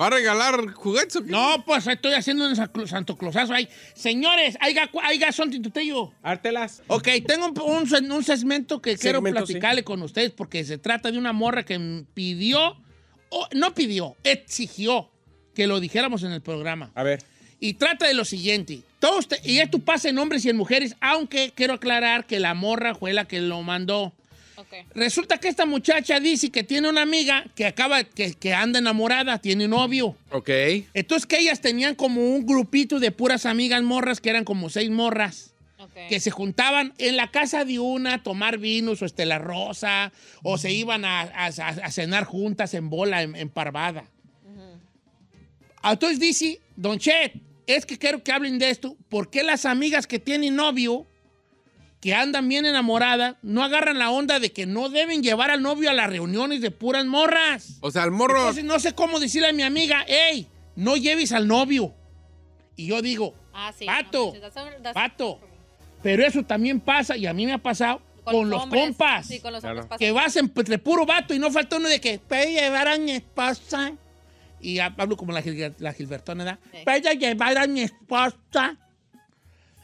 ¿Va a regalar juguetes o qué? No, pues estoy haciendo un santo closazo ahí. Señores, haiga son titutello. Ártelas. Ok, tengo un, un, un segmento que quiero platicarle con ustedes porque se trata de una morra que pidió, o no pidió, exigió que lo dijéramos en el programa. A ver. Y trata de lo siguiente. Todos te- y esto pasa en hombres y en mujeres, aunque quiero aclarar que la morra fue la que lo mandó. Resulta que esta muchacha dice que tiene una amiga que acaba, que, que anda enamorada, tiene novio. Ok. Entonces que ellas tenían como un grupito de puras amigas morras, que eran como seis morras, Ok. que se juntaban en la casa de una a tomar vinos o estela rosa, o se iban a, a- a- a cenar juntas en bola, en, en parvada. Entonces dice, Don Chet, es que quiero que hablen de esto. ¿Por qué las amigas que tienen novio, que andan bien enamoradas, no agarran la onda de que no deben llevar al novio a las reuniones de puras morras? O sea, el morro. Entonces no sé cómo decirle a mi amiga, hey, no lleves al novio. Y yo digo, Ah, sí. Pato, no, that's a- that's- pato. Pero eso también pasa, y a mí me ha pasado, con, los hombres. compas. Sí, con los Claro. hombres pasa. que vas en- entre puro vato y no falta uno de que puede llevar a mi esposa. Y hablo como la, Gil- la Gilbertona, ¿verdad? Sí. Puede llevar a mi esposa.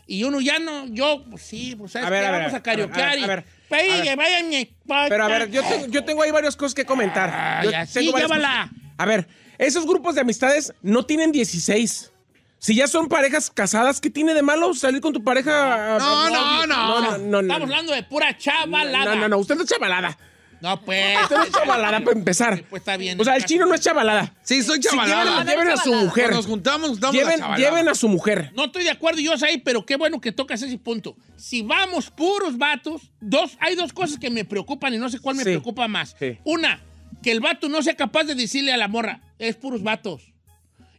Y uno ya no, yo, pues sí, pues ¿sabes A ver, qué? a ver, vamos a carioquear a ver, y a ver, a a mi. Pero a ver, yo tengo, yo tengo ahí varias cosas que comentar. Ah, Yo ya, sí, tengo varias llévala. cosas- A ver, esos grupos de amistades no tienen 16. Si ya son parejas casadas, ¿qué tiene de malo salir con tu pareja? No, no, no. No, no, no, no. Estamos hablando de pura chavalada. No, no, no, usted no es chavalada. No, pues. Usted no es chavalada para empezar. Pues está bien. O sea, el chino no es chavalada. Sí, soy Sí, chavalada. lleven, lleven a su mujer. Cuando nos juntamos, juntamos Lleven, a su mujer. No estoy de acuerdo yo ahí, pero qué bueno que tocas ese punto. Si vamos puros vatos, dos, hay dos cosas que me preocupan y no sé cuál me Sí. preocupa más. Sí. Una, que el vato no sea capaz de decirle a la morra, es puros vatos.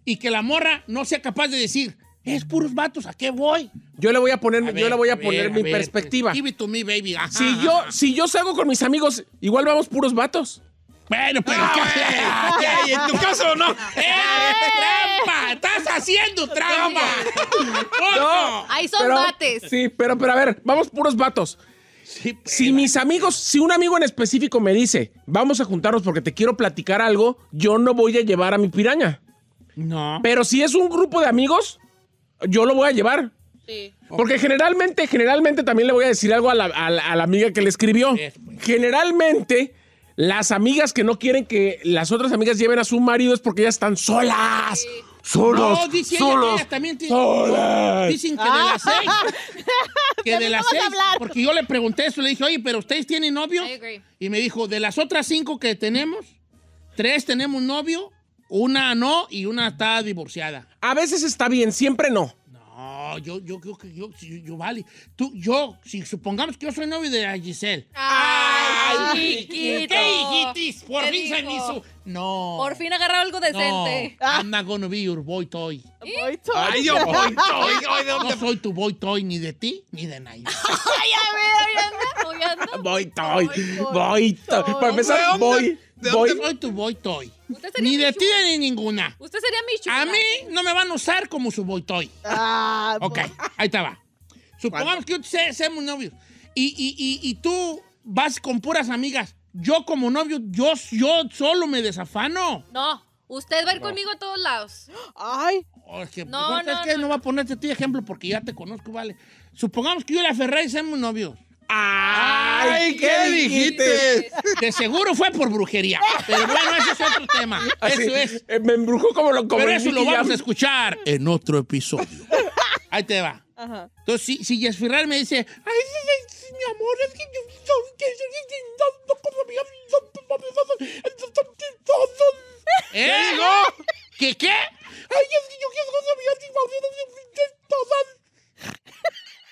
Y que la morra no sea capaz de decir, es puros vatos, ¿a qué voy? Yo le voy a poner, A yo le voy a, poner mi ver, perspectiva. Give it to me, baby. Ajá, Si ajá, yo, ajá. si yo salgo con mis amigos, igual vamos puros vatos. Bueno, pero... Ah. Ok, en tu caso no. ¡Eh, trampa! ¡Estás haciendo trampa! ¡Coño! Ahí son Pero- bates. Sí, pero, pero a ver, vamos puros vatos. Sí, pues, Si mis amigos, si un amigo en específico me dice, vamos a juntarnos porque te quiero platicar algo, yo no voy a llevar a mi piraña. No. Pero si es un grupo de amigos, yo lo voy a llevar. Sí. Porque generalmente, generalmente también le voy a decir algo a la, a la- a la amiga que le escribió. Generalmente, las amigas que no quieren que las otras amigas lleven a su marido es porque ellas están solas. Solos. No, dice solos. ella también tiene- solas. Dicen que de las seis. Que de las seis. Porque yo le pregunté eso, le dije, oye, pero ustedes tienen novio. Y me dijo, de las otras cinco que tenemos, tres tenemos novio, una no y una está divorciada. A veces está bien, siempre no. No, yo, yo creo que yo, yo, yo, vale. Tú, yo, si supongamos que yo soy novio de Giselle. Ay, chiquito. ¿Qué hijitis? Por ¿Qué fin se me hizo. No. Por fin agarró algo decente. No, I'm not gonna be your boy toy. Voy todo. Ay, yo voy, toy, ay, ¿de dónde No soy tu boy toy ni de ti ni de nadie. Ay, a ver, ahí anda, anda. Voy, toy, voy, voy, toy. Para ¿De empezar, dónde? Voy, ¿De voy. dónde? Soy tu boy toy. Ni de ti ni ninguna. Usted sería mi A chocolate. mí no me van a usar como su boy toy. Ah, Ok, ahí te va. Supongamos que yo sé, seamos novios y, y, y, y tú vas con puras amigas. Yo como novio, yo, yo solo me desafano. No, usted va a ir conmigo a todos lados. Ay, Oh, es que, No, no, ¿sabes qué? no, no, voy a ponerte a ti ejemplo porque ya te conozco, vale. Supongamos que yo y la Ferrari somos novios. Ay, ¿qué dijiste? De seguro fue por brujería. Pero bueno, ese es otro tema. Así, Eso es. eh, Me embrujó como lo como Pero eso lo vamos a escuchar en otro episodio. Ahí te va. ajá. Entonces, si, si me dice, ay, sí, sí, mi amor, es que yo ¿Eh? digo? ¿Qué qué? Ay, es que yo quiero.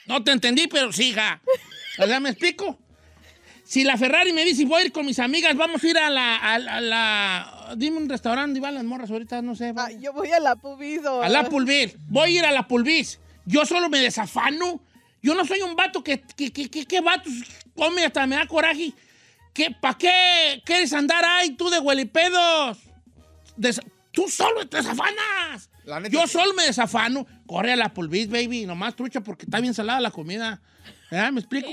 No te entendí, pero sí, hija. ¿Verdad? ¿Me explico? Si la Ferrari me dice, voy a ir con mis amigas, vamos a ir a la... A, la- a la dime un restaurante, y van las morras ahorita, no sé. Ah, yo voy a la pubido. A la Pulvis. Voy a ir a la Pulvis. Yo solo me desafano. Yo no soy un vato que, que, que, que, que vatos come hasta me da coraje. ¿Qué, ¿Para qué quieres andar ahí tú de huelipedos? Des- tú solo te desafanas. La neta, Yo solo me desafano. Corre a la Pulvis, baby. Nomás trucha porque está bien salada la comida. ¿Verdad? ¿Me explico?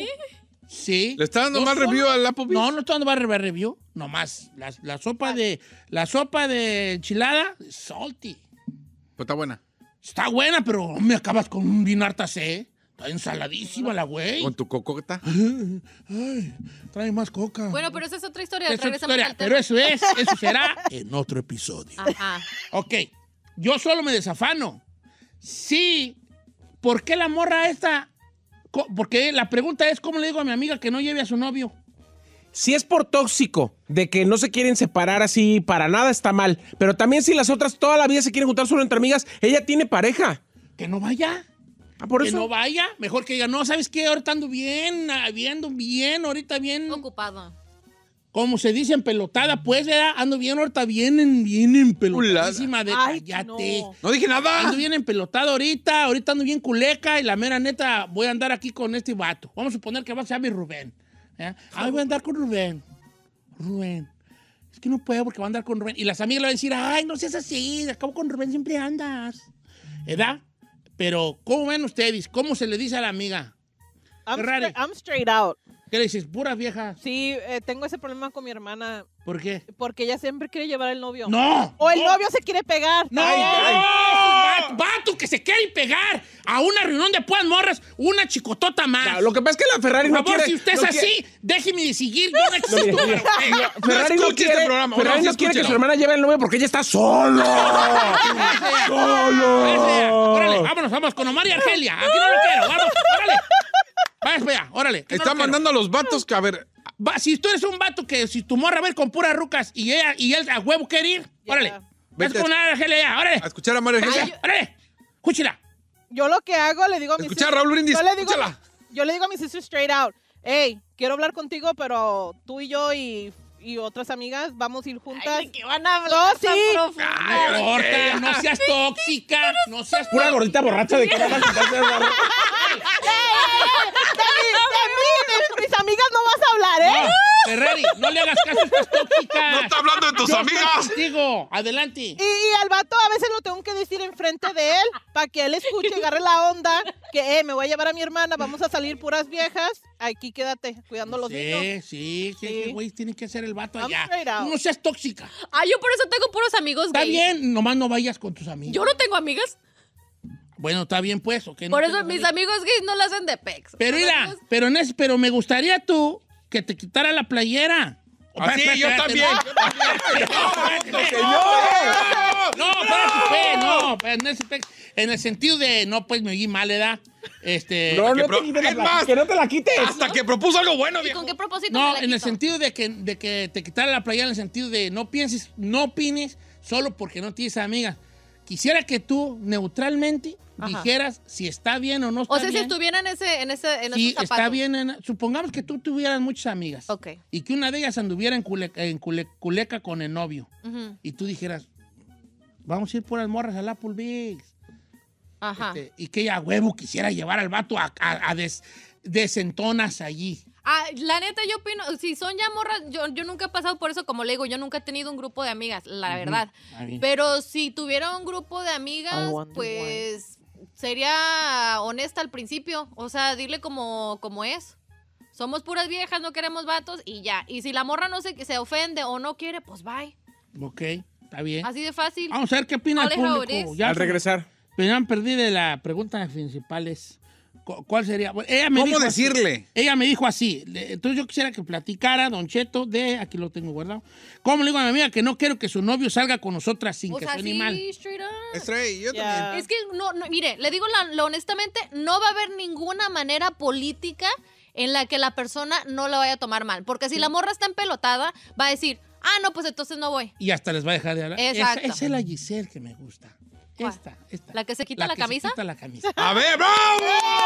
Sí. ¿Le está dando Yo mal solo- review al Applebee's? No, no estoy dando mal review. Nomás, la, la sopa de la sopa de enchilada, salty. Pues está buena. Está buena, pero me acabas con un bien harta C. Está ensaladísima la güey. Con tu cocota. Ay, trae más coca. Bueno, pero esa es otra historia. Es otra historia, pero eso es, eso será en otro episodio. Ajá. Ok, yo solo me desafano. Sí, ¿por qué la morra esta? Porque la pregunta es, ¿cómo le digo a mi amiga que no lleve a su novio? Si es por tóxico, de que no se quieren separar así, para nada está mal. Pero también si las otras toda la vida se quieren juntar solo entre amigas, ella tiene pareja. Que no vaya. Ah, por que eso. no vaya. Mejor que diga, no, ¿sabes qué? Ahorita ando bien, ah, viendo bien, ahorita bien. Ocupado. Como se dice en pelotada, pues, ¿verdad? Ando bien, ahorita bien, en, bien empelotadísima de Ay, cállate. no. No dije nada. Ando bien empelotado ahorita, ahorita ando bien culeca y la mera neta voy a andar aquí con este vato. Vamos a suponer que va a ser mi Rubén. ¿eh? Ay, voy a andar con Rubén. Rubén. Es que no puedo porque va a andar con Rubén. Y las amigas le van a decir, ay, no seas así, de acabo con Rubén siempre andas. ¿Verdad? Pero, ¿cómo ven ustedes? ¿Cómo se le dice a la amiga? I'm, straight, I'm straight out. ¿Qué le dices? Pura vieja. Sí, eh, tengo ese problema con mi hermana ¿Por qué? porque ella siempre quiere llevar al novio. ¡No! O el ¡No! novio se quiere pegar. ¡No! Ay, ay. Vato, vato que se quieren pegar a una reunión de puas morras, una chicotota más. No, lo que pasa es que la Ferrari Por no favor, quiere. si usted es no quiere- así, déjeme seguir. Yo me pegue. Ferrari no quiere, este programa. Ferrari No, no, quiere que su hermana lleve el novio porque ella está solo. ¡Solo! Órale, vámonos, vamos con Omar y Argelia. Aquí no lo quiero, vamos, órale. Vaya, vea, órale. no Está mandando a los vatos que, a ver, Va, si tú eres un vato que si tu morra va a ver con puras rucas y ella y él a huevo quiere ir, Ya. órale. Vas Vete. con Argelia ya, órale. a escuchar a María Argelia, órale. Escúchela. Yo lo que hago, le digo a mi Escucha a sister- Raúl Brindis, Yo le digo, escúchala. yo le digo a mi sister straight out, hey, quiero hablar contigo, pero tú y yo y, y otras amigas vamos a ir juntas. Ay, ¿de qué van a hablar No, sí. Ay, corta, no seas tóxica, no seas Pura gordita borracha de que van a de, mí, de mis amigas no vas a hablar, ¿eh? No, Ferrari, no le hagas caso a estas tóxicas. No está hablando de tus Yo amigas. contigo, adelante. Y, y al vato a veces lo tengo que decir enfrente de él para que él escuche y agarre la onda que eh, me voy a llevar a mi hermana, vamos a salir puras viejas, aquí quédate cuidando a los niños. Sí, sí, sí, Sí. ese güey tiene que hacer el vato I'm allá. No seas tóxica. Ah, yo por eso tengo puros amigos Está gays. bien, nomás no vayas con tus amigos. Yo no tengo amigas. Bueno, está bien pues, ¿ok? No por eso tengo mis amigos. amigos gays no la hacen de pex. Pero mira, pero, en ese- pero me gustaría tú que te quitara la playera. Ah, sí, Espérate, yo también. No, no, no, pero en, ese pe- en el sentido de, no, pues me oí mal, ¿edad? Este, No, no pro- te la es pla- más, que no te la quites. Hasta que propuso algo bueno, ¿Y viejo. con qué propósito No, la en el sentido de que, de que te quitara la playera, en el sentido de no pienses, no opines solo porque no tienes amigas. Quisiera que tú neutralmente Ajá. dijeras si está bien o no está O sea, si bien. estuviera en ese, en ese, en Sí, esos zapatos. está bien. en- supongamos que tú tuvieras muchas amigas Ok. y que una de ellas anduviera en, cule- en cule- culeca con el novio Ujú. y tú dijeras, vamos a ir por las morras al Applebee's. Ajá. Este, y que ella huevo quisiera llevar al vato a, a- a des- desentonas allí. Ah, la neta, yo opino, si son ya morras, yo, yo nunca he pasado por eso, como le digo, yo nunca he tenido un grupo de amigas, la verdad. Pero si tuviera un grupo de I amigas, pues sería honesta al principio. O sea, dile como, como es. Somos puras viejas, no queremos vatos y ya. Y si la morra no se, se ofende o no quiere, pues bye. Ok, está bien. Así de fácil. Vamos a ver qué opina el público. Ya Al regresar. Pero ya me perdí de la pregunta principal. ¿Cuál sería? Bueno, ella me ¿Cómo dijo así. decirle? Ella me dijo así. Entonces yo quisiera que platicara, Don Cheto, de. Aquí lo tengo guardado. ¿Cómo le digo a mi amiga que no quiero que su novio salga con nosotras sin o que sea, suene sí, mal? straight up. Yo también. Es que no, no, mire, le digo la- lo honestamente, no va a haber ninguna manera política en la que la persona no la vaya a tomar mal. Porque si la morra está empelotada, va a decir, ah, no, pues entonces no voy. Y hasta les va a dejar de hablar. Exacto. Esa, esa es la Giselle que me gusta. ¿Cuál? Esta, esta. ¿La que se quita la que camisa? Se quita la camisa. A ver, bravo.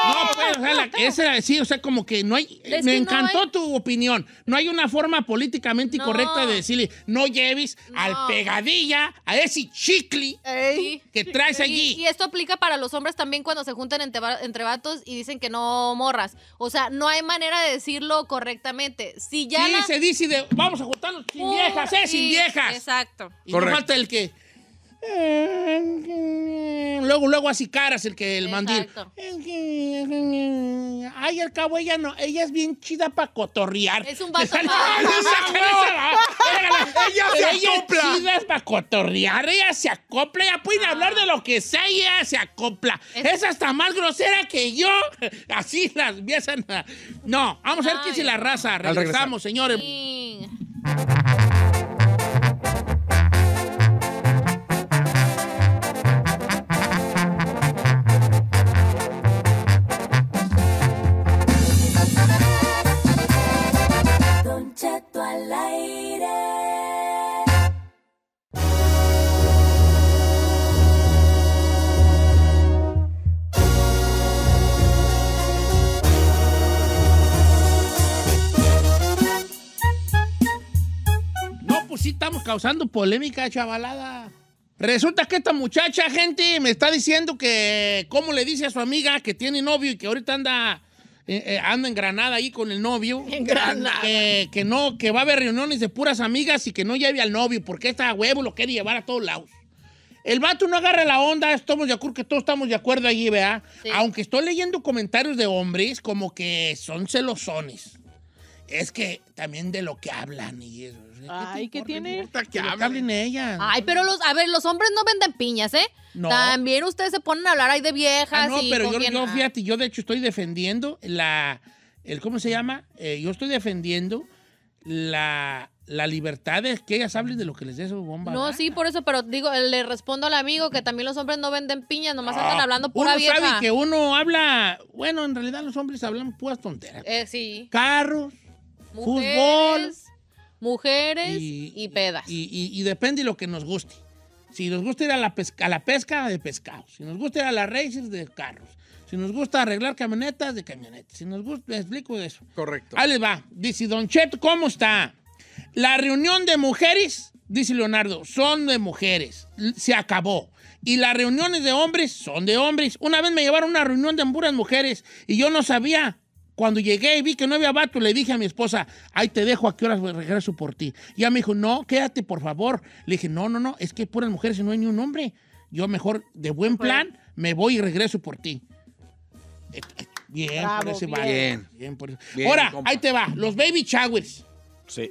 No, pues, o sea, la- esa, sí, o sea, como que no hay. Es me no encantó hay- tu opinión. No hay una forma políticamente No. correcta de decirle, no lleves No. al pegadilla, a ese chicle Ey. Que traes allí. y esto aplica para los hombres también cuando se juntan entre, entre vatos y dicen que no morras. O sea, no hay manera de declo correctamente. Si ya sí, la- se dice de, vamos a juntarnos sin Uh, viejas, ¿eh? Sin sí, viejas. Exacto. Y no falta el que. Luego, luego así caras el que el mandil. Exacto. Ay, al cabo ella no, ella es bien chida para cotorrear. Es un vato Esa- más. ¡Ay, esa cosa! Ella se ella acopla. es chida para cotorrear, ella se acopla, ella puede hablar de lo que sea, ella se acopla. Es- Es, hasta más grosera que yo. Así las empiezan a... No, vamos a ver qué dice la raza. Regresamos, señores. Sí. Don Cheto al aire. No, pues sí estamos causando polémica, chavalada. Resulta que esta muchacha, gente, me está diciendo que cómo le dice a su amiga que tiene novio y que ahorita anda, eh, eh, anda en Granada ahí con el novio. En Granada. Que, que no, que va a haber reuniones de puras amigas y que no lleve al novio porque esta huevo lo quiere llevar a todos lados. El vato no agarra la onda, estamos de acuerdo que todos estamos de acuerdo allí, ¿verdad? Sí. Aunque estoy leyendo comentarios de hombres como que son celosones. Es que también de lo que hablan y eso. Ay, ¿qué tiene? Importa que Que hablen ellas. Ay, pero los, a ver, los hombres no venden piñas, ¿eh? No. También ustedes se ponen a hablar ahí de viejas Ah, no, y pero yo, yo, Ah. fíjate, yo de hecho estoy defendiendo la, el, ¿cómo se llama? Eh, yo estoy defendiendo la, la libertad de que ellas hablen de lo que les dé su bomba. No, sí, por eso, pero digo, le respondo al amigo que también los hombres no venden piñas, nomás andan Ah, hablando pura Uno vieja. sabe que uno habla, bueno, en realidad los hombres hablan puras tonteras. Eh, sí. Carros, Mujeres, mujeres y, y, pedas. Y, y- y depende de lo que nos guste. Si nos gusta ir a la pesca, a la pesca de pescados. Si nos gusta ir a las races de carros. Si nos gusta arreglar camionetas de camionetas. Si nos gusta, me explico eso. Correcto. Ahí les va. Dice Don Cheto, ¿cómo está? La reunión de mujeres, dice Leonardo, son de mujeres. Se acabó. Y las reuniones de hombres son de hombres. Una vez me llevaron a una reunión de puras mujeres y yo no sabía. Cuando llegué y vi que no había vato, le dije a mi esposa, ay, te dejo, ¿a qué horas regreso por ti? Y ella me dijo, no, quédate, por favor. Le dije, no, no, no, es que hay puras mujeres y no hay ni un hombre. Yo mejor, de buen plan, me voy y regreso por ti. Eh, eh, Bien, por ese bien. Bien. Bien, por eso. Bien, Ahora, compa. ahí te va, los baby showers. Sí.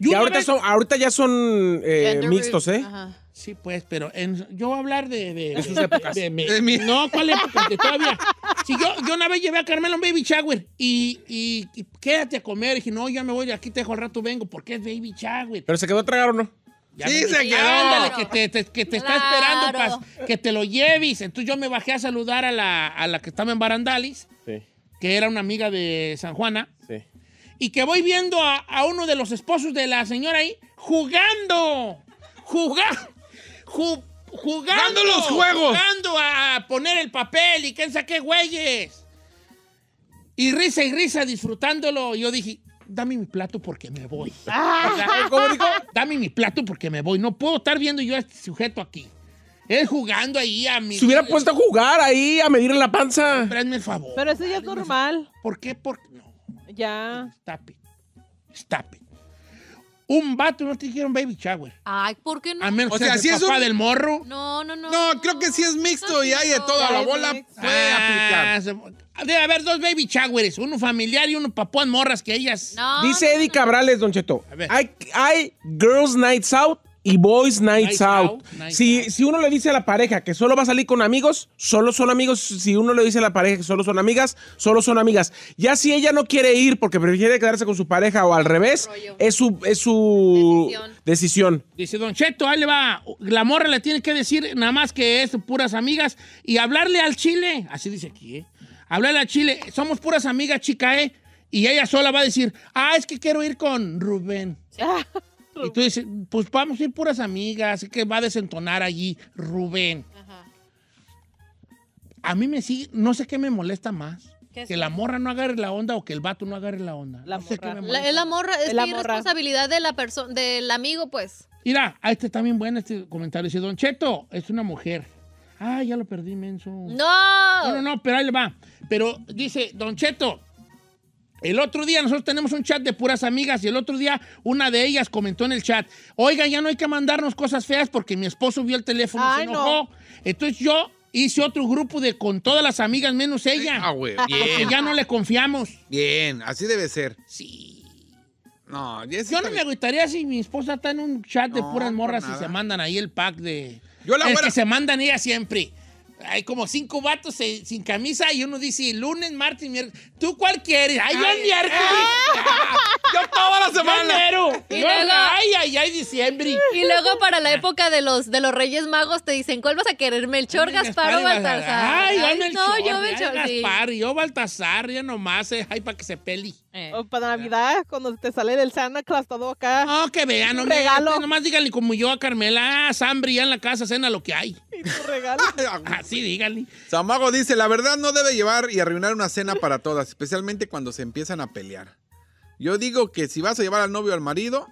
Y ahorita, vez- son, ahorita ya son eh, mixtos, ¿eh? Ajá. Sí, pues, pero en- yo voy a hablar de... de, De sus épocas. de De mi- No, ¿cuál época? De todavía. Si yo, yo una vez llevé a Carmela un baby shower y, y- y quédate a comer. Y dije, no, ya me voy de aquí, te dejo al rato, vengo, porque es baby shower. Pero se quedó a tragar o no. Ya Sí, me- se quedó. Ándale, que te, te- que te está esperando para que te lo lleves. Entonces yo me bajé a saludar a la, a la que estaba en Barandalis, Sí, que era una amiga de San Juana. sí. y que voy viendo a, a uno de los esposos de la señora ahí jugando. Jugando. Jugando. Jugando los juegos. Jugando a poner el papel y quién sabe qué güeyes. Y risa y risa disfrutándolo. Y yo dije, dame mi plato porque me voy. ¿Cómo dijo? Dame mi plato porque me voy. No puedo estar viendo yo a este sujeto aquí. Él jugando ahí a mi. Se hubiera puesto a jugar ahí, a medirle la panza. Hazme el favor. Pero eso ya es normal. ¿Por qué? Porque. No. Ya. Stop it. Stop it. Un vato no te dijeron baby shower. Ay, ¿por qué no? A menos O que sea, si el es papá un- del morro. No, no, no. No, creo que sí es mixto y hay de toda la bola. Puede Ah, aplicar. se- Debe haber dos baby showers, uno familiar y uno papón morras que ellas. No, Dice no, Eddie no. Cabrales, Don Cheto. A ver. Hay, hay Girls Nights Out y Boys Nights Nights Out. out, nights si, out. si uno le dice a la pareja que solo va a salir con amigos, solo son amigos. Si uno le dice a la pareja que solo son amigas, solo son amigas. Ya si ella no quiere ir porque prefiere quedarse con su pareja o al revés, Rollo. es su, es su Decisión. decisión. Dice Don Cheto, ahí le va. La morra le tiene que decir nada más que es puras amigas y hablarle al chile. Así dice aquí, ¿eh? Hablarle al chile. Somos puras amigas, chica, ¿eh? Y ella sola va a decir, ah, es que quiero ir con Rubén. Y tú dices, pues vamos a ir puras amigas, así que va a desentonar allí Rubén. Ajá. A mí me sigue, no sé qué me molesta más. ¿Qué Que la morra no agarre la onda o que el vato no agarre la onda. La no sé qué morra. me La, molesta. es la morra, es la responsabilidad de la persona, del amigo, pues. Mira, este está bien bueno este comentario. Dice, Don Cheto, es una mujer. Ah, ya lo perdí, menso. No. No, no, no, pero ahí le va. Pero dice, Don Cheto, el otro día nosotros tenemos un chat de puras amigas y el otro día una de ellas comentó en el chat, oiga, ya no hay que mandarnos cosas feas porque mi esposo vio el teléfono y se Ay, enojó. Entonces yo hice otro grupo de con todas las amigas menos ella. Ah, güey. Porque Bien. ya no le confiamos. Bien, así debe ser. Sí. No, Yo no me bien. gustaría si mi esposa está en un chat de No, puras morras y se mandan ahí el pack de. Yo la el que se mandan ella siempre. Hay como cinco vatos eh, sin camisa y uno dice lunes, martes, miércoles. ¿Tú cuál quieres? ¡Ay, yo el miércoles! Yo toda la ¡Yo semana. enero! Y luego- ¡Ay, ay, ay, diciembre! Y luego para la época de los, de los Reyes Magos te dicen, ¿cuál vas a querer? ¿Melchor, Gaspar o y Baltasar? Ay, yo Melchor. No, yo ay, Melchor. Gaspar, y yo Baltasar, ya nomás, eh, ay, para que se peli. Eh. O para Navidad, cuando te sale del Santa Claus todo acá. No, que vean, no Un me- regalo. Nomás díganle como yo a Carmela, ah, Sambri, ya en la casa, cena lo que hay. Y tu regalo. Así díganle. Samago dice, la verdad no debe llevar y arruinar una cena para todas, especialmente cuando se empiezan a pelear. Yo digo que si vas a llevar al novio o al marido,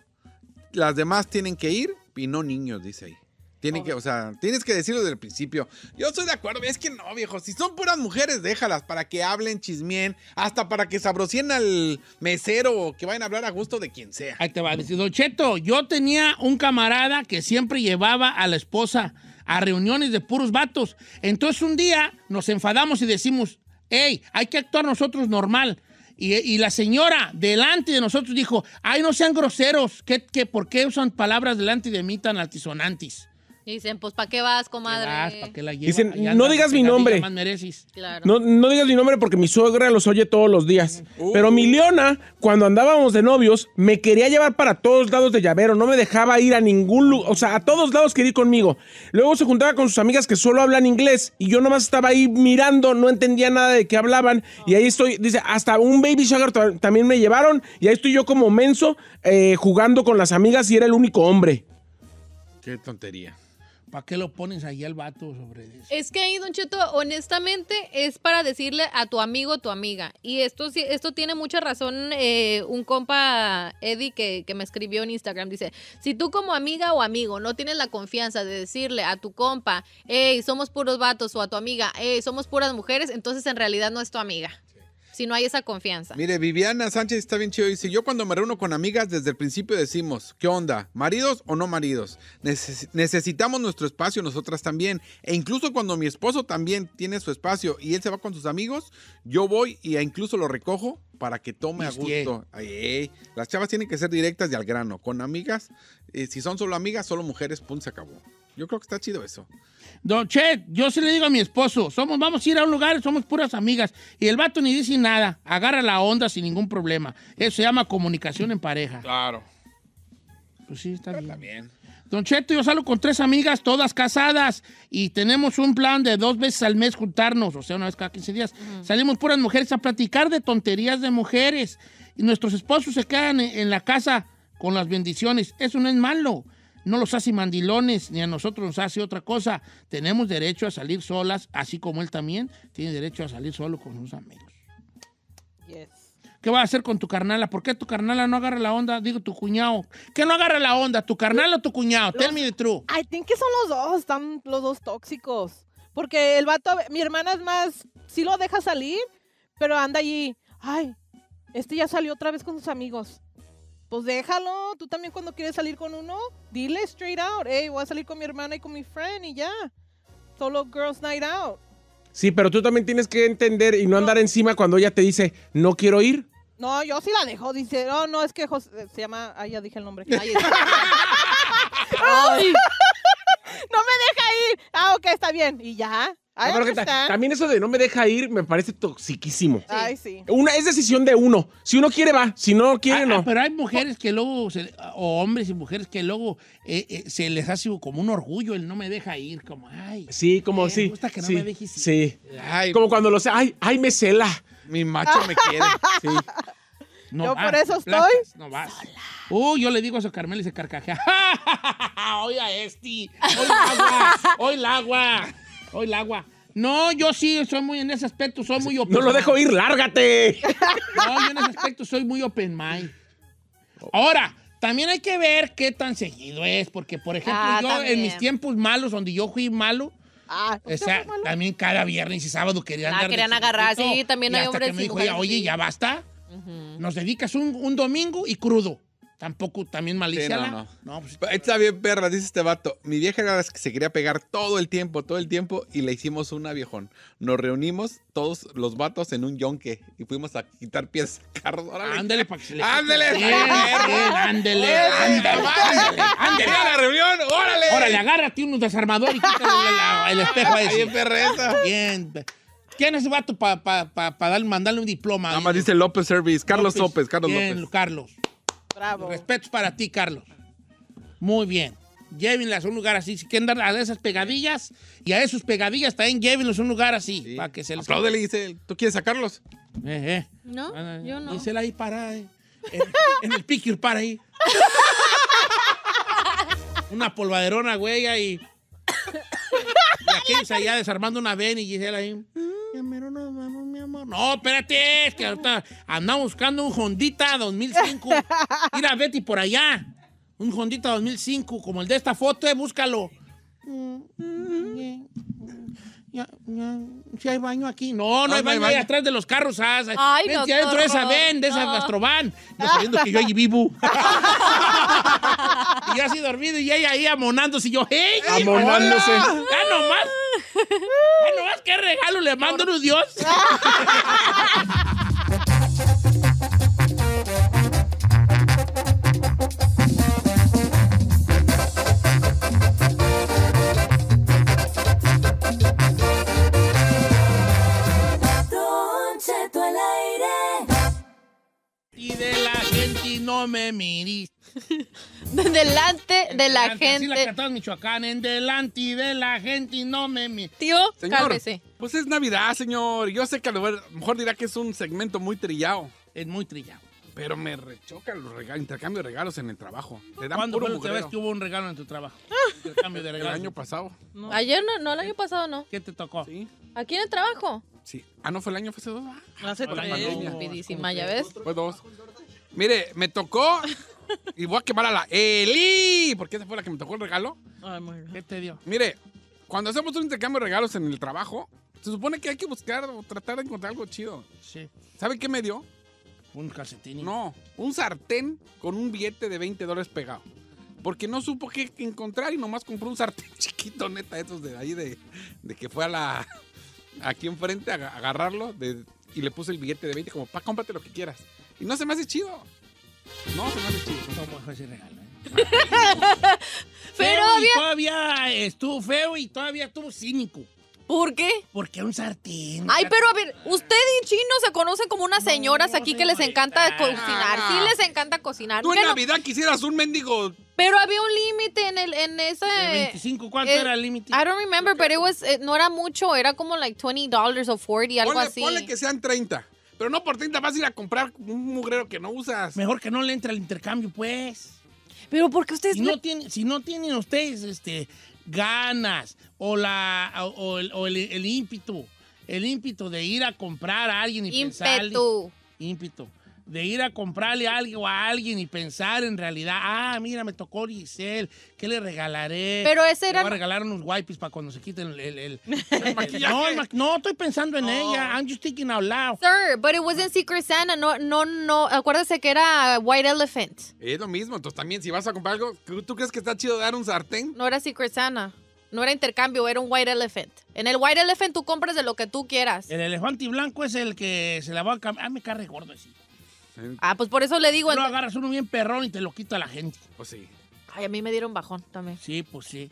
las demás tienen que ir y no niños, dice ahí. Tienen que, o sea, tienes que decirlo desde el principio. Yo estoy de acuerdo, es que no, viejo. Si son puras mujeres, déjalas para que hablen, chismien, hasta para que sabrocien al mesero o que vayan a hablar a gusto de quien sea. Ahí te va a decir, Don Cheto, yo tenía un camarada que siempre llevaba a la esposa a reuniones de puros vatos. Entonces un día nos enfadamos y decimos, hey, hay que actuar nosotros normal. Y, y la señora delante de nosotros dijo, ay, no sean groseros, ¿Qué, qué, ¿por qué usan palabras delante de mí tan altisonantes? Y dicen, pues, ¿para qué vas, comadre? ¿Qué vas? ¿Para qué la llevas? Dicen, Allá no andas, digas mi nombre. Más mereces. Claro. No, no digas mi nombre porque mi suegra los oye todos los días. Pero mi Leona, cuando andábamos de novios, me quería llevar para todos lados de llavero. No me dejaba ir a ningún lugar. O sea, a todos lados quería ir conmigo. Luego se juntaba con sus amigas que solo hablan inglés. Y yo nomás estaba ahí mirando, no entendía nada de qué hablaban. Y ahí estoy, dice, hasta un baby shower ta- también me llevaron. Y ahí estoy yo como menso eh, jugando con las amigas y era el único hombre. Qué tontería. ¿Para qué lo pones ahí al vato sobre eso? Es que ahí, Don Cheto, honestamente, es para decirle a tu amigo o tu amiga. Y esto esto tiene mucha razón. eh, un compa, Eddie, que, que me escribió en Instagram, dice: Si tú como amiga o amigo no tienes la confianza de decirle a tu compa, hey, somos puros vatos, o a tu amiga, hey, somos puras mujeres, entonces en realidad no es tu amiga. Si no hay esa confianza. Mire, Viviana Sánchez está bien chido. Dice, yo cuando me reúno con amigas desde el principio decimos, ¿qué onda? ¿Maridos o no maridos? Neces- necesitamos nuestro espacio nosotras también. E incluso cuando mi esposo también tiene su espacio y él se va con sus amigos, yo voy y incluso lo recojo para que tome a gusto. Ay, ey. Las chavas tienen que ser directas y al grano. Con amigas, eh, si son solo amigas, solo mujeres, punto, se acabó. Yo creo que está chido eso. Don Chet, yo se le digo a mi esposo, somos, vamos a ir a un lugar, somos puras amigas. Y el vato ni dice nada, agarra la onda sin ningún problema. Eso se llama comunicación en pareja. Claro. Pues sí, está bien. Bien. Don Cheto, yo salgo con tres amigas, todas casadas, y tenemos un plan de dos veces al mes juntarnos, o sea, una vez cada 15 días. Salimos puras mujeres a platicar de tonterías de mujeres. Y nuestros esposos se quedan en, en la casa con las bendiciones. Eso no es malo. No los hace mandilones, ni a nosotros nos hace otra cosa. Tenemos derecho a salir solas, así como él también tiene derecho a salir solo con sus amigos. Yes. ¿Qué vas a hacer con tu carnala? ¿Por qué tu carnala no agarra la onda? Digo, tu cuñado. ¿Qué no agarra la onda? ¿Tu carnal o tu cuñado? Tell me the truth. I think que son los dos, están los dos tóxicos. Porque el vato, mi hermana es más, sí lo deja salir, pero anda allí, ay, este ya salió otra vez con sus amigos. Pues déjalo, tú también cuando quieres salir con uno, dile straight out, hey, voy a salir con mi hermana y con mi friend y ya. Solo girls night out. Sí, pero tú también tienes que entender y no andar encima cuando ella te dice, no quiero ir. No, yo sí la dejo, dice, no, no, es que Jos- eh, se llama, ah, ya dije el nombre. Ay, es- Ay, no me deja ir. Ah, ok, está bien. Y ya. I No, pero que ta- understand. también eso de no me deja ir me parece toxiquísimo. Ay, sí. Una, es decisión de uno. Si uno quiere, va. Si no quiere, Ah, ah, no. pero hay mujeres que luego, se- o hombres y mujeres que luego eh, eh, se les hace como un orgullo el no me deja ir, como, ay, Sí, como Eh, sí. me gusta que no sí, me dejes ir. Sí. Ay, Como cuando lo sé, ay, ay, me cela. mi macho me quiere. Sí. no Yo vas, por eso aplastas, estoy No vas. Uy, yo le digo eso a Carmela y se carcajea. Hoy a este, hoy la agua, hoy la agua, hoy la agua. No, yo sí soy muy en ese aspecto, soy muy open No lo dejo ir, lárgate. No, yo en ese aspecto soy muy open mind. Ahora, también hay que ver qué tan seguido es, porque, por ejemplo, Ah, yo en mis tiempos malos, donde yo fui malo, Ah, o sea, también cada viernes y sábado querían Ah, querían agarrar, sí, también y hay hasta hombres que me y dijo, mujeres "Oye, oye, así". ya basta, nos dedicas un, un domingo y crudo. Tampoco también malicia. Sí, no, no. pues, Está bien, perra, dice este vato. Mi vieja era la que se quería pegar todo el tiempo, todo el tiempo, y le hicimos una viejón. Nos reunimos todos los vatos en un yonque y fuimos a quitar piezas de carros. Ándale para que se le Ándale. Bien, bien, ándale, ándale, ándale, ándale. a la reunión! ¡Órale! Órale, agárrate un desarmador y quítale la- el espejo ese. esa. Bien. ¿Quién es ese vato para pa, pa, pa darle- mandarle un diploma? Nada más dice López Service. Carlos López, Carlos Bien, López. Carlos. Bravo. Respetos para ti, Carlos. Muy bien. Llévenlas a un lugar así. Si quieren dar a esas pegadillas y a esos pegadillas también llévenlos a un lugar así. Sí. Para que se les. Apláudele, dice él. ¿Tú quieres sacarlos? Eh, eh. ¿No? Ah, Yo no. Dísela ahí para. eh. En, en el picture para ahí. Una polvaderona, güey, ahí. Y aquellos allá desarmando una ven y Gisela ahí. Ya mero nos vamos, mi amor. No, espérate, es que ahorita andamos buscando un Hondita 2005. Mira, Betty por allá. Un Hondita 2005, como el de esta foto, eh, búscalo. Ya, ya, si hay baño aquí. No, no, No, hay baño ahí atrás de los carros. ah, Ay, no, adentro de esa ven, de esa No. gastrovan. No sabiendo que yo allí vivo. y yo así dormido y ella ahí amonándose. Y yo, ¡hey! Amonándose. ¡Ya nomás! ¡Ya nomás! ¿Qué regalo le mando a Dios? no me miris. Delante de la Así la gente. cantaba en Michoacán. En delante de la gente no me miris. Tío, Señor, cálmese. pues es Navidad, señor. Yo sé que a lo mejor dirá que es un segmento muy trillado, Es muy trillado. pero me rechoca los regalos, intercambio de regalos en el trabajo. Te dan ¿Cuándo puro fue la última vez que hubo un regalo en tu trabajo? Intercambio de El regalos. año pasado, Ayer no, no, el año pasado no. ¿Qué te tocó? sí. Aquí en el trabajo. Sí. Ah, no, fue el año, fue hace dos. Ah, Hace tres. Estupidísima, ¿ya ves? fue dos. Mire, me tocó y voy a quemar a la Eli, porque esa fue la que me tocó el regalo. Ay, muy bien. ¿Qué te dio? Mire, cuando hacemos un intercambio de regalos en el trabajo, se supone que hay que buscar o tratar de encontrar algo chido. Sí. ¿Sabe qué me dio? Un calcetín. No, un sartén con un billete de 20 dólares pegado. Porque no supo qué encontrar y nomás compró un sartén chiquito, neta, esos de ahí de, de que fue a la. aquí enfrente a aga- agarrarlo de- y le puse el billete de 20 como, pa, cómprate lo que quieras. Y no se me hace chido. No se me hace chido. ¿Cómo fue ese regalo? eh? Pero Feo y todavía estuvo feo y todavía estuvo cínico. ¿Por qué? Porque un sartén. Ay, pero a ver, usted y Chino se conocen como unas señoras aquí que les encanta cocinar. Sí les encanta cocinar. Tú en ¿Qué no? Navidad quisieras un mendigo. Pero había un límite en el en ese De 25, ¿cuánto eh, era el límite? I don't remember, but it was eh, no era mucho, era como like 20 dollars o 40, algo Ponle, así. ponle que sean 30. Pero no por 30 vas a ir a comprar un mugrero que no usas. Mejor que no le entre al intercambio, pues. Pero porque ustedes Si no, tienen, si no tienen ustedes este, ganas o, la, o, o el, o el- el ímpetu, el ímpetu de ir a comprar a alguien y pensarle... ímpetu. De ir a comprarle algo a alguien y pensar en realidad, ah, mira, me tocó Giselle, ¿qué le regalaré? Pero ese Le era voy a regalar unos wipes para cuando se quiten el... el- el- maquillaje. no, el ma- no, estoy pensando en ella. I'm just thinking out loud. Sir, but it wasn't Secret Santa. No, no, no. Acuérdese que era White Elephant. Es lo mismo. Entonces también si vas a comprar algo, ¿tú crees que está chido dar un sartén? No era Secret Santa. No era intercambio, era un White Elephant. En el White Elephant tú compras de lo que tú quieras. El elefante blanco es el que se la va a cambiar. Ah, me carre gordo así. Ah, pues por eso le digo. Ent- agarras uno bien perrón y te lo quita la gente. Pues sí. Ay, a mí me dieron bajón también. Sí, pues sí.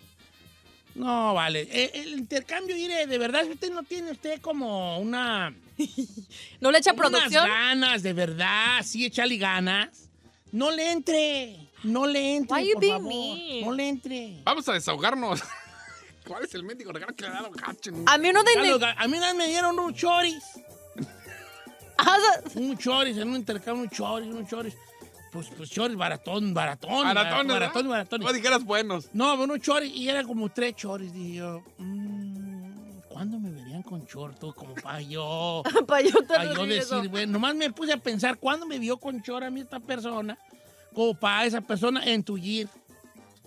No, vale. Eh, El, intercambio, mire, de verdad, usted no tiene usted como una... ¿No le echa unas producción? ganas, de verdad, sí, échale ganas. No le entre. No le entre, Why you por being favor. mean? No le entre. Vamos a desahogarnos. ¿Cuál es el mendigo regalo que le ha dado Gacho? A mí uno de... Ya los ga- A mí una vez me dieron unos choris. Un choris, en un intercambio, un choris, un choris. Pues, pues choris, baratón, baratón. Baratones, baratón, ¿verdad? baratón. No dijeras buenos. No, unos choris, y eran como tres choris. Dije yo, mm, ¿cuándo me verían con chorto? Como para yo, pa' yo te para yo decir, bueno, nomás me puse a pensar, ¿cuándo me vio con chor a mí esta persona? Como para esa persona entullir.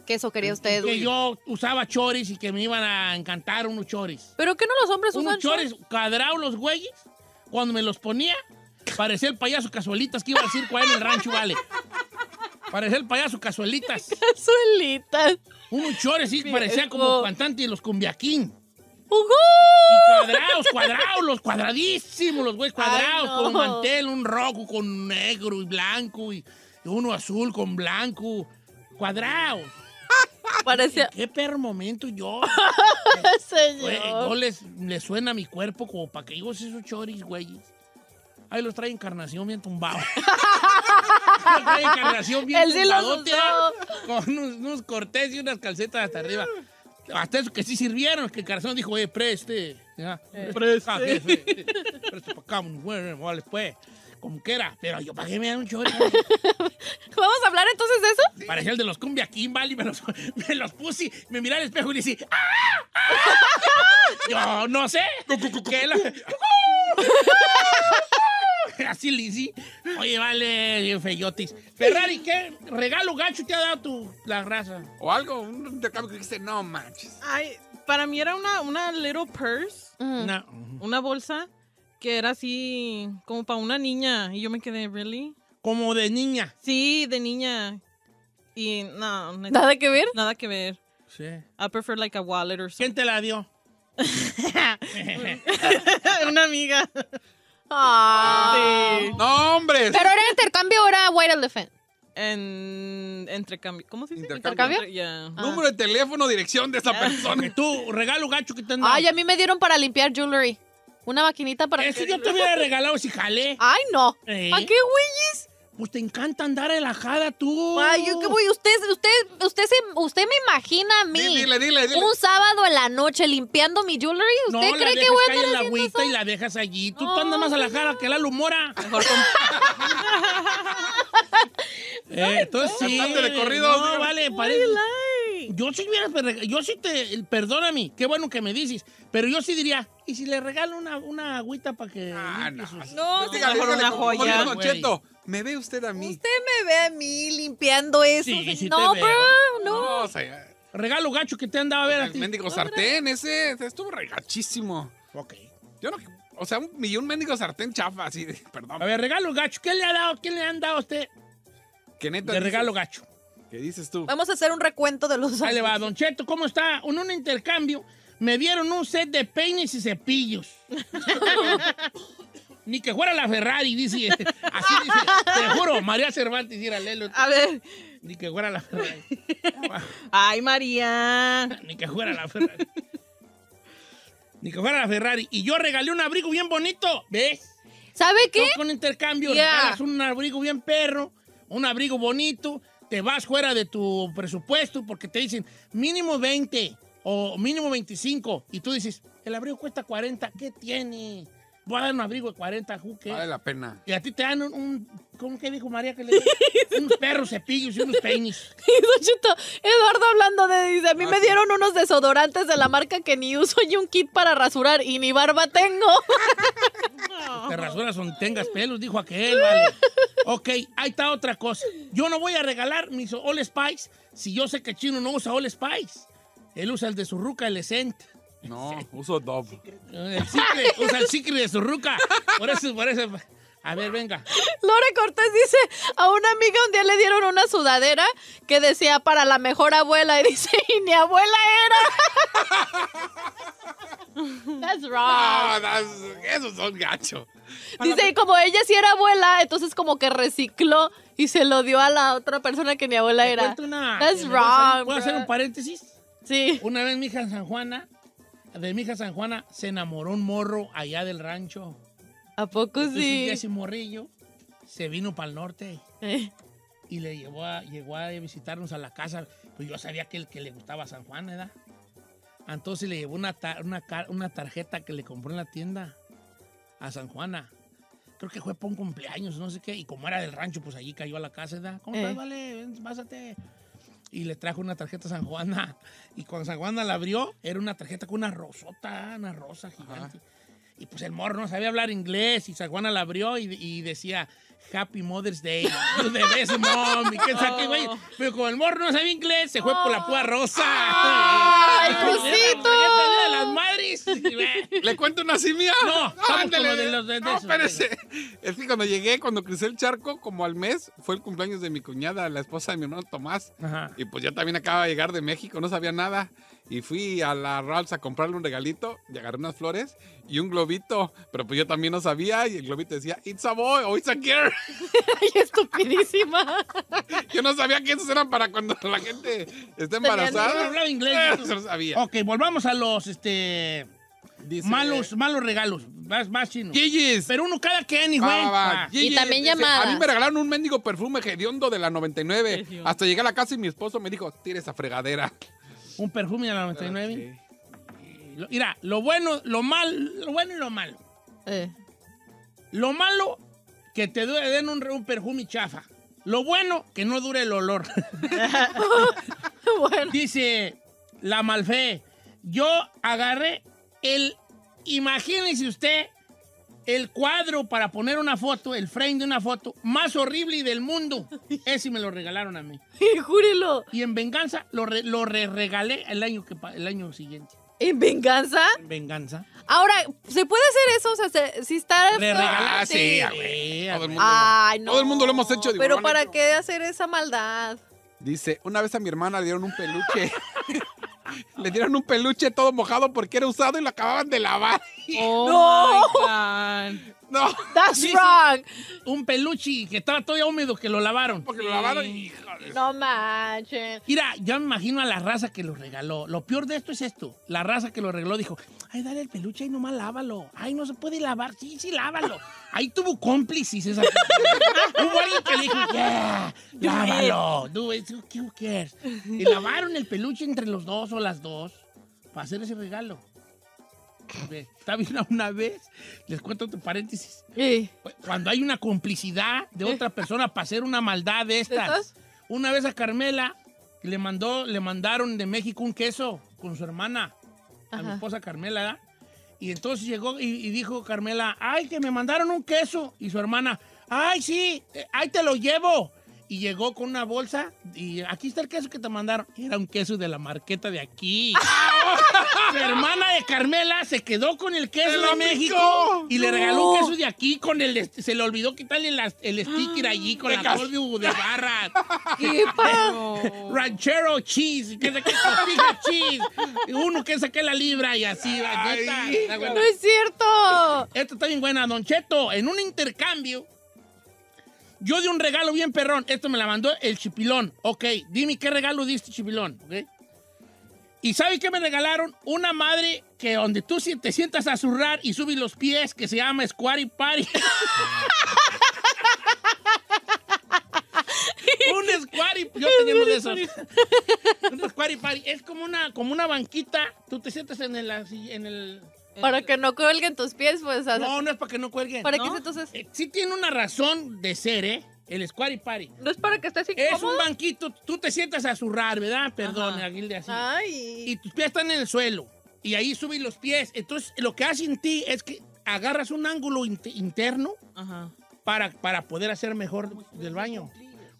Que eso quería usted. Que yo usaba choris y que me iban a encantar unos choris. ¿Pero qué no los hombres usan Unos choris cuadrados los güeyes, cuando me los ponía, parecía el payaso casualitas que iba al circo en el rancho, vale. Parecía el payaso Casuelitas. Cazuelitas. Unos chores, sí, parecía como cantante de los cumbiaquín. ¡Ujú! Y cuadrados, cuadrados, los cuadradísimos, los güeyes cuadrados, Ay, no. con mantel, un rojo con negro y blanco, y uno azul con blanco. Cuadrados. Parecía. Qué perro momento yo. Güey, Señor. no les, les suena a mi cuerpo como para que digo esos choris, güeyes. Ahí los trae encarnación bien tumbado. Los trae encarnación bien usó. ¿ah? Con unos, unos cortés y unas calcetas hasta arriba. Hasta eso que sí sirvieron, que Encarnación dijo, oye, preste. Ya, preste. Ah, preste para acá, bueno, vale, pues. Como que era. Pero yo, ¿para qué me dan un chori? ¿Vamos a hablar entonces de eso? Parecía el de los cumbia Kimball y me los, me los puse, y me miré al espejo y le decía, ¡ah! ¡ah! Yo no sé. ¿Qué la- Así hice. Oye, vale, feyotis. Ferrari, ¿qué regalo gacho te ha dado tu, la raza? O algo, un intercambio que dijiste, no manches. Ay, para mí era una, una little purse, No. una bolsa que era así como para una niña. Y yo me quedé, ¿really? Como de niña. Sí, de niña. Y no, ¿Nada que ver? nada que ver. Sí. I prefer like a wallet or ¿Quién something. te la dio? una amiga. Ah. Sí. No, hombre. Pero era intercambio o era White Elephant. En entrecambio. ¿Cómo se dice? Intercambio. ¿Intercambio? Ya. Número de teléfono, dirección de esa Que persona. tú, regalo gacho que te han dado. Ay, a mí me dieron para limpiar jewelry. Una maquinita para Eso yo te hubiera regalado si jalé. Ay, no. ¿Eh? ¿Para qué, güeyes? Pues te encanta andar relajada tú. Ay, yo qué voy. Usted, usted, usted, se, usted me imagina a mí. Di- Dile, dile, dile. Un sábado en la noche limpiando mi jewelry. No, ¿Usted la cree que dejas voy a andar en la agüita y la dejas allí. Tú, tú andas más a la cara que la lumora. Mejor con- Eh, entonces sí. Cantante de corrido, No, vale, parece. Yo sí hubiera, yo sí te, perdóname, qué bueno que me dices, pero yo sí diría, ¿y si le regalo una, una agüita para que Ah, no. sus- No, Dígale, mejor dígale, una como- como joya. Güey. Cheto, me ve usted a mí. Usted me ve a mí limpiando eso. Sí, sí te no, veo. bro, No, no. o sea, Regalo gacho que te han dado a ver a el ti. mendigo sartén ese, ese estuvo regachísimo. Ok. Yo no, o sea, un millón mendigo sartén chafa, así perdón. A ver, regalo gacho, ¿qué le ha dado, qué le han dado a usted que neta de dices- regalo gacho? ¿Qué dices tú? Vamos a hacer un recuento de los Ahí le va, Don Cheto, ¿cómo está? En un intercambio me dieron un set de peines y cepillos. Ni que fuera la Ferrari, dice. Así dice. Te juro, María Cervantes, ir a leerlo. A ver. Ni que fuera la Ferrari. Ay, María. Ni que fuera la Ferrari. Ni que fuera la Ferrari. Y yo regalé un abrigo bien bonito. ¿Ves? ¿Sabe qué? Con intercambio regalas un abrigo bien perro, un abrigo bonito, te vas fuera de tu presupuesto porque te dicen mínimo 20 o mínimo 25 y tú dices, el abrigo cuesta 40, ¿qué tiene? Voy a dar un abrigo de 40, ¿ju qué? Vale la pena. Y a ti te dan un, un- ¿cómo que dijo María que le dieron? unos perros cepillos y unos peines. Eduardo hablando de, dice, a mí Ah, me sí. dieron unos desodorantes de la marca que ni uso y un kit para rasurar y ni barba tengo. Te rasuras donde tengas pelos, dijo aquel, vale. Ok, ahí está otra cosa. Yo no voy a regalar mis All Spice si yo sé que chino no usa All Spice. Él usa el de su ruca, el Essent. No, uso Dove. El Secret, usa el Secret de su ruca. Por eso, por eso. A ver, venga. Lore Cortés dice, a una amiga un día le dieron una sudadera que decía para la mejor abuela y dice, y ni abuela era. That's wrong. Das- esos son gachos. Dice, y como ella sí era abuela, entonces como que recicló y se lo dio a la otra persona que ni abuela era. una- That's ¿me voy a hacer- wrong, ¿Puedo hacer un paréntesis? Sí. Una vez mi hija en San Juana, de mi hija San Juana, se enamoró un morro allá del rancho. ¿A poco Entonces, sí? ese morrillo se vino para el norte. Eh, y le llevó a, llegó a visitarnos a la casa. Pues yo sabía que el que le gustaba San Juan, ¿verdad? Entonces le llevó una, tar- una, car- una tarjeta que le compró en la tienda a San Juana. Creo que fue para un cumpleaños, no sé qué. Y como era del rancho, pues allí cayó a la casa, ¿verdad? ¿Cómo estás, Eh. vale? Ven, pásate. Y le trajo una tarjeta a San Juana. Y cuando San Juana la abrió, era una tarjeta con una rosota, una rosa gigante. Y pues el morro no sabía hablar inglés y San Juana la abrió y, y decía, Happy Mother's Day. You're the best mom. Y qué sabe, güey. Pero como el morro no sabía inglés, se fue por la púa rosa. ¡Ay, cosito! de las madres. ¿Le cuento una así mía? No, ándale. de los de- de no, esos, espérese. Es que cuando llegué, cuando crucé el charco, como al mes, fue el cumpleaños de mi cuñada, la esposa de mi hermano Tomás. Ajá. Y pues ya también acaba de llegar de México, no sabía nada. Y fui a la Ralphs a comprarle un regalito y agarré unas flores y un globito. Pero pues yo también no sabía y el globito decía, it's a boy o it's a girl. Ay, estupidísima. Yo no sabía que esos eran para cuando la gente está No embarazada. hablaba inglés. Eso no sabía. Ok, volvamos a los este Dice, malos, malos regalos. Más, más chinos. Gigis. Pero uno cada va. va. Gigi Y también dice, llamadas. A mí me regalaron un mendigo perfume hediondo de la 99. Hasta llegué a la casa y mi esposo me dijo, tira esa fregadera. Un perfume de la 99. Lo- Mira, lo bueno, lo mal, lo bueno y lo malo. Eh. Lo malo, que te dure- den un, un perfume chafa. Lo bueno, que no dure el olor. Bueno. Dice la malfe, yo agarré el, imagínese usted, el cuadro para poner una foto, el frame de una foto más horrible del mundo. Ese me lo regalaron a mí. Júrelo. Y en venganza lo, re- lo re- regalé el año, que, el año siguiente. ¿En venganza? En venganza. Ahora, ¿se puede hacer eso? O sea, se- si está... Le regalé. Ah, sí, a güey. Todo el a mundo. Ay, no. Todo el mundo lo hemos hecho, digo, Pero ¿para qué hacer esa maldad? Dice, una vez a mi hermana le dieron un peluche. le dieron un peluche todo mojado porque era usado y lo acababan de lavar. Oh No. my God. No, That's Sí, sí. wrong. Un peluche que estaba todavía húmedo que lo lavaron. porque lo lavaron y... híjole. No manchen. Mira, ya me imagino a la raza que lo regaló. Lo peor de esto es esto. La raza que lo regaló dijo, ay, dale el peluche y nomás lávalo. Ay, no se puede lavar. Sí, sí, lávalo. Ahí tuvo cómplices esa. Hubo alguien que le dijo, yeah, lávalo. Do it. Who cares? Y lavaron el peluche entre los dos o las dos para hacer ese regalo. Bien, una vez, les cuento otro paréntesis. Eh, Cuando hay una complicidad de otra persona para hacer una maldad de estas. Una vez a Carmela le mandó, le mandaron de México un queso con su hermana, a mi esposa Carmela, ¿verdad? Y entonces llegó y, y dijo Carmela, ay, que me mandaron un queso. Y su hermana, ay, sí, eh, ahí te lo llevo. Y llegó con una bolsa y aquí está el queso que te mandaron. Era un queso de la marqueta de aquí. Su hermana de Carmela se quedó con el queso ¡Se de México y le regaló un queso de aquí con el... est- Se le olvidó quitarle la- el sticker allí con la código de barras. ¿Qué Ranchero cheese, que saqué cheese, uno que saqué la libra y así. está buena. No es cierto. Esta está bien buena, Don Cheto. En un intercambio, yo di un regalo bien perrón. Esto me la mandó el chipilón. Ok, dime qué regalo diste, chipilón. ¿ok? ¿Y sabe qué me regalaron? Una madre que donde tú te sientas a zurrar y subes los pies, que se llama Squatty Party. un Squatty, yo de esos. un Squatty Party. Es como una, como una banquita. Tú te sientas en el, en el, Para que no cuelguen tus pies, pues. o sea, no, no es para que no cuelguen. ¿Para ¿no? qué es entonces? Eh, sí tiene una razón de ser, ¿eh? El Squatty Party. No es para que estés Es incómodo. un banquito, tú te sientas a zurrar, ¿verdad? Perdón, Aguilde, así. Ay. Y tus pies están en el suelo. Y ahí subes los pies. Entonces, lo que hace en ti es que agarras un ángulo int- interno Ajá. para, para poder hacer mejor del baño.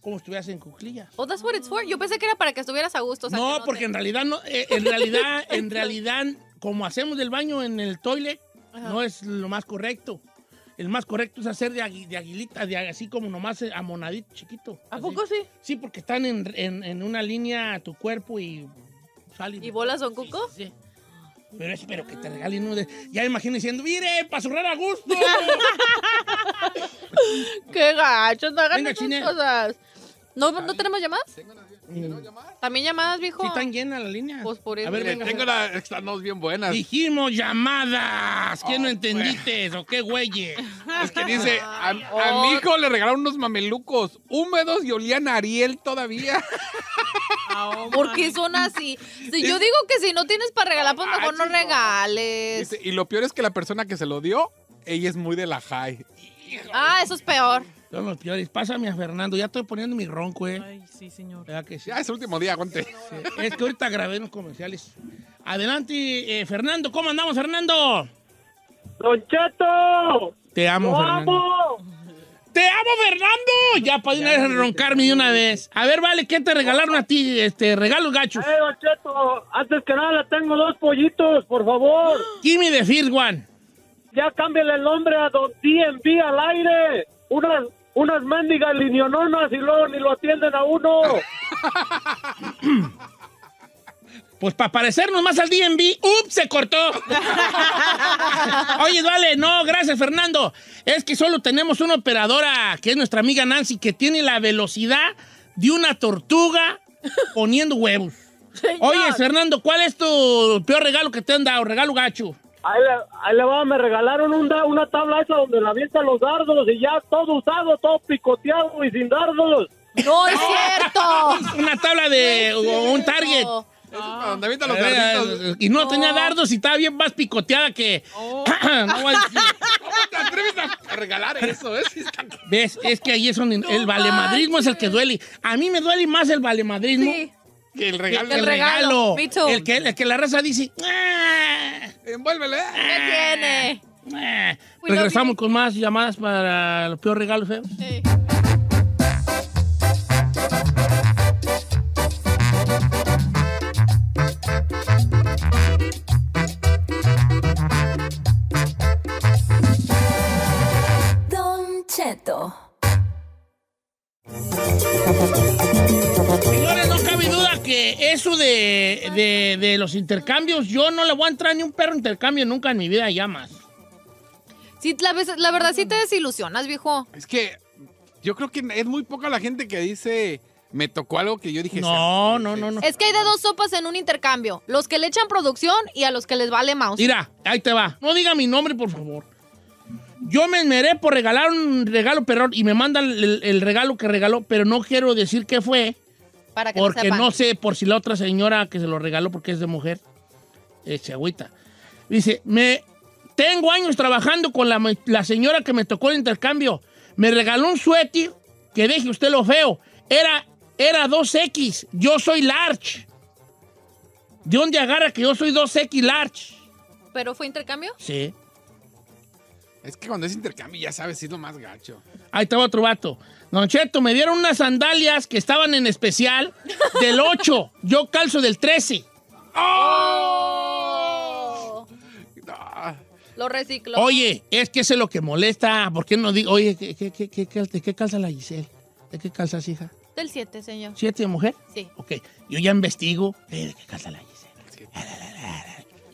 Como si estuvieras en cuclillas. Oh, that's what it's for. Yo pensé que era para que estuvieras a gusto. o sea, que no, te- porque en realidad no, eh, en realidad, en realidad, como hacemos del baño en el toilet, Ajá. no es lo más correcto. El más correcto es hacer de, agui- de aguilita, de así como nomás eh, amonadito, chiquito. ¿A así. poco sí? Sí, porque están en, en- en una línea tu cuerpo y salen. ¿Y bolas son cuco? Sí, sí. Pero espero que te regalen uno de. Ya me imagino diciendo, mire, para zurrar a gusto. ¡Qué gachos! No hagan Venga, esas cosas. ¿No, ¿No tenemos llamadas? ¿También llamadas, viejo? Sí, están llenas las líneas. Pues por eso. A ver, venga. tengo la... Están dos bien buenas. Dijimos llamadas. ¿Qué Oh, no entendiste? ¿O qué, güey? Es que dice, a, a mi hijo le regalaron unos mamelucos húmedos y olían a Ariel todavía. ¿Por qué son así? Si yo digo que si no tienes para regalar, pues mejor no regales. Dice, y lo peor es que la persona que se lo dio, ella es muy de la high. Ah, eso es peor. Son los peores. Pásame a Fernando. Ya estoy poniendo mi ronco, ¿eh? Ay, sí, señor. ¿Verdad que sí? Ya es el último día, aguante. Es que ahorita grabé los comerciales. Adelante, eh, Fernando. ¿Cómo andamos, Fernando? ¡Don Cheto! Te amo, ¡Lo Fernando. amo! ¡Te amo, Fernando! Ya para una vez roncarme de una vez. A ver, vale, ¿qué te regalaron a ti? Este, regalos gachos. Eh, Don Cheto, antes que nada le tengo dos pollitos, por favor. Give me the first one. Ya cámbiale el nombre a Don DMV al aire. Unas, unas mendigas liniononas y luego ni lo atienden a uno. Pues para parecernos más al DMV, ¡ups! Se cortó. Oye, vale, no, gracias, Fernando. Es que solo tenemos una operadora, que es nuestra amiga Nancy, que tiene la velocidad de una tortuga poniendo huevos. Oye, Fernando, ¿cuál es tu peor regalo que te han dado? Regalo gacho. Ahí le, ahí le va, me regalaron un da- una tabla esa donde la avientan los dardos y ya todo usado, todo picoteado y sin dardos. ¡No es cierto! Una tabla de No es o un target. Eso es para donde avientan los darditos. y no, tenía dardos y estaba bien más picoteada que. no voy a decir. ¿Cómo te atreves a regalar eso? eh? Está- ¿Ves? Es que ahí es donde el valemadrismo es el que duele. A mí me duele más el valemadrismo Sí. Que el regalo. el el regalo. El que, el que la raza dice. "Ah, Envuélvele. ¿Qué tiene? ah". Regresamos con más llamadas para los peores regalos feos. Sí. Señores, no cabe duda que eso de, de- de los intercambios, yo no le voy a entrar ni un perro intercambio nunca en mi vida ya más. Sí, la, verdad sí te desilusionas, viejo. Es que yo creo que es muy poca la gente que dice, me tocó algo que yo dije. No, no, no, no. Es que hay de dos sopas en un intercambio. Los que le echan producción y a los que les vale mouse. Mira, ahí te va. No diga mi nombre, por favor. Yo me esmeré por regalar un regalo perrón y me mandan el, el regalo que regaló, pero no quiero decir qué fue, para que porque no sé por si la otra señora que se lo regaló porque es de mujer, eh, se agüita. Dice, me tengo años trabajando con la, la señora que me tocó el intercambio. Me regaló un suéter que deje usted lo feo. Era, era 2X. Yo soy large. ¿De dónde agarra que yo soy 2X large? ¿Pero fue intercambio? Sí. Es que cuando es intercambio ya sabes, es lo más gacho. Ahí estaba otro vato. Don Cheto, me dieron unas sandalias que estaban en especial del 8. Yo calzo del 13. Oh. Lo recicló. Oye, es que eso es lo que molesta. ¿Por qué no digo, oye, ¿qué, qué, qué, qué, qué- de qué calza la Giselle? ¿De qué calzas, hija? Del 7, señor. ¿Siete de mujer? Sí. Ok, yo ya investigo. Eh, ¿De qué calza la Giselle?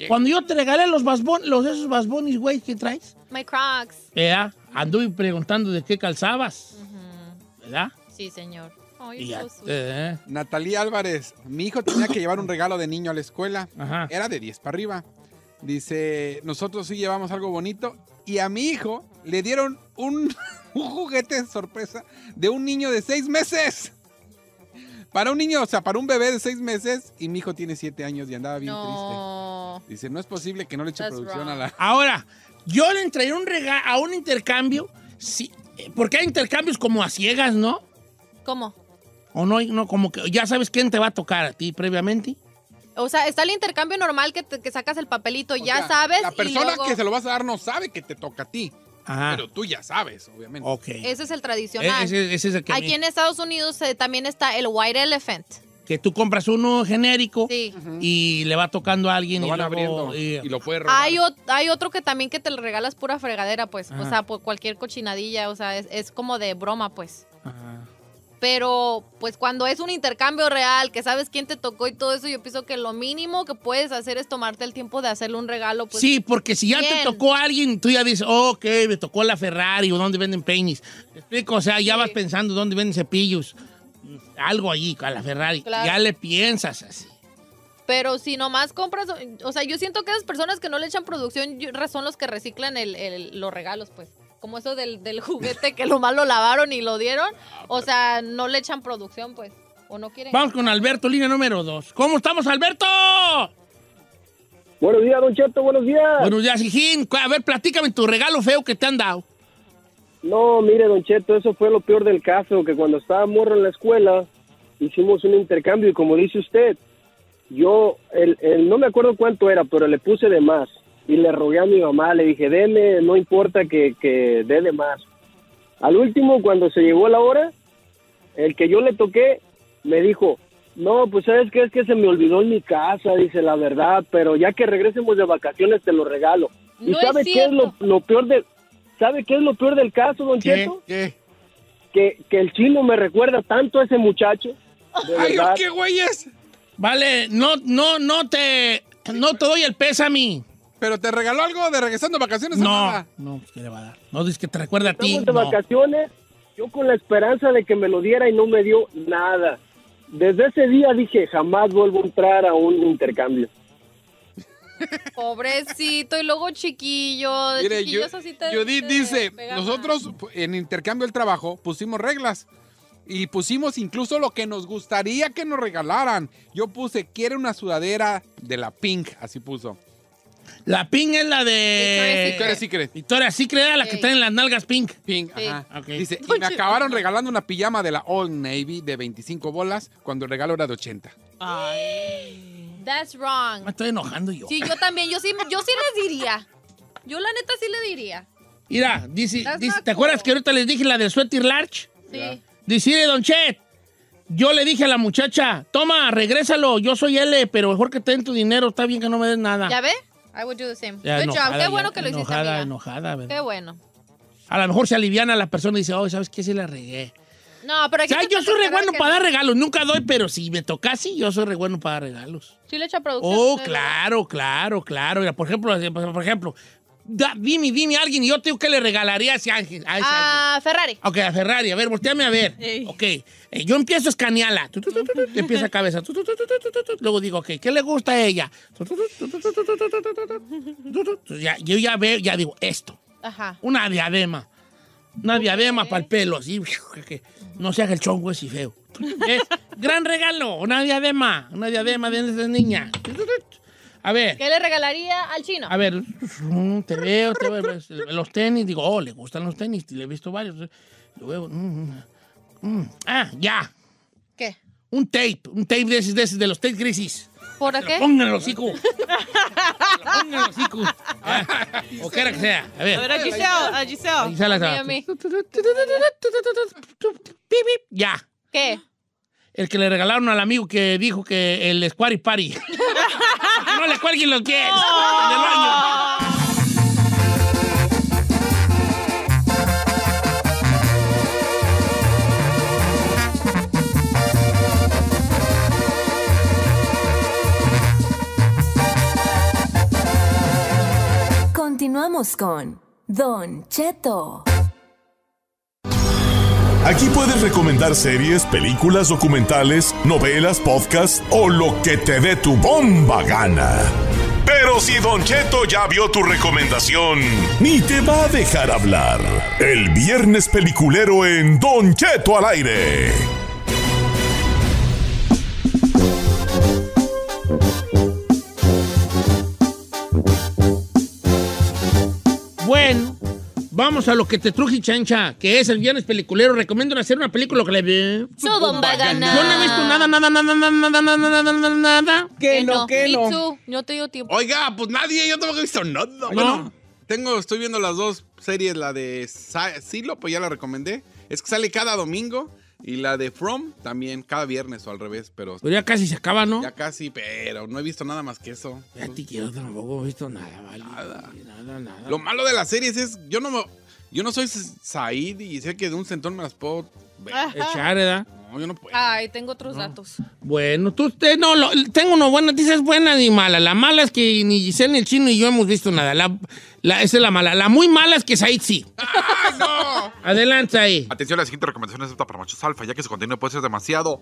Cuando yo te regalé los basbon, los esos basbonis, güey, ¿qué traes? My Crocs. Vea, anduve preguntando de qué calzabas. ¿Verdad? Sí, señor. Ay, Y ya, so sweet. eh, Natalia Álvarez, mi hijo tenía que llevar un regalo de niño a la escuela. Ajá. Era de 10 para arriba. Dice, nosotros sí llevamos algo bonito. Y a mi hijo le dieron un, un juguete sorpresa de un niño de 6 meses. Para un niño, o sea, para un bebé de 6 meses. Y mi hijo tiene 7 años y andaba bien No. triste. Dice, no es posible que no le eche That's producción wrong. a la... Ahora, yo le entraría un regalo a un intercambio, sí, eh, porque hay intercambios como a ciegas, ¿no? ¿Cómo? O no, no, como que ya sabes quién te va a tocar a ti previamente. O sea, está el intercambio normal que, te- que sacas el papelito, O ya sea, sabes. La y persona luego- que se lo vas a dar no sabe que te toca a ti. Ajá. Pero tú ya sabes, obviamente. ok. Ese es el E- tradicional. ese, ese es el que, Aquí en Estados Unidos eh, también está el White Elephant. que tú compras uno genérico Sí. y le va tocando a alguien Lo y van luego, abriendo y- y lo puedes robar. Hay, hay otro que también que te le regalas pura fregadera, pues. Ajá. O sea, por cualquier cochinadilla. O sea, es, es como de broma, pues. Ajá. Pero, pues cuando es un intercambio real, que sabes quién te tocó y todo eso, yo pienso que lo mínimo que puedes hacer es tomarte el tiempo de hacerle un regalo. Pues, sí, porque si ya te tocó a alguien, tú ya dices, oh, ok, me tocó la Ferrari o dónde venden peines. ¿Me explico? O sea, ya Sí. vas pensando dónde venden cepillos. Algo allí a la Ferrari. Claro. Ya le piensas así. Pero si nomás compras, o sea, yo siento que esas personas que no le echan producción son los que reciclan el- el- los regalos, pues. Como eso del, del juguete que lo mal lo lavaron y lo dieron. O sea, no le echan producción, pues. O no quieren. Vamos con Alberto, línea número dos. ¿Cómo estamos, Alberto? Buenos días, Don Cheto, buenos días. Buenos días, hijín. A ver, platícame tu regalo feo que te han dado. No, mire, Don Cheto, eso fue lo peor del caso, que cuando estaba morro en la escuela, hicimos un intercambio y como dice usted, yo, el, el- no me acuerdo cuánto era, pero le puse de más y le rogué a mi mamá, le dije, deme, no importa que, que dé de más. Al último, cuando se llegó la hora, el que yo le toqué me dijo, no, pues sabes qué es que se me olvidó en mi casa, dice la verdad, pero ya que regresemos de vacaciones te lo regalo. ¿Y No es sabe qué es lo, lo peor de, sabe qué es lo peor del caso, don ¿Qué? Cheto? ¿Qué? Que, que el chino me recuerda tanto a ese muchacho. De ¡Ay, verdad. qué güeyes! Vale, no, no, no te, no te doy el pésame. ¿Pero te regaló algo de regresando vacaciones No, nada? no, pues, ¿qué le va a dar? No, dices que te recuerda a ti. De No. vacaciones, yo con la esperanza de que me lo diera y no me dio nada. Desde ese día dije, jamás vuelvo a entrar a un intercambio. Pobrecito, y luego chiquillo. De Mire, chiquillos Yu- así te- Judith te dice, nosotros en intercambio del trabajo pusimos reglas y pusimos incluso lo que nos gustaría que nos regalaran. Yo puse, quiere una sudadera de la Pink, así puso. La pink es la de... Victoria's Secret. Victoria Secret era la que Sí. trae en las nalgas pink. Pink, Sí. ajá. Ok. Dice, y me acabaron regalando una pijama de la Old Navy de 25 bolas cuando el regalo era de 80. más. That's wrong. Me estoy enojando yo. Sí, yo también, yo sí, yo sí les diría. Yo la neta sí le diría. Mira, dice, ¿te acuerdas cool. que ahorita les dije la del sweater large? Sí. Dice, "Mire, Don Chet, yo le dije a la muchacha, toma, regrésalo, yo soy L, pero mejor que te den tu dinero, está bien que no me des nada. ¿Ya ve? I would do the same. Ya Good enojada, job. Qué ya, bueno que lo hiciste, enojada, amiga. enojada, ¿verdad? Qué bueno. A lo mejor se aliviana la persona y dice, oh, ¿sabes qué? Sí la regué. No, pero O sea, yo soy re bueno para no. dar regalos, nunca doy, pero si me toca así, yo soy re bueno para dar regalos. Sí le echa producción. Oh, claro, claro, claro. Mira, por ejemplo, por ejemplo, da, dime, dime alguien y yo tengo que le regalaría a ese ángel. A. Ferrari. Ok, a Ferrari. A ver, volteame a ver. Ey. Ok, yo empiezo a escanearla. Empieza cabeza. Luego digo, ok, ¿qué le gusta a ella? Yo ya veo, ya digo, esto. Ajá. Una diadema. Una diadema para el pelo, así. No se haga el chongo ese feo. Gran regalo. Una diadema. Una diadema de esas niñas. A ver. ¿Qué le regalaría al chino? A ver, mm, te veo, te veo, ves, los tenis, digo, oh, le gustan los tenis, le he visto varios. Lo veo, mm, mm, mm. Ah, ya, ¿Qué? un tape, un tape de esos, de, esos, de los tape grises. ¿Por qué? Pongan el hocico. Pongan el hocico. Ah, o quiera que sea. A ver. A ver, a Giselle, a Giselle. A pip, Ya. ¿Qué? El que le regalaron al amigo que dijo que el Squari Party. no le cuelguen los pies. En el baño. Continuamos con Don Cheto. Aquí puedes recomendar series, películas, documentales, novelas, podcasts o lo que te dé tu bomba gana. Pero si Don Cheto ya vio tu recomendación, ni te va a dejar hablar. El viernes peliculero en Don Cheto al aire. Bueno, Vamos a lo que te truje, chancha, que es el viernes peliculero. Recomiendo hacer una película que le ve. Su bomba gana. Yo no he visto nada, nada, nada, nada, nada, nada, nada, nada. nada. Que no, que no. no. Yo te digo tiempo. Oiga, pues nadie, yo tampoco he visto nada. No. Bueno, tengo, estoy viendo las dos series, la de Silo, pues ya la recomendé. Es que sale cada domingo. Y la de From también, cada viernes o al revés, pero Pero ya casi se acaba, ¿no? ya casi, pero no he visto nada más que eso. Fíjate que yo tampoco he visto nada, ¿vale? Nada. Nada, nada. Lo malo de las series es, yo no me, yo no soy Said y sé que de un centón me las puedo ver. Echar, ¿verdad? No, yo no puedo. Ay, tengo otros datos. Bueno, tú, usted, no, lo- tengo una buena noticia, es buena ni mala. La mala es que ni Giselle, ni el chino, ni yo hemos visto nada. La, la- esa es la mala. La muy mala es que Said sí. Adelante ahí. Atención, la siguiente recomendación es apta para machos alfa, ya que su contenido puede ser demasiado.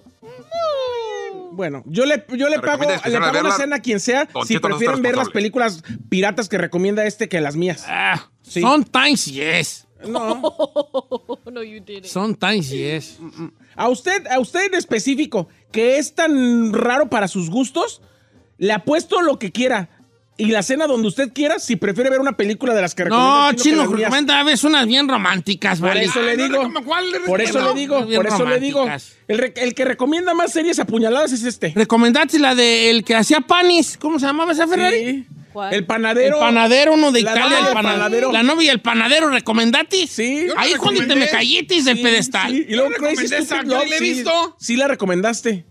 Bueno, yo le, yo le ¿Me pago, le pago verla? una cena a quien sea Don si Cheto no es prefieren ver las responsable. películas piratas que recomienda este que las mías. Ah, Sí. Sometimes yes. No. no, you didn't. Sometimes yes. A usted, a usted en específico, que es tan raro para sus gustos, le apuesto lo que quiera. Y la cena donde usted quiera, si prefiere ver una película de las que recomienda No, chino, mías. recomienda a veces unas bien románticas, Por ¿vale? eso le Ay, no, digo. ¿cómo cuál le Por eso le digo, por eso le digo. El, re- el que recomienda más series apuñaladas es este. Recomendaste la de el que hacía panis. ¿Cómo se llamaba esa Ferrari? Sí. ¿Cuál? El panadero. El panadero, uno de La Italia, el panadero. panadero. La novia y el panadero, ¿recomendatis? Sí. Ahí cuando te me callitis del Sí, pedestal. sí. Y luego Crazy Stupid Love, la he sí. visto. Sí la recomendaste.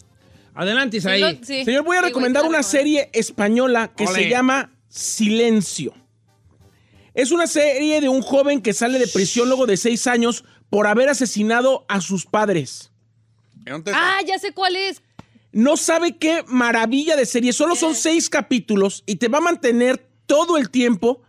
Adelante, Sí, ahí. lo- sí. Señor, voy a Sí, recomendar una serie española que Ole. se llama Silencio. Es una serie de un joven que sale de prisión luego de seis años por haber asesinado a sus padres. Entonces, Ah, ya sé cuál es. No sabe qué maravilla de serie. Solo son seis capítulos y te va a mantener todo el tiempo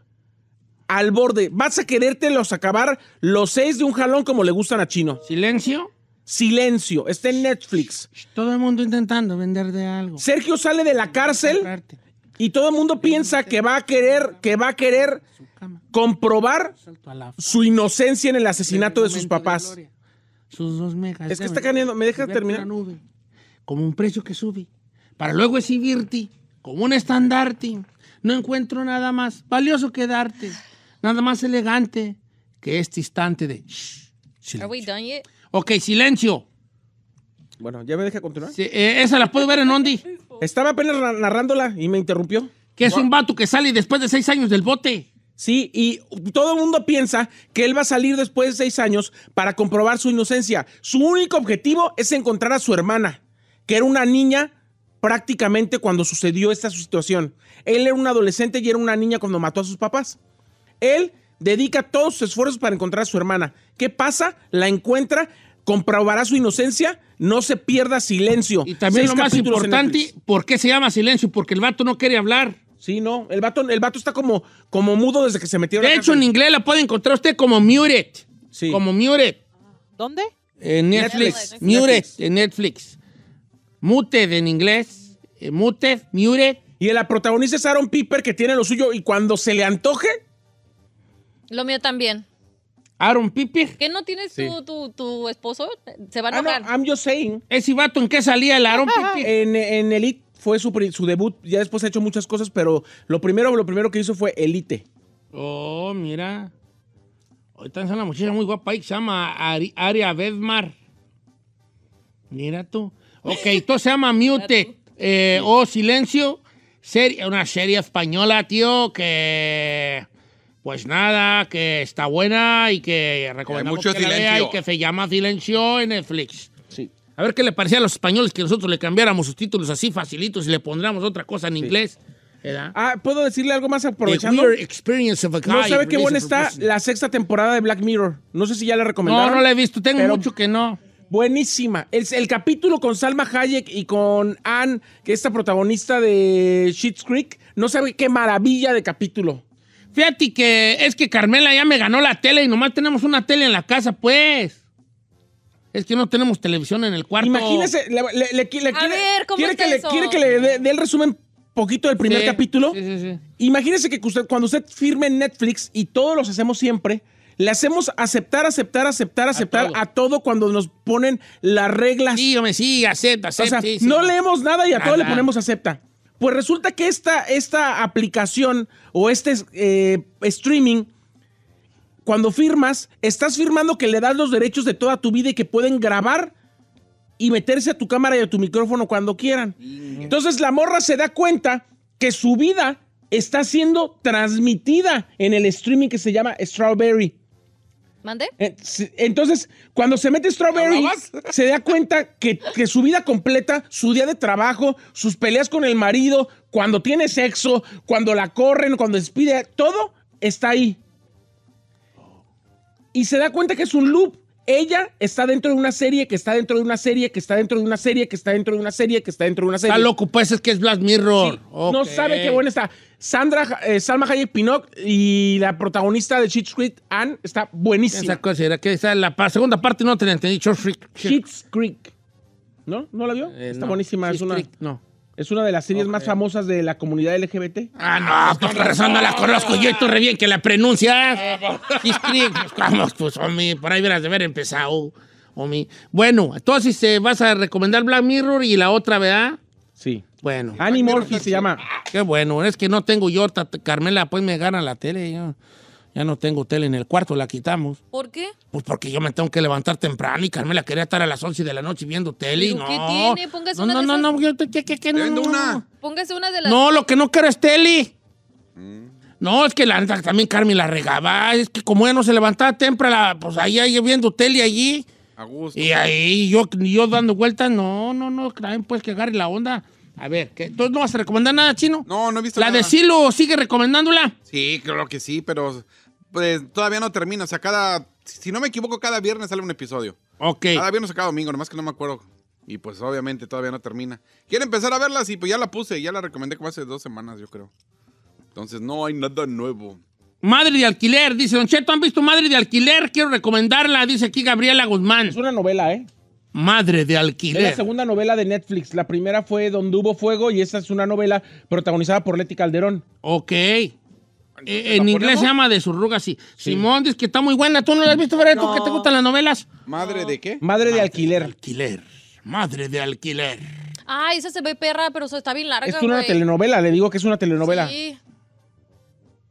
al borde. Vas a querértelos acabar los seis de un jalón como le gustan a Chino. Silencio. Silencio. Está en Netflix. Todo el mundo intentando vender de algo. Sergio sale de la cárcel y todo el mundo piensa que va a querer, que va a querer comprobar su inocencia en el asesinato de sus papás. Sus dos megas. Es que está caneando. ¿Me dejas Verte terminar? como un precio que sube. Para luego exhibirte como un estandarte. No encuentro nada más valioso que darte. Nada más elegante que este instante de... shh, Are silencio. we done yet? Ok, silencio. Bueno, ¿ya me deja continuar? Sí, eh, esa la puedo ver en Ondi. Estaba apenas na- narrándola y me interrumpió. Que es un vato que sale después de seis años del bote. Sí, y todo el mundo piensa que él va a salir después de seis años para comprobar su inocencia. Su único objetivo es encontrar a su hermana, que era una niña prácticamente cuando sucedió esta situación. Él era un adolescente y era una niña cuando mató a sus papás. Él dedica todos sus esfuerzos para encontrar a su hermana. ¿Qué pasa? La encuentra, comprobará su inocencia, no se pierda silencio. Y también Seis lo más importante. ¿por qué se llama silencio? Porque el vato no quiere hablar. Sí, no, el vato, el vato está como, como mudo desde que se metió a la De hecho, en inglés la puede encontrar usted como muted. Sí. Como muted. ¿Dónde? En Netflix. Netflix. Muted en Netflix. Muted en inglés. Eh, muted, muted. Y la protagonista es Aaron Piper, que tiene lo suyo, y cuando se le antoje, Lo mío también. Aaron Piper. ¿Qué no tienes Sí. tu, tu, tu esposo? Se va a ah, no, enojar. I'm just saying, Ese vato, ¿en qué salía el Aaron Piper? en, en Elite fue su, su debut, ya después ha hecho muchas cosas, pero lo primero, lo primero que hizo fue Elite. Oh, mira. Ahorita es una muchacha muy guapa ahí que se llama Ari- Aria Bedmar. Mira tú. Ok, entonces se llama Mute. Eh, o Silencio. Serie, una serie española, tío, que... Pues nada, que está buena y que recomendamos mucho que la vea silencio. y que se llama Silencio en Netflix. Sí. A ver qué le parecía a los españoles que nosotros le cambiáramos sus títulos así facilitos y le pondríamos otra cosa en inglés. ¿Verdad? Ah, ¿puedo decirle algo más aprovechando? Experience of a Guy. No sabe qué buena está la sexta temporada de Black Mirror. No sé si ya la recomendaron. No, no la he visto. Tengo mucho que no. Buenísima. El, el capítulo con Salma Hayek y con Anne, que es esta protagonista de Schitt's Creek, no sabe qué maravilla de capítulo. Fíjate que es que Carmela ya me ganó la tele y nomás tenemos una tele en la casa, pues. Es que no tenemos televisión en el cuarto. Imagínese, le, le- le- le quiere, ver, ¿cómo quiere está que eso? quiere que le dé el resumen poquito del primer Sí, capítulo. Sí, sí, sí. Imagínese que usted, cuando usted firme en Netflix, y todos los hacemos siempre, le hacemos aceptar, aceptar, aceptar, aceptar todo. a todo, cuando nos ponen las reglas. Sí, hombre, sí, acepta, o acepta. sea, sí, sí. no leemos nada y a todo le Nada. ponemos acepta. Pues resulta que esta, esta aplicación o este eh, streaming, cuando firmas, estás firmando que le das los derechos de toda tu vida y que pueden grabar y meterse a tu cámara y a tu micrófono cuando quieran. Entonces la morra se da cuenta que su vida está siendo transmitida en el streaming que se llama Strawberry. ¿Mande? Eh, Entonces, cuando se mete Strawberry, se da cuenta que, que su vida completa, su día de trabajo, sus peleas con el marido, cuando tiene sexo, cuando la corren, cuando despide, todo está ahí. Y se da cuenta que es un loop. Ella está dentro de una serie, que está dentro de una serie, que está dentro de una serie, que está dentro de una serie, que está dentro de una serie. Está loco, pues es que es Black Mirror. No sabe qué buena está. Sandra, eh, Salma Hayek Pinnock y la protagonista de Schitt's Creek, Anne, está buenísima. Esa cosa era que esa, la segunda parte no te la entendí. Schitt's Creek. ¿No? ¿No la vio? Eh, Está no. buenísima. Es una, Creek, No. Es una de las series más famosas de la comunidad LGBT. Ah, no, pues con razón no la conozco. Yo y tú re bien que la pronuncias. Creek, pues vamos, pues, homie, por ahí verás de haber empezado, homie. Bueno, entonces eh, vas a recomendar Black Mirror y la otra, ¿verdad? Sí. Bueno. Annie Murphy se llama. Qué bueno, es que no tengo yo, Carmela, pues me gana la tele. Yo ya no tengo tele en el cuarto, la quitamos. ¿Por qué? Pues porque yo me tengo que levantar temprano y Carmela quería estar a las 11 de la noche viendo tele. y ¿Pero no. qué tiene? Póngase no, una no, de no, esas. no, yo te- ¿qué, qué, qué? no, no, una. no. Póngase una de las. No, lo que no quiero es tele. No, es que la también Carmen la regaba. Es que como ella no se levantaba temprano, pues ahí, ahí viendo tele allí. A gusto. Y ahí yo, yo dando vueltas, no, no, no, también pues que agarre la onda. A ver, ¿qué? ¿tú no vas a recomendar nada, chino? No, no he visto ¿La nada. de Silo sigue recomendándola? Sí, creo que sí, pero pues todavía no termina. O sea, cada. Si no me equivoco, cada viernes sale un episodio. Ok. Cada viernes o cada domingo, nomás que no me acuerdo. Y pues obviamente todavía no termina. ¿Quieren empezar a verla? Sí, pues ya la puse, ya la recomendé como hace dos semanas, yo creo. Entonces no hay nada nuevo. Madre de alquiler, dice Don Cheto, ¿han visto Madre de alquiler? Quiero recomendarla, dice aquí Gabriela Guzmán. Es una novela, ¿eh? Madre de Es la alquiler. segunda novela de Netflix. La primera fue Donde hubo fuego y esta es una novela protagonizada por Leti Calderón. Ok. Eh, en inglés se llama De Surruga, sí. Simón dice que está muy buena. ¿Tú no la has visto, Fred? ¿Tú No. que te gustan las novelas? ¿Madre de qué? Madre de alquiler. Alquiler. Madre de alquiler. Ay, esa se ve perra, pero eso está bien larga, Es una güey. telenovela, le digo que es una telenovela. Sí.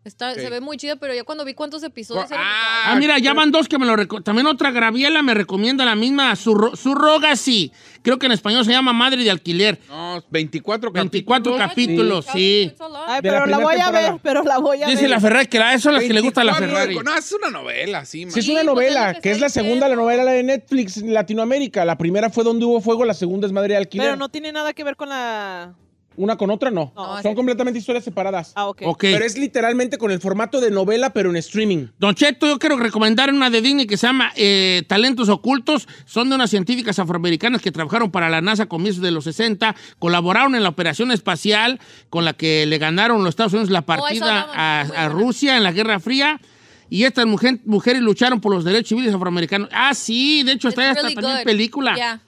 Está. Se ve muy chida, pero ya cuando vi cuántos episodios eran, Ah, mira, ya van dos que me lo También otra Graviela me recomienda la misma Surro- Surrogacy. Creo que en español se llama Madre de alquiler. No, 24 24 capítulos. capítulos, sí. Ay, la pero la, voy a ver, pero la voy a Dice ver. la Ferrari que la, eso es la que le gusta a la 24, Ferrari. No, es una novela, sí, man. Sí, es una pues, novela, que que es la segunda, la novela de Netflix en Latinoamérica. La primera fue Donde hubo fuego, la segunda es Madre de alquiler. Pero no tiene nada que ver con la... Una con otra no. No, Son completamente historias separadas. Ah, ok. Ok. Pero es literalmente con el formato de novela, pero en streaming. Don Cheto, yo quiero recomendar una de Disney que se llama eh, Talentos Ocultos. Son de unas científicas afroamericanas que trabajaron para la NASA a comienzos de los 60. Colaboraron en la operación espacial con la que le ganaron los Estados Unidos la partida esa a, no. Rusia en la Guerra Fría. Y estas mujer- mujeres lucharon por los derechos civiles afroamericanos. Ah, sí, de hecho está It's hasta really también good. película. Yeah.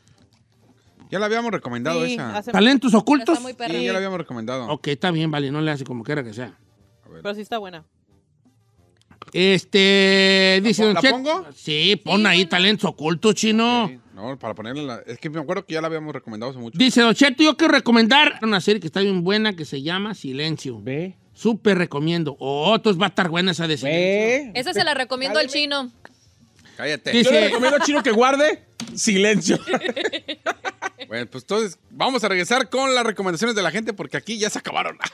Ya la habíamos recomendado Sí, esa. hace- Talentos Ocultos. Está muy perra. Sí, ya la habíamos recomendado. Ok, está bien, vale, no le hace como quiera que sea. Pero sí está buena. Este, dice pon- Don la Cheto. pongo? Sí, pon ahí Talentos Ocultos, chino. Sí, No, para ponerle la... Es que me acuerdo que ya la habíamos recomendado hace mucho. Dice Don Cheto, yo quiero recomendar una serie que está bien buena que se llama Silencio. Ve, Súper recomiendo. Oh, entonces va a estar buena esa de Silencio. ve. Esa se la recomiendo al chino. Cállate. Dice- Yo le recomiendo al chino que guarde silencio. Bueno, pues entonces vamos a regresar con las recomendaciones de la gente porque aquí ya se acabaron.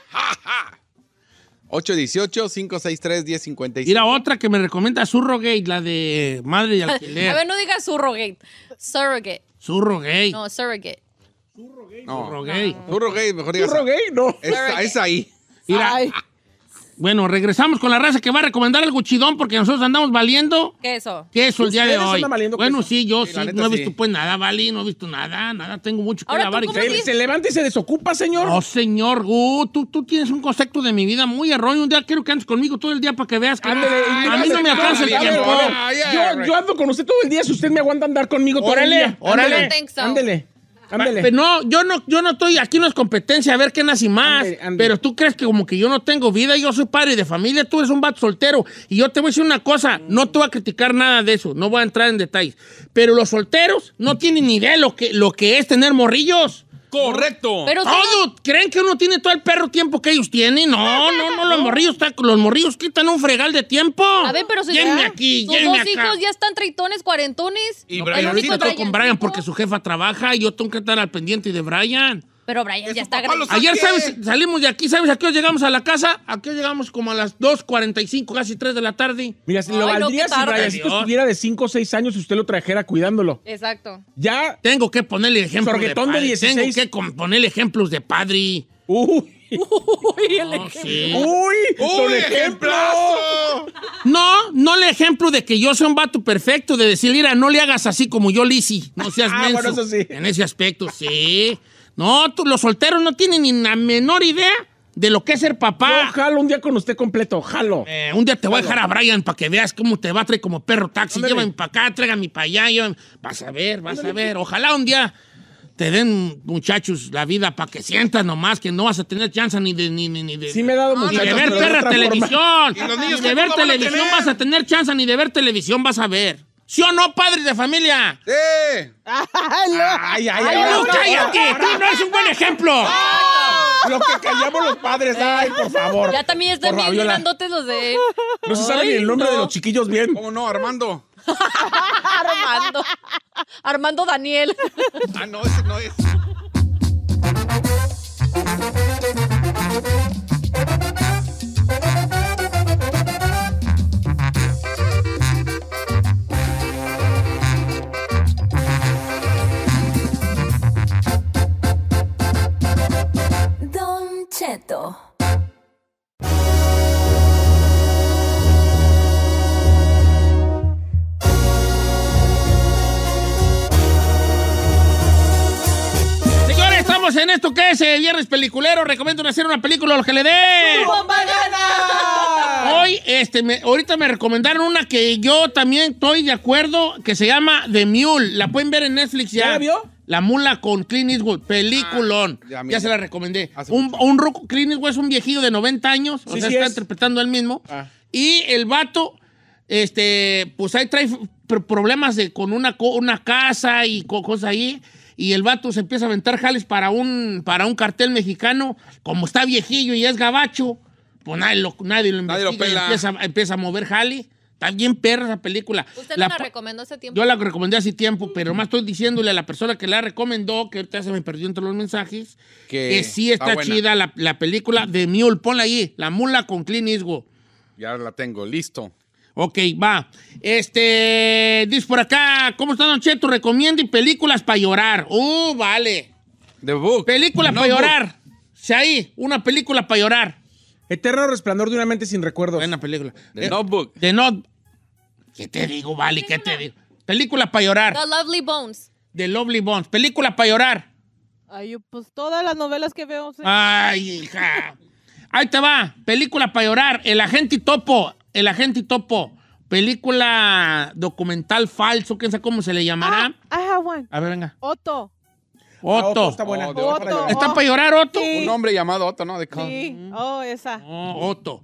818-563-1055. Mira, otra que me recomienda Surrogate, la de Madre de A ver, Alquiler. no digas surrogate. Surrogate. Surrogate. No, surrogate. No, Surrogate. Turro gay, mejor digas. ¿Turro gay? No. Es, es ahí. Mira, Ay, bueno, regresamos con la raza que va a recomendar algo chidón porque nosotros andamos valiendo ¿Qué es eso? queso el día de hoy. Bueno, queso. sí, yo Sí, sí, no he sí. visto pues nada, Vali, no he visto nada, nada, tengo mucho que Ahora, ¿tú lavar. y Se, se levanta y se desocupa, señor. No, señor, uh, tú, tú tienes un concepto de mi vida muy erróneo. Un día quiero que andes conmigo todo el día para que veas que Ándele, a mí no me alcanza el tiempo. Ay, ay, Yo, ay. yo ando con usted todo el día si usted me aguanta andar conmigo todo el día. órale. Ándele, ándele. Pero no, yo no, yo no estoy, aquí no es competencia a ver quién nace más. Pero tú crees que como que yo no tengo vida, yo soy padre de familia, tú eres un vato soltero. Y yo te voy a decir una cosa, no te voy a criticar nada de eso, no voy a entrar en detalles. Pero los solteros no tienen ni idea lo que, lo que es tener morrillos. Correcto. Pero tú Todo, ¿creen que uno tiene todo el perro tiempo que ellos tienen? No, no, no, los morrillos, los morrillos quitan un fregal de tiempo. A ver, pero si Llévenme ya- aquí, tus llévenme dos acá. hijos ya están tritones, cuarentones. Y No, Brian, pero ahorita único estoy con Brian porque su jefa trabaja y yo tengo que estar al pendiente de Brian. Pero Brian ya está grande. Ayer. ¿sabes? Salimos de aquí, ¿sabes a qué hora llegamos a la casa? ¿A qué hora llegamos? Como a las 2.45, casi 3 de la tarde. Mira, si lo Ay, no, valdría qué si Dios. estuviera de 5 o 6 años y usted lo trajera cuidándolo. Exacto. Ya. Tengo que ponerle ejemplos de Sorguetón de padre. 16. Tengo que ponerle ejemplos de padre. Uy. No, sí. Uy. ¡Uy, ejemplo. No, no el ejemplo de que yo sea un vato perfecto, de decir, mira, no le hagas así como yo, Lizzy. No seas Ah, menso. bueno, eso sí. En ese aspecto, sí. No, tú- los solteros no tienen ni la menor idea de lo que es ser papá. jalo un día con usted completo, jalo. Eh, un día te voy a dejar a Brian para que veas cómo te va a traer como perro taxi. Llévame para acá, tráigame para allá. llévame- Vas a ver, vas a ver. Ojalá un día te den, muchachos, la vida para que sientas nomás que no vas a tener chance ni de... Ni, ni, ni de Sí me he dado ni muchachos, de ver perra televisión. Y los niños Ni de ver a televisión vas a tener chance, ni de ver televisión vas a ver. ¿Sí o no, padres de familia? ¡Sí! Ay, no. Ay, ay, ay. ¡Tú no, cállate! ¡Tú no eres un buen ejemplo! Lo que callamos los padres. Ay, por favor. Ya también están bien grandotes los de No se sabe ni el nombre de los chiquillos bien. ¿Cómo no, Armando? Armando. Armando Daniel. Ah, no, ese no es. Señores, estamos en esto que es el viernes peliculero. Recomiendo hacer una película lo que le dé. Hoy, este, ahorita me recomendaron una que yo también estoy de acuerdo, que se llama The Mule. La pueden ver en Netflix ya. ¿Ya? La mula con Clint Eastwood, peliculón. Ah, ya, se la recomendé. Un, un ruco, Clint Eastwood es un viejillo de 90 años, o sea, sí está es. interpretando él mismo. Ah. Y el vato, este, pues ahí trae pr- problemas de, con una, una casa y co- cosas ahí. Y el vato se empieza a aventar jales para un, para un cartel mexicano. Como está viejillo y es gabacho, pues nadie lo, nadie lo Nadie lo pela. empieza a mover jale. Está bien perra esa película. Usted La no la recomendó hace tiempo. yo la recomendé hace tiempo, pero más estoy diciéndole a la persona que la recomendó, que ahorita se me perdió entre los mensajes, Que que, sí está, chida la, la película de Mule. Ponla ahí, La Mula con Clint Eastwood. Ya la tengo, listo. Ok, va. Este, dice por acá, ¿cómo está Don Cheto? Recomienda y películas para llorar. Uh, vale. The Book. Película No para llorar. Sí, ahí, una película para llorar. Eterno resplandor de una mente sin recuerdos. Buena película. The Eh, Notebook. The Not... ¿Qué te digo, vale? ¿Qué te digo? Película para llorar. The Lovely Bones. The Lovely Bones. Película para llorar. Ay, pues todas las novelas que veo. sí. Ay, hija. Ahí te va. Película para llorar. El agente topo. El agente topo. Película documental falso. ¿Quién sabe cómo se le llamará? Ah, I have one. A ver, venga. Otto. Otto. Otto está buena. Oh, Otto. Otto. ¿Está Oh, para llorar, Otto? Sí. Un hombre llamado Otto, ¿no? De Sí. Oh, esa. Oh, Otto.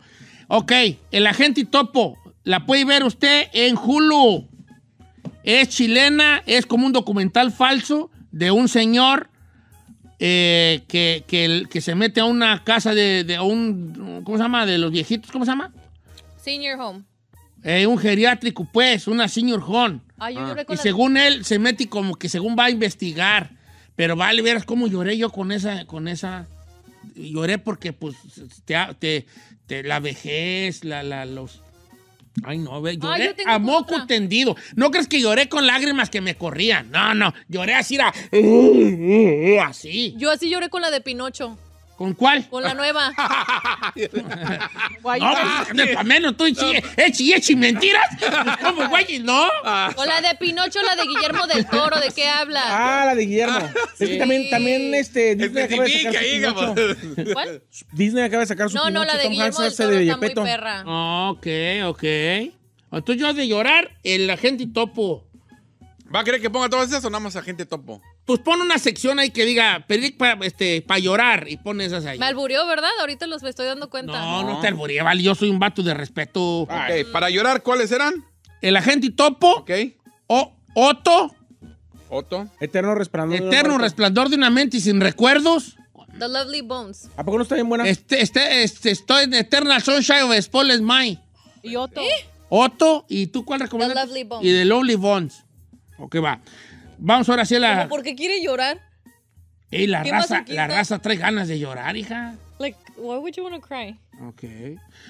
Ok. El agente topo. La puede ver usted en Hulu. Es chilena. Es como un documental falso de un señor eh, que, que- que se mete a una casa de, de un. ¿Cómo se llama? De los viejitos. ¿Cómo se llama? Senior Home. Eh, un geriátrico, pues, una senior home. Ay, yo lloré con Y según él, se mete y como que según va a investigar. Pero vale, verás cómo lloré yo con esa, con esa. Lloré porque, pues, te, te- te- la vejez, la, la, los. Ay, no, ve, lloré a moco otra. tendido. No crees que lloré con lágrimas que me corrían. No, no. Lloré así, era. Así. Yo así lloré con la de Pinocho. ¿Con cuál? Con la nueva. Guay, No, pues, para menos tú echi, echi, echi mentiras. ¿Cómo, güey? No. Con la de Pinocho, la de Guillermo del Toro. ¿De qué habla? Ah, la de Guillermo. Es que también, también este, Disney acaba de sacar su Pinocho. ¿Cuál? Disney acaba de sacar su No, no, la de Tom Guillermo Hanks del Toro de está muy perra. Ok, ok. Entonces yo de llorar, el agente y topo. ¿Va a querer que ponga todas esas o nada más agente topo? Pues pon una sección ahí que diga, para este, pa llorar y pon esas ahí. Me alburió, ¿verdad? Ahorita los estoy dando cuenta. No, no te albureé, vale. Yo soy un vato de respeto. Ok, para llorar, ¿cuáles eran? El agente y topo, Ok. o, Otto, Otto. Eterno resplandor. eterno resplandor de una mente y sin recuerdos. The Lovely Bones. ¿A poco no está bien buena? Este, este, este, estoy en Eternal Sunshine of the Spotless Mind. Y Otto. Otto, ¿y tú cuál recomiendas? The Lovely Bones. Y The Lovely Bones. Ok, va. Vamos ahora sí a la... ¿Por qué quiere llorar? Ey, la ¿Qué raza, la raza trae ganas de llorar, hija. Like, why would you want to cry? Ok.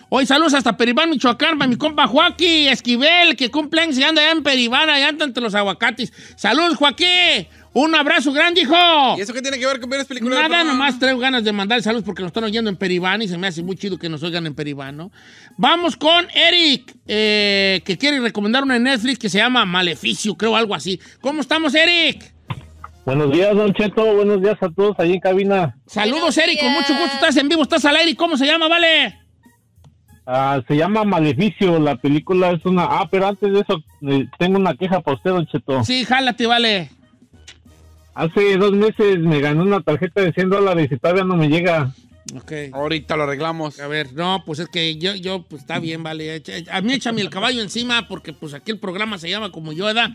Hoy saludos hasta Peribán, Michoacán, para mi compa Joaquín Esquivel, que cumple años y anda allá en Peribán, allá anda entre los aguacates. Saludos, Joaquín. Un abrazo grande, hijo. ¿Y eso qué tiene que ver con ver las películas? Nada, nomás traigo ganas de mandar saludos porque nos están oyendo en Peribán y se me hace muy chido que nos oigan en Peribán, ¿no? Vamos con Eric, eh, que quiere recomendar una en Netflix que se llama Maleficio, creo, algo así. ¿Cómo estamos, Eric? Buenos días, Don Cheto. Buenos días a todos ahí en cabina. Saludos, Eric, con mucho gusto. Estás en vivo, estás al aire. ¿Cómo se llama, vale? Ah, se llama Maleficio. La película es una. Ah, pero antes de eso, eh, tengo una queja para usted, Don Cheto. Sí, jálate, vale. Hace dos meses me ganó una tarjeta de 100 dólares y todavía no me llega. Ok. Ahorita lo arreglamos. A ver, no, pues es que yo, yo, pues está bien, vale. A mí échame el caballo encima porque pues aquí el programa se llama como yo, ¿verdad?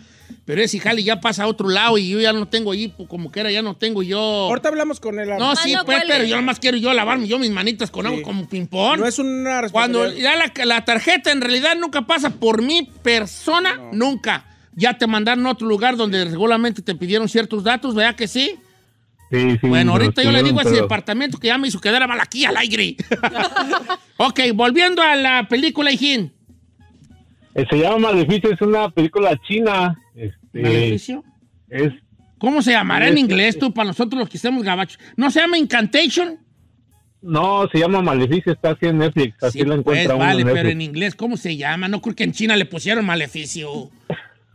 Pero ese jale ya pasa a otro lado y yo ya no tengo allí, pues, como que era, ya no tengo yo. Ahorita hablamos con él. No, sí, no pues, pero yo nomás quiero yo lavarme yo mis manitas con Sí. agua como ping-pong. No es una Cuando responsabilidad. ya la, la tarjeta en realidad nunca pasa por mi persona, nunca. Ya te mandaron a otro lugar donde regularmente te pidieron ciertos datos, ¿verdad que sí? Sí, sí. Bueno, ahorita yo le digo a ese departamento que ya me hizo quedar mal aquí al aire. ok, volviendo a la película, Hijín. eh, se llama Maleficio. Es una película china. Este, ¿Maleficio? es. ¿Cómo se llamará en inglés tú, para nosotros los que estemos gabachos? ¿No se llama Incantation? No, se llama Maleficio. Está así en Netflix. Así Sí, la pues, encuentra uno vale, en pero en inglés, ¿cómo se llama? No creo que en China le pusieron maleficio.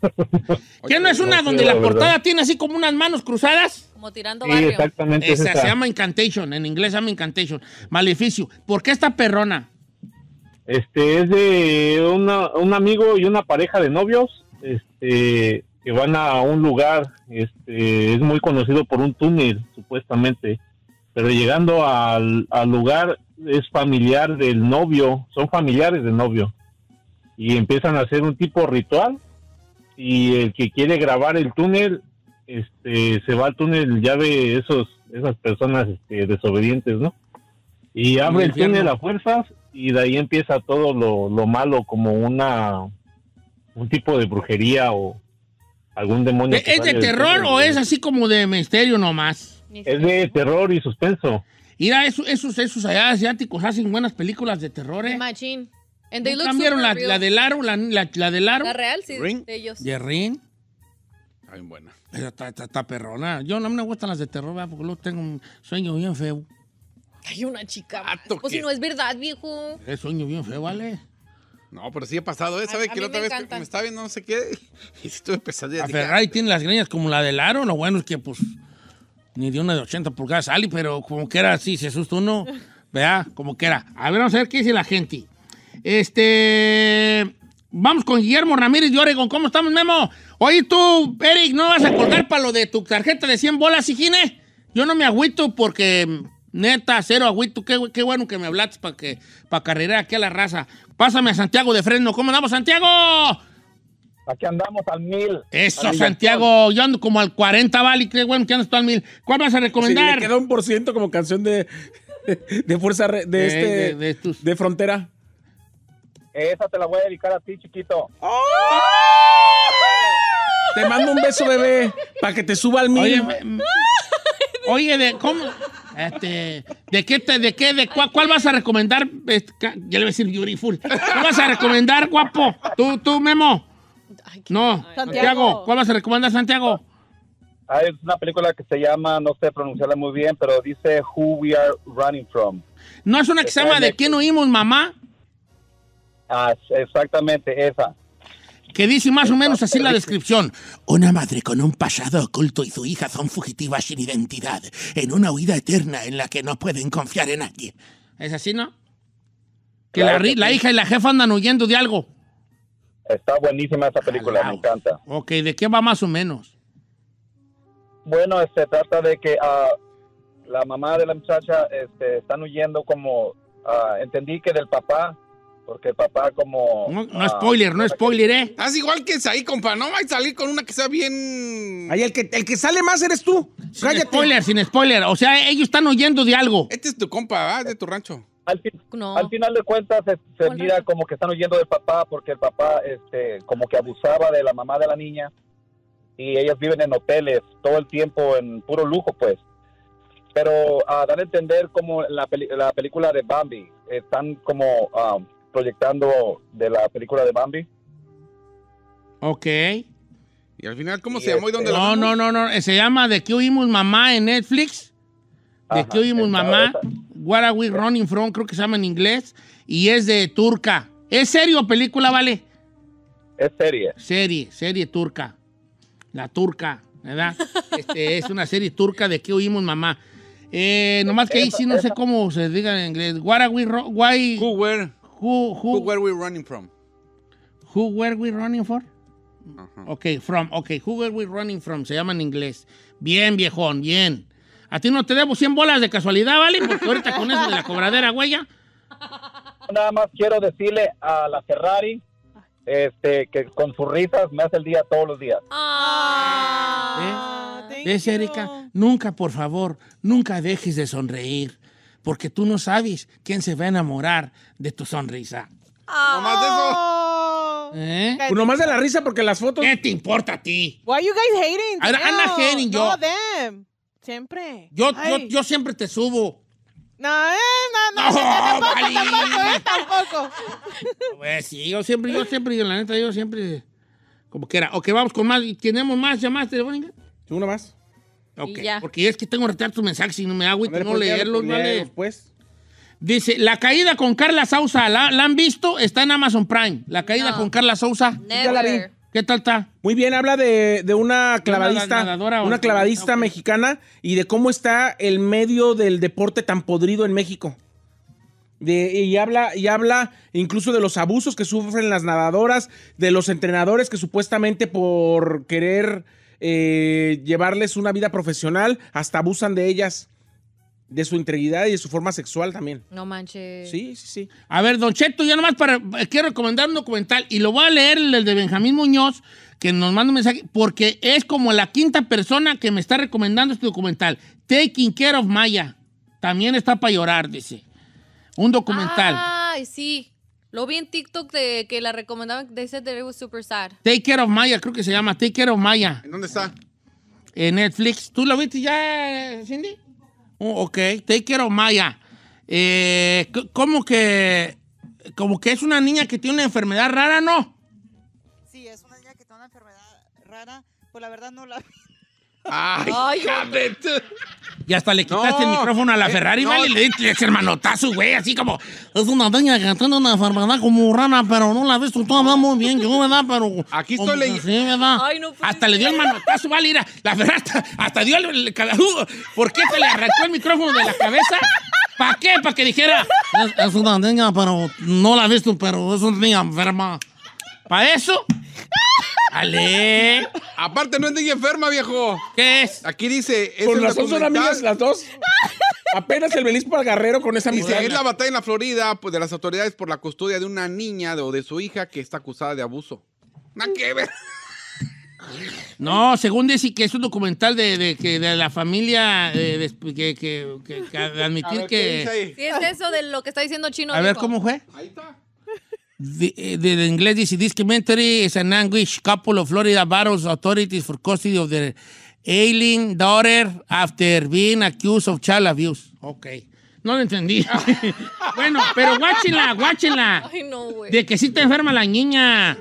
¿Qué no es una no donde la la portada tiene así como unas manos cruzadas? Como tirando Sí, barrio. exactamente. es Esa esa. se llama Incantation, en inglés se llama Incantation. Maleficio. ¿Por qué esta perrona? Este es de una, un amigo y una pareja de novios, este, que van a un lugar, este, es muy conocido por un túnel, supuestamente, pero llegando al, al lugar es familiar del novio, son familiares del novio, y empiezan a hacer un tipo ritual, y el que quiere grabar el túnel, este, se va al túnel, ya ve esos, esas personas este, desobedientes, ¿no? Y abre el túnel a fuerzas y de ahí empieza todo lo, lo malo como una un tipo de brujería o algún demonio. ¿Es de terror o es así como de misterio nomás? Es de terror y suspenso. Mira, esos, esos, esos allá asiáticos hacen buenas películas de terror, ¿eh? Machín. And they ¿No look cambiaron la, la del aro? La, la, la del aro. La real, sí, Ring. de ellos. De Rin. Ay, buena. Esa Está, está, está perrona. Yo no me gustan las de terror, ¿verdad? porque luego tengo un sueño bien feo. Hay una chica. más. Pues si no es verdad, viejo. Es sueño bien feo, ¿vale? No, pero sí he pasado, ¿eh? ¿Sabe A- a que la otra me vez que me estaba viendo no sé qué? Y sí tuve pesadillas. La Dije, Ferrari tiene las greñas como la del aro. Lo bueno es que, pues, ni de una de 80 pulgadas sale, pero como que era así, se asusta uno. Vea, como que era. A ver, vamos a ver qué dice la gente. Este. Vamos con Guillermo Ramírez de Oregon. ¿Cómo estamos, Memo? Oye, tú, Eric, ¿no vas a colgar para lo de tu tarjeta de 100 bolas, hijine? Yo no me agüito porque, neta, cero agüito. Qué, qué bueno que me hablaste para que para carrera aquí a la raza. Pásame a Santiago de Fresno. ¿Cómo andamos, Santiago? Aquí andamos al mil. Eso, Al Santiago. Yo ando como al 40, vale. Qué bueno que andas tú al mil. ¿Cuál vas a Sí, recomendar? le queda un por ciento como canción de, de fuerza de, este de- de, de tus- frontera. Esa te la voy a dedicar a ti, chiquito. Te mando un beso, bebé, para que te suba al mil. Oye, me- me- oye, de cómo. Este, ¿De qué, te, de qué, de cuál, cuál vas a recomendar? Este, ya le voy a decir Beautiful. ¿Cuál vas a recomendar, guapo? ¿Tú, tú, Memo? No, Santiago. ¿Cuál vas a recomendar, Santiago? Ah, es una película que se llama, no sé pronunciarla muy bien, pero dice Who We Are Running From. ¿No es una que se llama ¿De quién oímos, mamá? Ah, exactamente, esa. Que dice más o menos así la descripción. Una madre con un pasado oculto y su hija son fugitivas sin identidad, en una huida eterna en la que no pueden confiar en nadie. ¿Es así, no? Que Claro la, ri- que la sí. hija y la jefa andan huyendo de algo. Está buenísima esa película, me encanta. Ok, ¿de qué va más o menos? Bueno, se trata de que ah, la mamá de la muchacha este, están huyendo como, ah, entendí que del papá, porque el papá como... No, no ah, spoiler, no spoiler, ¿eh? Haz igual que ahí, compa. No vais a salir con una que sea bien. Ay, el que, el que sale más eres tú. Sin Cállate. spoiler, sin spoiler. O sea, ellos están huyendo de algo. Este es tu compa, ¿ah? De tu rancho. Al, fin- No. al final de cuentas se, mira como que están huyendo del papá porque el papá este como que abusaba de la mamá de la niña y ellas viven en hoteles todo el tiempo en puro lujo pues pero a dar a entender como la, peli- la película de Bambi están como ah, proyectando de la película de Bambi Ok. Y al final, ¿cómo Y se llamó y dónde la No, vamos? no, no, no. Se llama ¿De qué oímos mamá en Netflix? ¿De Ajá, qué oímos mamá? esa. What are we running from? Creo que se llama en inglés. Y es de turca. ¿Es serio o película, vale? es serie Serie, serie turca. La turca, ¿verdad? Este, es una serie turca de qué oímos mamá. Eh, nomás que ahí sí no sé cómo se diga en inglés. What are we why- Who, where, who, who, who, where we running from? who were we running for? Ajá. Ok, from, ok, who were we running from? Se llama en inglés. Bien, viejón, bien. A ti no te debo 100 bolas de casualidad, ¿vale? Porque ahorita con eso de la cobradera, huella. nada más quiero decirle a la Ferrari este que con sus risas me hace el día todos los días Ah, thank ¿Ves, you. Erika? Nunca, por favor, nunca dejes de sonreír. Porque tú no sabes quién se va a enamorar de tu sonrisa. Nomás de eso. Oh. ¿Eh? Pues nomás de la risa porque las fotos. ¿Qué te importa a ti? Why you guys hating? I'm- I'm not hating, yo. No, them. Siempre. Yo, yo, yo siempre te subo. No, eh, no, no, No, tampoco, vale. tampoco, eh, tampoco. Pues sí, yo siempre, yo siempre, la neta, yo siempre. Como que era. Ok, vamos con más. ¿Tenemos más llamadas telefónicas? Una más. Ok, Y ya. porque es que tengo que retirar tus mensajes y no me hago y no pues, leerlos, ¿vale? Pues. Dice, La Caída con Carla Sousa, ¿la, la han visto? Está en Amazon Prime. La Caída No. con Carla Sousa. Ya la vi. Never. ¿Qué tal está? Muy bien, habla de, de una clavadista, nadadora una clavadista mexicana y de cómo está el medio del deporte tan podrido en México. De- y, habla, y habla incluso de los abusos que sufren las nadadoras, de los entrenadores que supuestamente por querer eh, llevarles una vida profesional hasta abusan de ellas, de su integridad y de su forma sexual también. No manches. Sí, sí, sí. A ver, Don Cheto, ya nomás para. eh, Quiero recomendar un documental y lo voy a leer el de Benjamín Muñoz, que nos manda un mensaje, porque es como la quinta persona que me está recomendando este documental. Taking Care of Maya. También está para llorar, dice. Un documental. Ay, sí. Lo vi en TikTok de que la recomendaban. They said that it was super sad. Take Care of Maya, creo que se llama. Take Care of Maya. ¿En dónde está? En Netflix. ¿Tú lo viste ya, Cindy? Oh, ok, Take Care of Maya. Eh, ¿Cómo que, como que es una niña que tiene una enfermedad rara, no? Sí, es una niña que tiene una enfermedad rara, pues la verdad no la Ay, Ay, Y hasta le quitaste No, el micrófono a la eh, Ferrari, no. ¿vale? Y le diste ese manotazo, güey, así como... Es una niña que tiene una enfermedad como rara, pero no la he visto todavía muy bien, yo, ¿verdad? Pero... Aquí estoy leyendo. Sí, ¿verdad? Ay, no hasta le dio el manotazo, vale, mira, la Ferrari hasta, hasta dio el, el caladudo. ¿Por qué se le arrancó el micrófono de la cabeza? ¿Para qué? Para que dijera, es, es una niña, pero no la he visto, pero es una niña enferma. ¿Para eso? Ale, Aparte, no es niña enferma, viejo. ¿qué es? Aquí dice. Es Con el razón son amigas las dos. Apenas el Belis Guerrero con esa mujer. es la batalla en la Florida pues, de las autoridades por la custodia de una niña de- o de su hija que está acusada de abuso. Nada que ver. No, según dice que es un documental de, de, que de la familia, eh, de- que, que, que- que de admitir que... Sí, es eso de lo que está diciendo Chino. A ver. ¿cómo fue? Ahí está. Eh, de- de inglés dice, this commentary is an anguish couple of Florida battles authorities for custody of their ailing daughter after being accused of child abuse. Ok. No lo entendí. bueno, pero guáchenla, guáchenla. Ay, no, güey. De que sí está enferma la niña.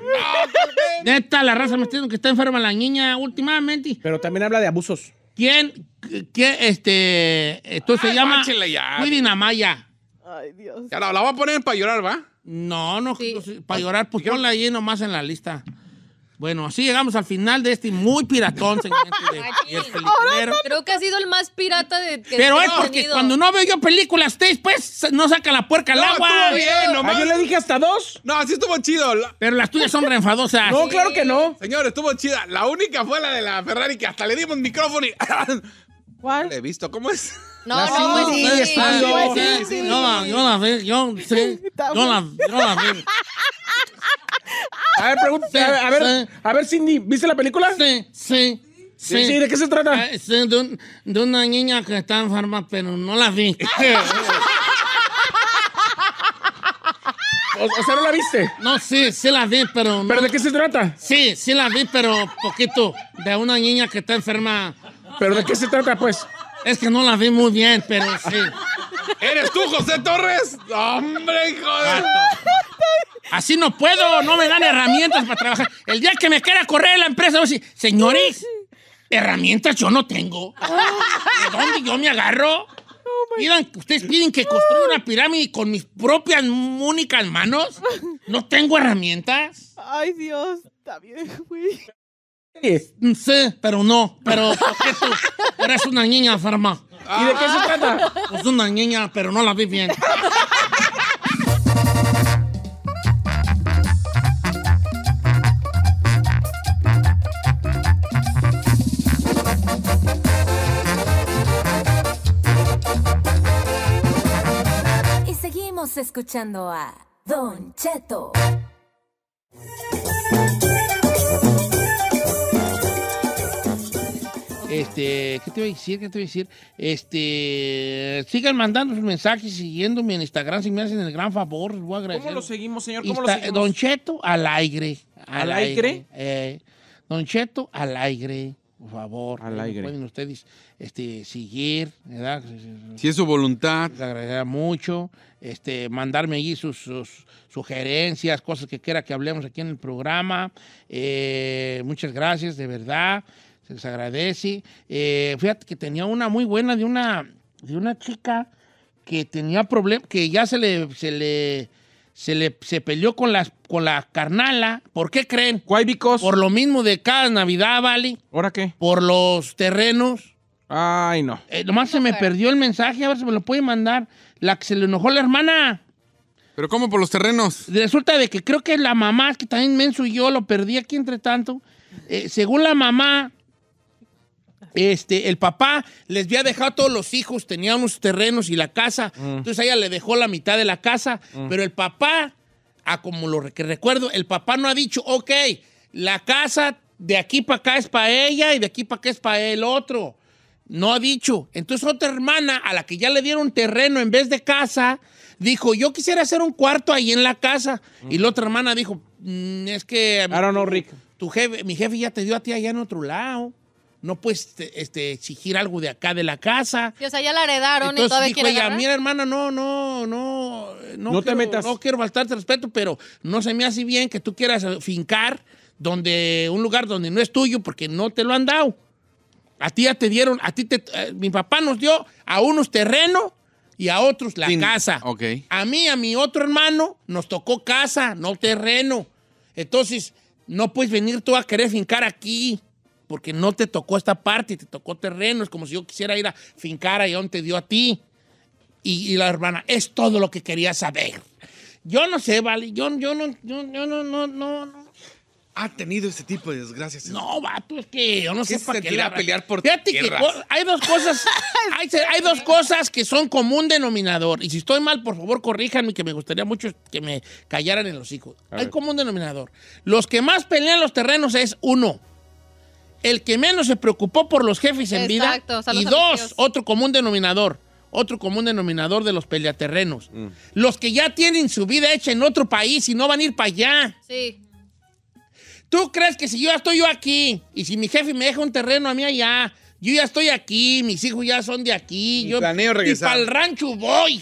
Neta, la raza me está diciendo que está enferma la niña últimamente. Pero también habla de abusos. ¿Quién? ¿Qué? Este. Esto se llama. guáchenla ya. Maya. Ay, Dios. Ya la, la voy a poner para llorar, ¿va? No, no, Sí. para llorar, pues ponla ahí nomás en la lista. Bueno, así llegamos al final de este muy piratón segmento de. Creo que ha sido el más pirata de que Pero es hemos porque tenido. cuando no veo yo películas, ustedes pues no saca la puerca al No, agua. bien, nomás. Ah, yo le dije hasta dos. No, así estuvo chido. La- Pero las tuyas son enfadosas. No, claro que no. Señor, estuvo chida. La única fue la de la Ferrari que hasta le dimos micrófono y. ¿Cuál? Le he visto, ¿cómo es? No, La no, sí, pues sí. sí, sí, sí, yo la, yo la vi, yo, sí, yo la, yo la vi. A ver, pregunta. Sí, a ver, a ver, sí. a ver, Cindy, ¿viste la película? Sí, sí, Sí, sí, ¿de qué se trata? Ah, sí, de, un- de una niña que está enferma, pero no la vi. O, o sea, ¿no la viste? No, sí, sí la vi, pero no. ¿Pero de qué se trata? Sí, sí la vi, pero poquito. De una niña que está enferma. ¿Pero de qué se trata, pues? Es que no la vi muy bien, pero sí. ¿Eres tú, José Torres? ¡Hombre, hijo de. Así no puedo, no me dan herramientas para trabajar. El día que me quiera correr la empresa, voy a decir, señores, herramientas yo no tengo. ¿De dónde yo me agarro? Miran, ustedes piden que construya una pirámide con mis propias únicas manos. No tengo herramientas. Ay, Dios. Está bien, güey. Sí, pero no. Pero ¿por qué tú eres una niña enferma? ¿Y de qué se trata? Pues una niña, pero no la vi bien. Y seguimos escuchando a Don Cheto. Este, ¿qué te voy a decir? ¿Qué te voy a decir? Este, sigan mandando sus mensajes siguiéndome en Instagram si me hacen el gran favor, les voy a agradecer. ¿Cómo lo seguimos, señor? ¿Cómo lo seguimos? Don Cheto al aire. ¿Al aire? eh, Don Cheto al aire, por favor. Al aire. Pueden ustedes este, seguir, ¿verdad? Si es su voluntad. Les agradecería mucho. Este, mandarme allí sus, sus sugerencias, cosas que quiera que hablemos aquí en el programa. Eh, muchas gracias, de verdad. Se les agradece. Eh, fíjate que tenía una muy buena de una, de una chica que tenía problemas, que ya se le, se le, se, le, se peleó con, las, con la carnala. ¿Por qué creen? ¿Cuál bicos? Por lo mismo de cada Navidad, ¿vale? ¿Ahora qué? Por los terrenos. Ay, no. Eh, nomás se me perdió el mensaje, a ver si me lo puede mandar. La que se le enojó la hermana. ¿Pero cómo por los terrenos? Resulta de que creo que la mamá, que también Menso y yo lo perdí aquí entre tanto. Eh, según la mamá, este, el papá les había dejado a todos los hijos, tenía unos terrenos y la casa. Entonces a ella le dejó la mitad de la casa. Pero el papá, a como lo que recuerdo, el papá no ha dicho, ok, la casa de aquí para acá es para ella y de aquí para acá es para el otro. No ha dicho. Entonces otra hermana a la que ya le dieron terreno en vez de casa, dijo, yo quisiera hacer un cuarto ahí en la casa. Y la otra hermana dijo, "Mm, es que... I don't know, Rick. Tu jefe, mi jefe ya te dio a ti allá en otro lado. No puedes este, este, exigir algo de acá de la casa. Y, o sea, ya la heredaron y Entonces todavía dijo quiere ella, agarrar. mira hermana, no, no, no, no, No te quiero- metas. No quiero faltarte respeto, pero no se me hace bien que tú quieras fincar donde, un lugar donde no es tuyo porque no te lo han dado. A ti ya te dieron, a ti te, eh, mi papá nos dio a unos terreno y a otros la Sin- casa. A mí, a mi otro hermano, nos tocó casa, no terreno. Entonces, no puedes venir tú a querer fincar aquí, porque no te tocó esta parte, te tocó terreno. Es como si yo quisiera ir a fincar ahí donde te dio a ti. Y, y la hermana, es todo lo que quería saber. Yo no sé, vale, yo, yo no, yo, yo no, no, no, no. Ha tenido ese tipo de desgracias. No, vato, es que yo no ¿Qué sé se para qué la- pelear por Fíjate que tierras? hay dos cosas, hay, hay dos cosas que son común denominador. Y si estoy mal, por favor, corríjanme, que me gustaría mucho que me callaran en los hijos. A hay ver. común denominador. Los que más pelean los terrenos es uno, el que menos se preocupó por los jefes en Exacto, vida. y dos, amigos. otro común denominador. Otro común denominador de los peleaterrenos. Mm. Los que ya tienen su vida hecha en otro país y no van a ir para allá. Sí. ¿Tú crees que si yo ya estoy yo aquí y si mi jefe me deja un terreno a mí allá, yo ya estoy aquí, mis hijos ya son de aquí, Y yo planeo regresar. Y para el rancho voy.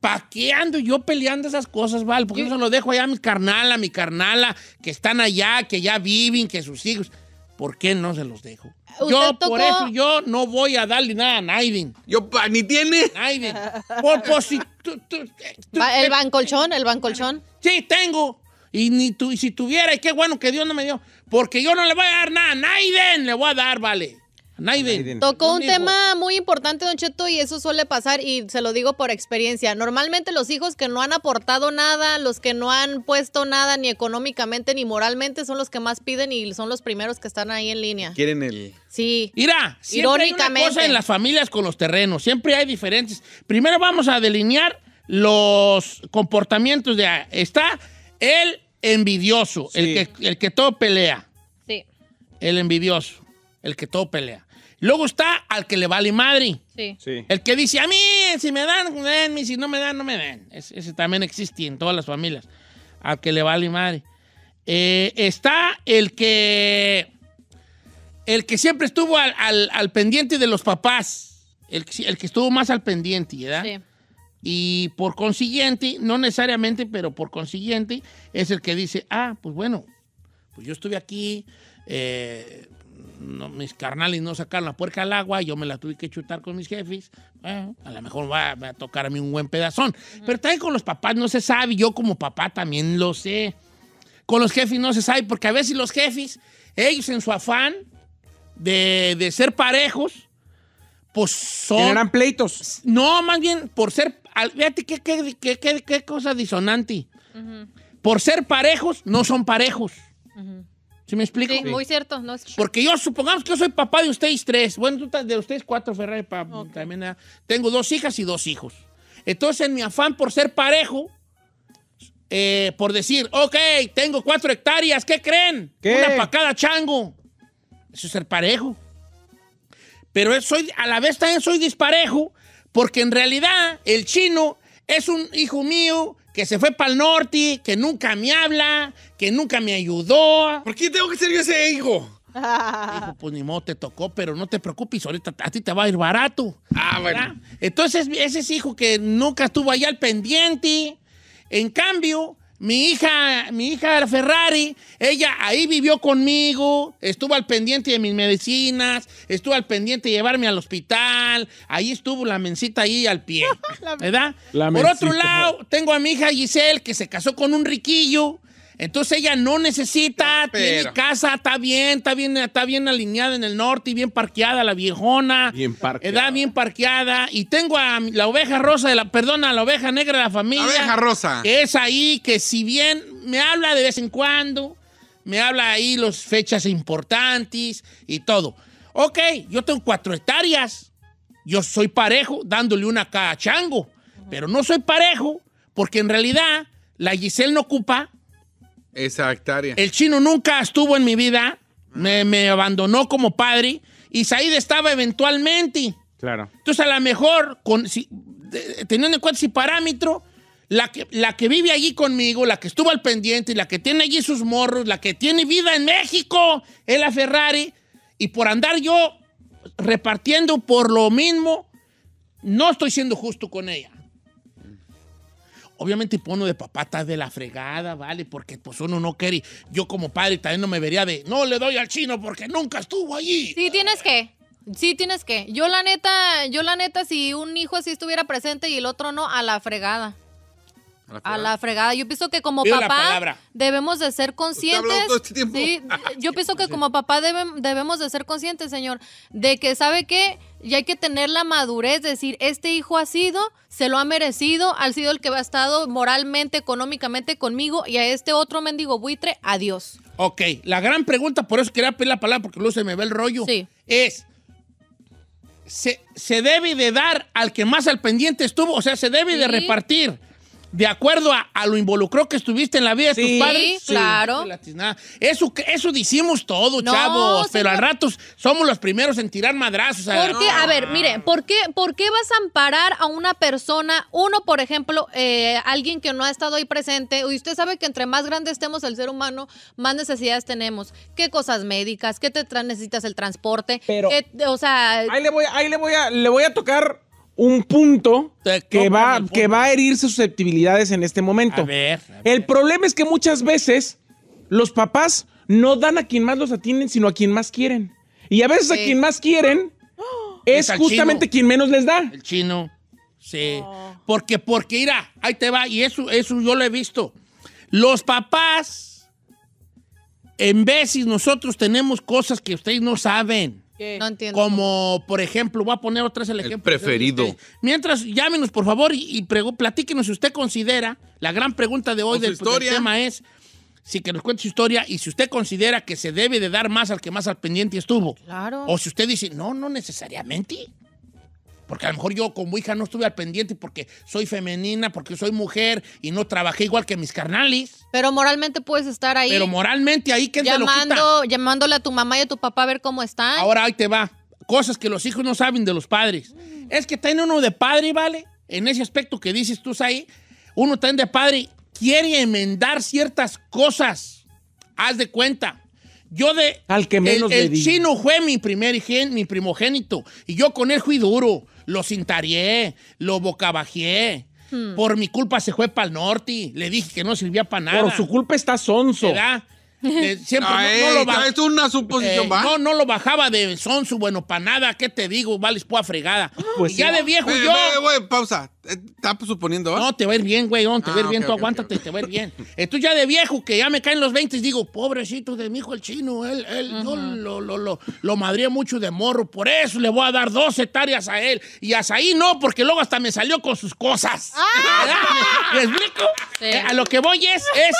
¿Para qué ando yo peleando esas cosas, Val? Porque yo se lo dejo allá a mi carnala, a mi carnala, que están allá, que ya viven, que sus hijos. ¿Por qué no se los dejo? ¿Usted Yo, tocó- por eso, yo no voy a darle nada a Naiden. Yo, pa, ni tiene. Naiden. Por, por si tú- tú- tú- Va- el bancolchón, el bancolchón. Sí, tengo. Y, ni tu, y si tuviera, y qué bueno que Dios no me dio. Porque yo no le voy a dar nada a Naiden. Le voy a dar, vale. Naiden. Tocó un tema muy importante, Don Cheto, y eso suele pasar, y se lo digo por experiencia. Normalmente los hijos que no han aportado nada, los que no han puesto nada ni económicamente ni moralmente, son los que más piden y son los primeros que están ahí en línea. Quieren el. Sí. Mira, siempre hay una Irónicamente. cosa en las familias con los terrenos. Siempre hay diferentes. Primero vamos a delinear los comportamientos de... Está el envidioso, el, que, el que todo pelea. Sí. El envidioso, el que todo pelea. Luego está al que le vale madre. Sí. Sí. El que dice, a mí, si me dan, denme, si no me dan, no me den. Es- ese también existe en todas las familias. Al que le vale madre. Eh, está el que. El que siempre estuvo al, al- al pendiente de los papás. El, que- el que estuvo más al pendiente, ¿verdad? Sí. Y por consiguiente, no necesariamente, pero por consiguiente, es el que dice, ah, pues bueno, pues yo estuve aquí, eh, no, mis carnales no sacaron la puerca al agua, yo me la tuve que chutar con mis jefes, bueno, a lo mejor va, va a tocar a mí un buen pedazón. Pero también con los papás no se sabe, yo como papá también lo sé. Con los jefes no se sabe, porque a veces los jefes, ellos en su afán de, de ser parejos, pues son... Generan pleitos. No, más bien por ser. Fíjate qué, qué, qué- qué- qué cosa disonante. Por ser parejos, no son parejos. ¿Sí me explico? Sí, muy cierto. No es... Porque yo, supongamos que yo soy papá de ustedes tres. Bueno, tú de ustedes cuatro, Ferrari, pa- también. ¿verdad? Tengo dos hijas y dos hijos. Entonces, en mi afán por ser parejo, eh, por decir, ok, tengo cuatro hectáreas, ¿qué creen? ¿Qué? Una para cada chango. Eso es ser parejo. Pero soy, a la vez también soy disparejo, porque en realidad el chino es un hijo mío que se fue para el norte, que nunca me habla, que nunca me ayudó. ¿Por qué tengo que ser yo ese hijo? Dijo, pues ni modo te tocó, pero no te preocupes, ahorita a ti te va a ir barato. Ah, ¿verdad? bueno. Entonces, ese es hijo que nunca estuvo allá al pendiente. En cambio, Mi hija, mi hija Ferrari, ella ahí vivió conmigo, estuvo al pendiente de mis medicinas, estuvo al pendiente de llevarme al hospital, ahí estuvo la mencita ahí al pie, ¿verdad? La Por otro lado, tengo a mi hija Giselle que se casó con un riquillo. Entonces ella no necesita, tiene pero- casa, está bien, está bien, está bien alineada en el norte y bien parqueada la viejona. Bien parqueada. Edad bien parqueada. Y tengo a la oveja rosa de la, perdona, la oveja negra de la familia. La oveja rosa. Que es ahí que si bien me habla de vez en cuando, me habla ahí las fechas importantes y todo. Ok, yo tengo cuatro hectáreas. Yo soy parejo dándole una acá a Chango. Pero no soy parejo porque en realidad la Giselle no ocupa Esa hectárea. el chino nunca estuvo en mi vida, me, me abandonó como padre y Said estaba eventualmente. Claro. Entonces, a lo mejor, con, si- de- teniendo en cuenta ese parámetro, la que, la que vive allí conmigo, la que estuvo al pendiente, la que tiene allí sus morros, la que tiene vida en México, es la Ferrari. Y por andar yo repartiendo por lo mismo, no estoy siendo justo con ella. Obviamente, uno de está de la fregada, ¿vale? Porque pues uno no quiere. Yo como padre también no me vería de, no le doy al chino porque nunca estuvo allí. Sí, tienes que. Sí, tienes que. Yo la neta, yo la neta, si un hijo así estuviera presente y el otro no, a la fregada. A la fregada. Yo pienso que como papá debemos de ser conscientes. todo este tiempo? Sí, yo pienso que como papá debe- debemos de ser conscientes, señor, de que sabe que ya hay que tener la madurez, decir, este hijo ha sido, se lo ha merecido, ha sido el que ha estado moralmente, económicamente conmigo y a este otro mendigo buitre, adiós. Ok, la gran pregunta, por eso quería pedir la palabra porque luego se me ve el rollo, es, ¿se, se debe de dar al que más al pendiente estuvo? O sea, ¿se debe de Sí. repartir de acuerdo a, a lo involucrado que estuviste en la vida de Sí, tus padres? claro. Latina. Eso, eso decimos todo, No, chavos, pero al rato somos los primeros en tirar madrazos. ¿Por qué? A ver, mire, ¿por qué, ¿por qué vas a amparar a una persona? Uno, por ejemplo, eh, alguien que no ha estado ahí presente. Y usted sabe que entre más grande estemos el ser humano, más necesidades tenemos. ¿Qué cosas médicas? ¿Qué te necesitas el transporte? Pero- ¿Qué- o sea, Ahí le voy, ahí le voy a, le voy a tocar un punto que va, que va a herir sus susceptibilidades en este momento. A ver, El problema es que muchas veces los papás no dan a quien más los atienden, sino a quien más quieren. Y a veces a quien más quieren es, justamente chino. quien menos les da. El chino. Sí. Porque, porque, mira, ahí te va, y eso, eso yo lo he visto. Los papás, en veces nosotros tenemos cosas que ustedes no saben. No entiendo. Como, por ejemplo, voy a poner otra vez el ejemplo. preferido. Mientras, llámenos, por favor, y, y platíquenos si usted considera, la gran pregunta de hoy del, del tema es, si que nos cuente su historia, y si usted considera que se debe de dar más al que más al pendiente estuvo. Claro. O si usted dice, no, no necesariamente. Porque a lo mejor yo como hija no estuve al pendiente porque soy femenina, porque soy mujer y no trabajé igual que mis carnales. pero moralmente puedes estar ahí. Pero moralmente ahí, ¿quién te lo quita? llamando, llamándole a tu mamá y a tu papá a ver cómo están. Ahora ahí te va. Cosas que los hijos no saben de los padres. Es que tiene uno de padre, ¿vale? En ese aspecto que dices tú ahí, uno también de padre quiere enmendar ciertas cosas. Haz de cuenta. Yo de... Al que menos el, el chino fue mi primer mi primogénito. Y yo con él fui duro. Lo cintarié, lo bocabajé. Hmm. Por mi culpa se fue para el norte. Le dije que no servía para nada. Por su culpa está sonso. ¿Verdad? Eh, siempre Ay, no, no lo ba- es una suposición, Eh, ¿va? No, no lo bajaba de son su bueno para nada. ¿Qué te digo? Vales pua fregada. Pues Y ya de viejo Ve, yo. güey, pausa. Eh, Está suponiendo, ¿va? No, te va a ir bien, güey, no, te va a ir Ah, bien, tú aguántate, te va a ir bien. Entonces ya de viejo, que ya me caen los 20, digo, pobrecito de mi hijo el chino, él, él, yo lo, lo, lo, lo madrié mucho de morro, por eso le voy a dar dos hectáreas a él. Y hasta ahí no, porque luego hasta me salió con sus cosas. ¿Verdad? ¿Me explico? Eh, a lo que voy es, es,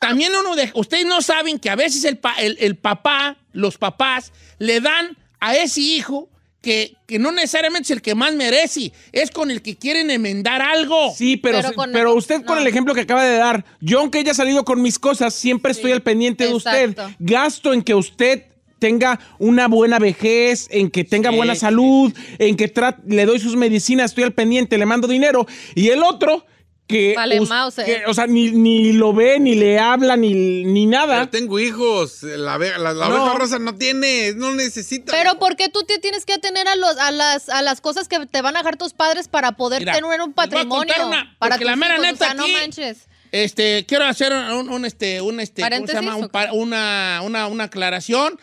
también uno de, ustedes no saben que a veces el, pa- el, el papá, los papás, le dan a ese hijo que, que no necesariamente es el que más merece, es con el que quieren enmendar algo. Sí, pero, Pero se- con- pero usted con el ejemplo que acaba de dar, yo aunque haya salido con mis cosas, siempre estoy al pendiente de usted. Gasto en que usted tenga una buena vejez, en que tenga Sí, buena sí, salud, en que le doy sus medicinas, estoy al pendiente, le mando dinero. Y el otro que, Vale, us- Mauser. que, o sea, ni, ni lo ve, ni le habla, ni, ni nada. tengo hijos. La, la, la No. oveja rosa no tiene, no necesita. Pero ¿por qué tú te tienes que atener a, los, a, las, a las cosas que te van a dejar tus padres para poder Mira, tener un patrimonio? una, para porque la mera hijos? neta o sea, no manches. Este, quiero hacer un, un, este, un, este, ¿cómo se ¿Paréntesis llama? Un una, una, una aclaración.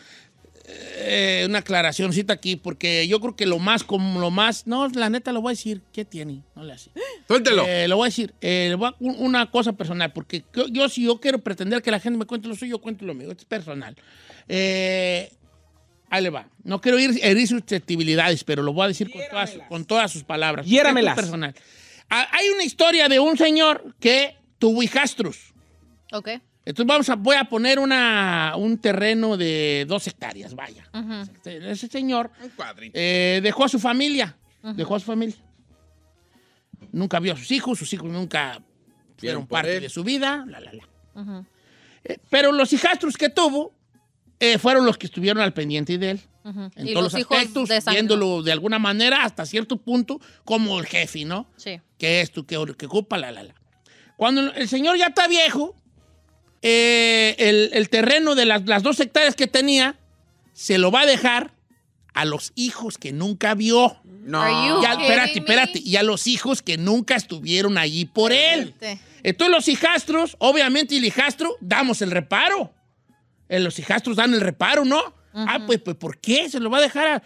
Eh, una aclaracióncita aquí, porque yo creo que lo más, como lo más, no, la neta lo voy a decir, ¿qué tiene? No le hace. Suéltelo. Eh, lo voy a decir, eh, una cosa personal, porque yo, yo, si yo quiero pretender que la gente me cuente lo suyo, yo cuento lo mío, es personal. Eh, ahí le va. No quiero ir, herir susceptibilidades, pero lo voy a decir con todas, con todas sus palabras. Hiéramelas. Personal. Ah, Hay una historia de un señor que tuvo hijastros. Ok. Entonces vamos a, voy a poner una, un terreno de dos hectáreas, vaya. Ujú. Ese señor Un eh, dejó a su familia. Dejó a su familia. Nunca vio a sus hijos, sus hijos nunca fueron parte él. de su vida, la, la, la. Eh, pero los hijastros que tuvo eh, fueron los que estuvieron al pendiente de él. En Y todos los los, hijos aspectos, de viéndolo de alguna manera hasta cierto punto como el jefe, ¿no? Sí. que esto, que, que ocupa la, la, la. Cuando el señor ya está viejo, eh, el, el terreno de las, las dos hectáreas que tenía se lo va a dejar a los hijos que nunca vio. No. Ya, espérate, espérate. Y a los hijos que nunca estuvieron allí por él. Entonces los hijastros, obviamente el hijastro, damos el reparo. Eh, los hijastros dan el reparo, ¿no? Ah, pues, pues, ¿por qué? Se lo va a dejar a...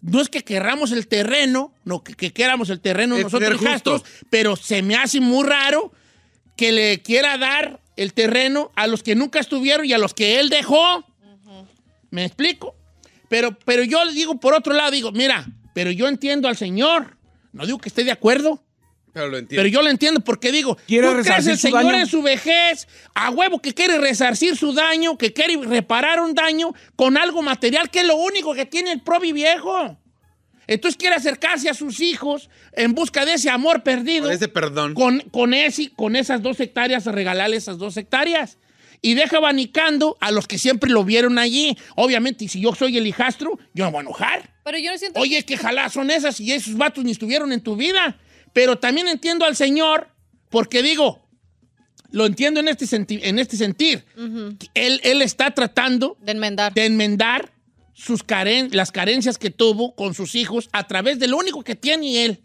No es que querramos el terreno, no que, que queramos el terreno Es nosotros hijastros, pero se me hace muy raro que le quiera dar el terreno a los que nunca estuvieron y a los que él dejó. ¿Me explico? Pero, pero yo le digo por otro lado, digo, mira, pero yo entiendo al Señor. No digo que esté de acuerdo, Pero lo entiendo. pero yo lo entiendo porque digo, Quiere ¿tú crees resarcir el su señor daño? en su vejez, a huevo que quiere resarcir su daño, que quiere reparar un daño con algo material, que es lo único que tiene el probi viejo? Entonces quiere acercarse a sus hijos en busca de ese amor perdido. Con ese perdón. Con, con, ese, con esas dos hectáreas, regalarle esas dos hectáreas. Y deja abanicando a los que siempre lo vieron allí. Obviamente, y si yo soy el hijastro, yo me voy a enojar. Pero yo no siento Oye, que jalá son esas y esos vatos ni estuvieron en tu vida. Pero también entiendo al Señor, porque digo, lo entiendo en este, senti- en este sentir. él, él está tratando de enmendar. de enmendar sus caren las carencias que tuvo con sus hijos a través de lo único que tiene él.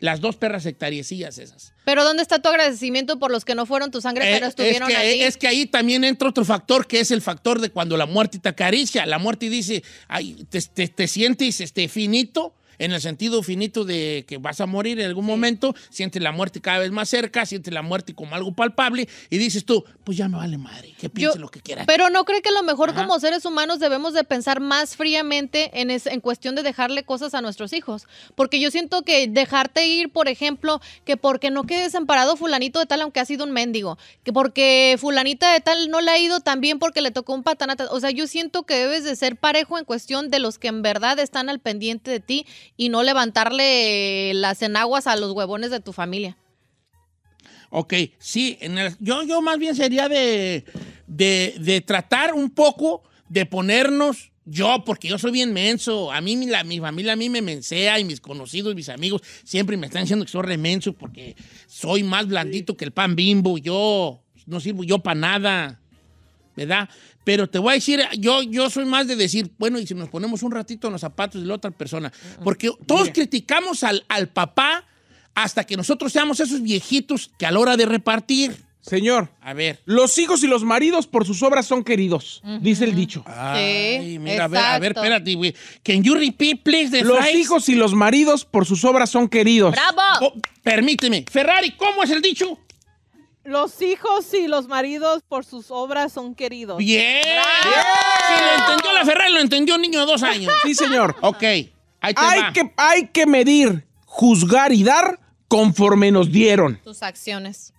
Las dos perras hectariecillas esas. Pero ¿dónde está tu agradecimiento por los que no fueron tu sangre, pero Eh, estuvieron es, que, allí? es que ahí también entra otro factor, que es el factor de cuando la muerte te acaricia. La muerte dice, ay, te, te- te sientes este, finito, en el sentido finito de que vas a morir en algún momento, sientes la muerte cada vez más cerca, sientes la muerte como algo palpable, y dices tú, pues ya me vale madre, que piense Yo- lo que quiera. Pero no cree que a lo mejor Ajá. como seres humanos debemos de pensar más fríamente en, es- en cuestión de dejarle cosas a nuestros hijos. Porque yo siento que dejarte ir, por ejemplo, que porque no quede desamparado fulanito de tal, aunque ha sido un mendigo, que porque fulanita de tal no le ha ido tan bien porque le tocó un patanata. O sea, yo siento que debes de ser parejo en cuestión de los que en verdad están al pendiente de ti y no levantarle las enaguas a los huevones de tu familia. Ok, sí, yo, yo más bien sería de, de, tratar un poco de ponernos, yo, porque yo soy bien menso, a mí la, mi familia a mí me mensea y mis conocidos, mis amigos, siempre me están diciendo que soy remenso porque soy más blandito que el pan bimbo, yo no sirvo yo para nada, ¿verdad? Pero te voy a decir, yo, yo soy más de decir, bueno, y si nos ponemos un ratito en los zapatos de la otra persona, porque todos criticamos al, al papá hasta que nosotros seamos esos viejitos que a la hora de repartir, Señor, a ver. los hijos y los maridos por sus obras son queridos, dice el dicho. Ay, mira, a ver, a ver, espérate, güey. Can you repeat, please, the Los phrase? hijos y los maridos por sus obras son queridos. ¡Bravo! Oh, permíteme. Ferrari, ¿cómo es el dicho? Los hijos y los maridos por sus obras son queridos. Bien. Si lo entendió la Ferrari, lo entendió un niño de dos años. Sí, señor. Ok, ahí te Hay va. que, hay que medir, juzgar y dar conforme nos dieron. Tus acciones.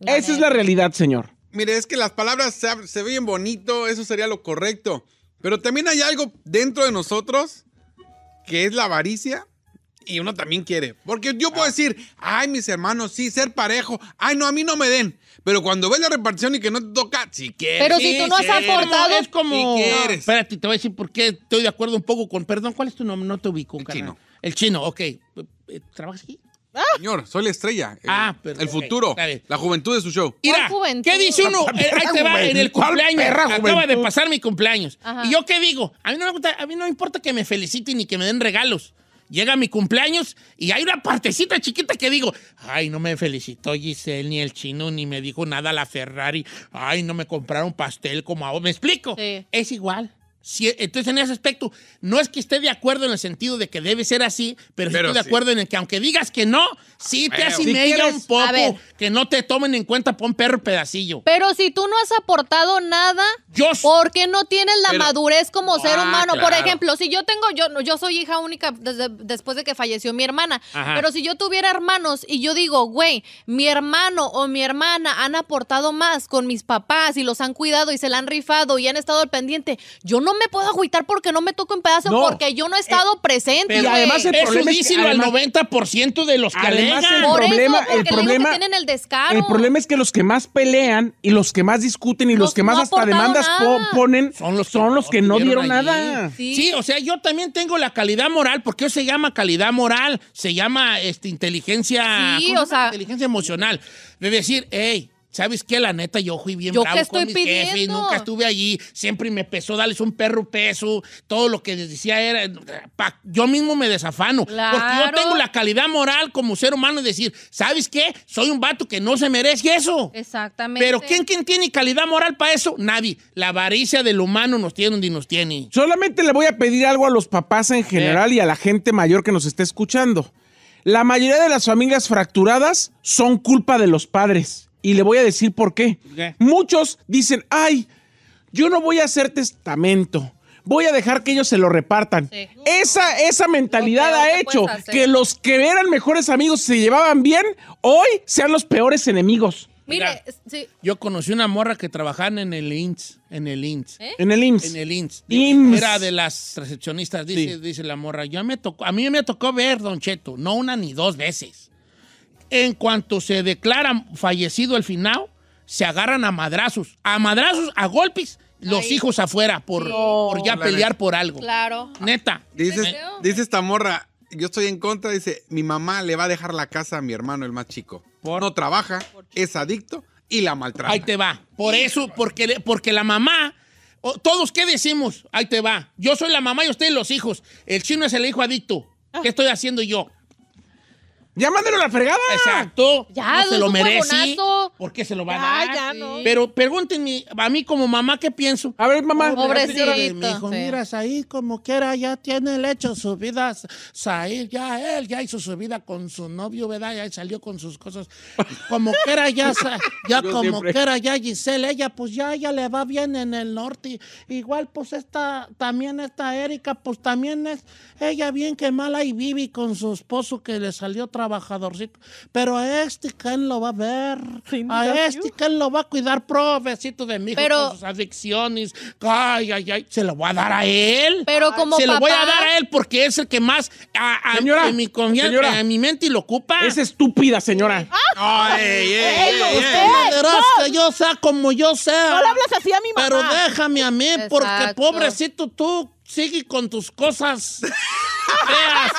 Esa es la realidad, señor. Mire, es que las palabras se, se ven bonito, eso sería lo correcto. Pero también hay algo dentro de nosotros que es la avaricia y uno también quiere. Porque yo puedo decir, ay, mis hermanos, sí, ser parejo. Ay, no, a mí no me den. Pero cuando ves la repartición y que no te toca, si quieres. Pero si tú no has aportado- Es como. Si quieres. Espérate, te voy a decir por qué estoy de acuerdo un poco con. Perdón, ¿cuál es tu nombre? No te ubico, El carnal. chino. El chino, ok. Eh, ¿Trabajas aquí? Señor, soy la estrella. El, Ah, perdón, el futuro. bien. La juventud de su show. Mira, juventud? ¿qué dice uno? Eh, ahí te va, en el ¿Cuál cumpleaños. Acaba de pasar mi cumpleaños. Ajá. ¿Y yo qué digo? A mí no me gusta, a mí no me importa que me feliciten ni que me den regalos. Llega mi cumpleaños y hay una partecita chiquita que digo, ay, no me felicitó Giselle ni el chino, ni me dijo nada la Ferrari, ay, no me compraron pastel como a. ¿Me explico? Sí. Es igual. Si- entonces, en ese aspecto, no es que esté de acuerdo en el sentido de que debe ser así, pero, sí Pero estoy de sí. acuerdo en el que aunque digas que no, sí te hace Si un poco que no te tomen en cuenta por un perro pedacillo. Pero si tú no has aportado nada, Yo ¿por qué no tienes la Pero- madurez como ser Ah, humano? Por ejemplo, si yo tengo, yo, yo soy hija única desde- después de que falleció mi hermana, Ajá. pero si yo tuviera hermanos y yo digo, güey, mi hermano o mi hermana han aportado más con mis papás y los han cuidado y se la han rifado y han estado al pendiente, yo no me puedo agüitar porque no me toco en pedazos No. porque yo no he estado presente. y además el. Eso problema es que al además- 90% de los que Además, alegan. el Por problema- eso, el problema- que tienen el descaro. El problema es que los que más pelean y los que más discuten y los, Los que más no ha hasta demandas po- ponen Son los que, son los que no dieron nada. Sí. Sí. o sea, yo también tengo la calidad moral, porque eso se llama calidad moral, se llama este, inteligencia, inteligencia emocional. De decir, hey, ¿sabes qué? La neta, yo fui bien ¿Yo bravo qué estoy con mis jefes, pidiendo? nunca estuve allí, siempre me pesó, darles un perro peso, todo lo que les decía era, pa- yo mismo me desafano, porque yo tengo la calidad moral como ser humano de decir, ¿sabes qué? Soy un vato que no se merece eso. Exactamente. Pero ¿quién, quién tiene calidad moral para eso? Nadie. La avaricia del humano nos tiene donde nos tiene. Solamente le voy a pedir algo a los papás en general y a la gente mayor que nos esté escuchando. La mayoría de las familias fracturadas son culpa de los padres. Y le voy a decir por qué. qué? Muchos dicen, ay, yo no voy a hacer testamento. Voy a dejar que ellos se lo repartan. Sí. Esa, esa mentalidad ha hecho que los que eran mejores amigos y se llevaban bien, hoy sean los peores enemigos. Mire, sí. Yo conocí una morra que trabajaba en el INS. En el INS. ¿Eh? En el IMSS. En el INS. IMSS. Era de las recepcionistas, dice, Sí. dice la morra. Yo me tocó, a mí me tocó ver, Don Cheto, no una ni dos veces. En cuanto se declara fallecido el final, se agarran a madrazos. A madrazos, a golpes, los Ay. hijos afuera por, ya pelear por algo. Claro. Neta. Dice, esta morra, yo estoy en contra, dice, mi mamá le va a dejar la casa a mi hermano, el más chico. ¿Por? No trabaja, es adicto y la maltrata. Ahí te va. Por eso, porque, porque la mamá, o- todos, ¿qué decimos? Ahí te va. Yo soy la mamá y ustedes los hijos. El chino es el hijo adicto. ¿Qué estoy haciendo yo? ¡Ya mándelo a la fregada! Exacto. Ya, no se lo merece. huevonazo. ¿Por qué se lo va Ya, a dar? ya, no. Pero pregúntenme, a mí como mamá, ¿qué pienso? A ver, mamá. Pobrecito. de mi hijo, sí. mira, Said como quiera ya tiene el hecho su vida. Said ya él ya hizo su vida con su novio, ¿verdad? Ya salió con sus cosas. Como quiera ya, ya Yo como siempre. quiera ya Giselle, ella pues ya, ya le va bien en el norte. Igual pues esta, también esta Erika, pues también es ella bien que mala y vive con su esposo que le salió trabajadorcito. Pero a este, ¿quién lo va a ver? A este, you. ¿quién lo va a cuidar, provecito de mi hijo Pero- con sus adicciones? Ay, ay, ay, se lo voy a dar a él. Pero como se lo voy a dar a él porque es el que más a, a- Señora, en mi confianza, señora. en mi mente lo ocupa. Es estúpida, señora. Ay, ey, ey, ey, usted. ey. Verás que yo sea como yo sea. No le hablas así a mi mamá. Pero déjame a mí, porque Exacto. pobrecito tú sigue con tus cosas feas.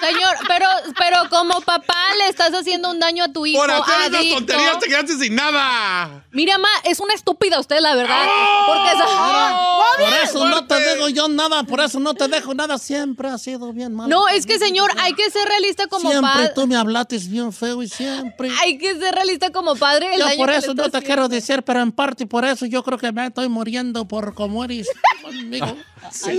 Señor, pero, pero como papá le estás haciendo un daño a tu hijo. Por hacer esas tonterías te quedaste sin nada. Mira, ma, es una estúpida usted, la verdad. Porque esa- Por eso no te dejo yo nada, por eso no te dejo nada. Siempre ha sido bien malo. No, es que, señor, hay que ser realista como Siempre padre. tú me hablaste bien feo y siempre. Hay que ser realista como padre. el Yo daño por eso no te quiero decir, pero en parte por eso yo creo que me estoy muriendo por cómo eres conmigo.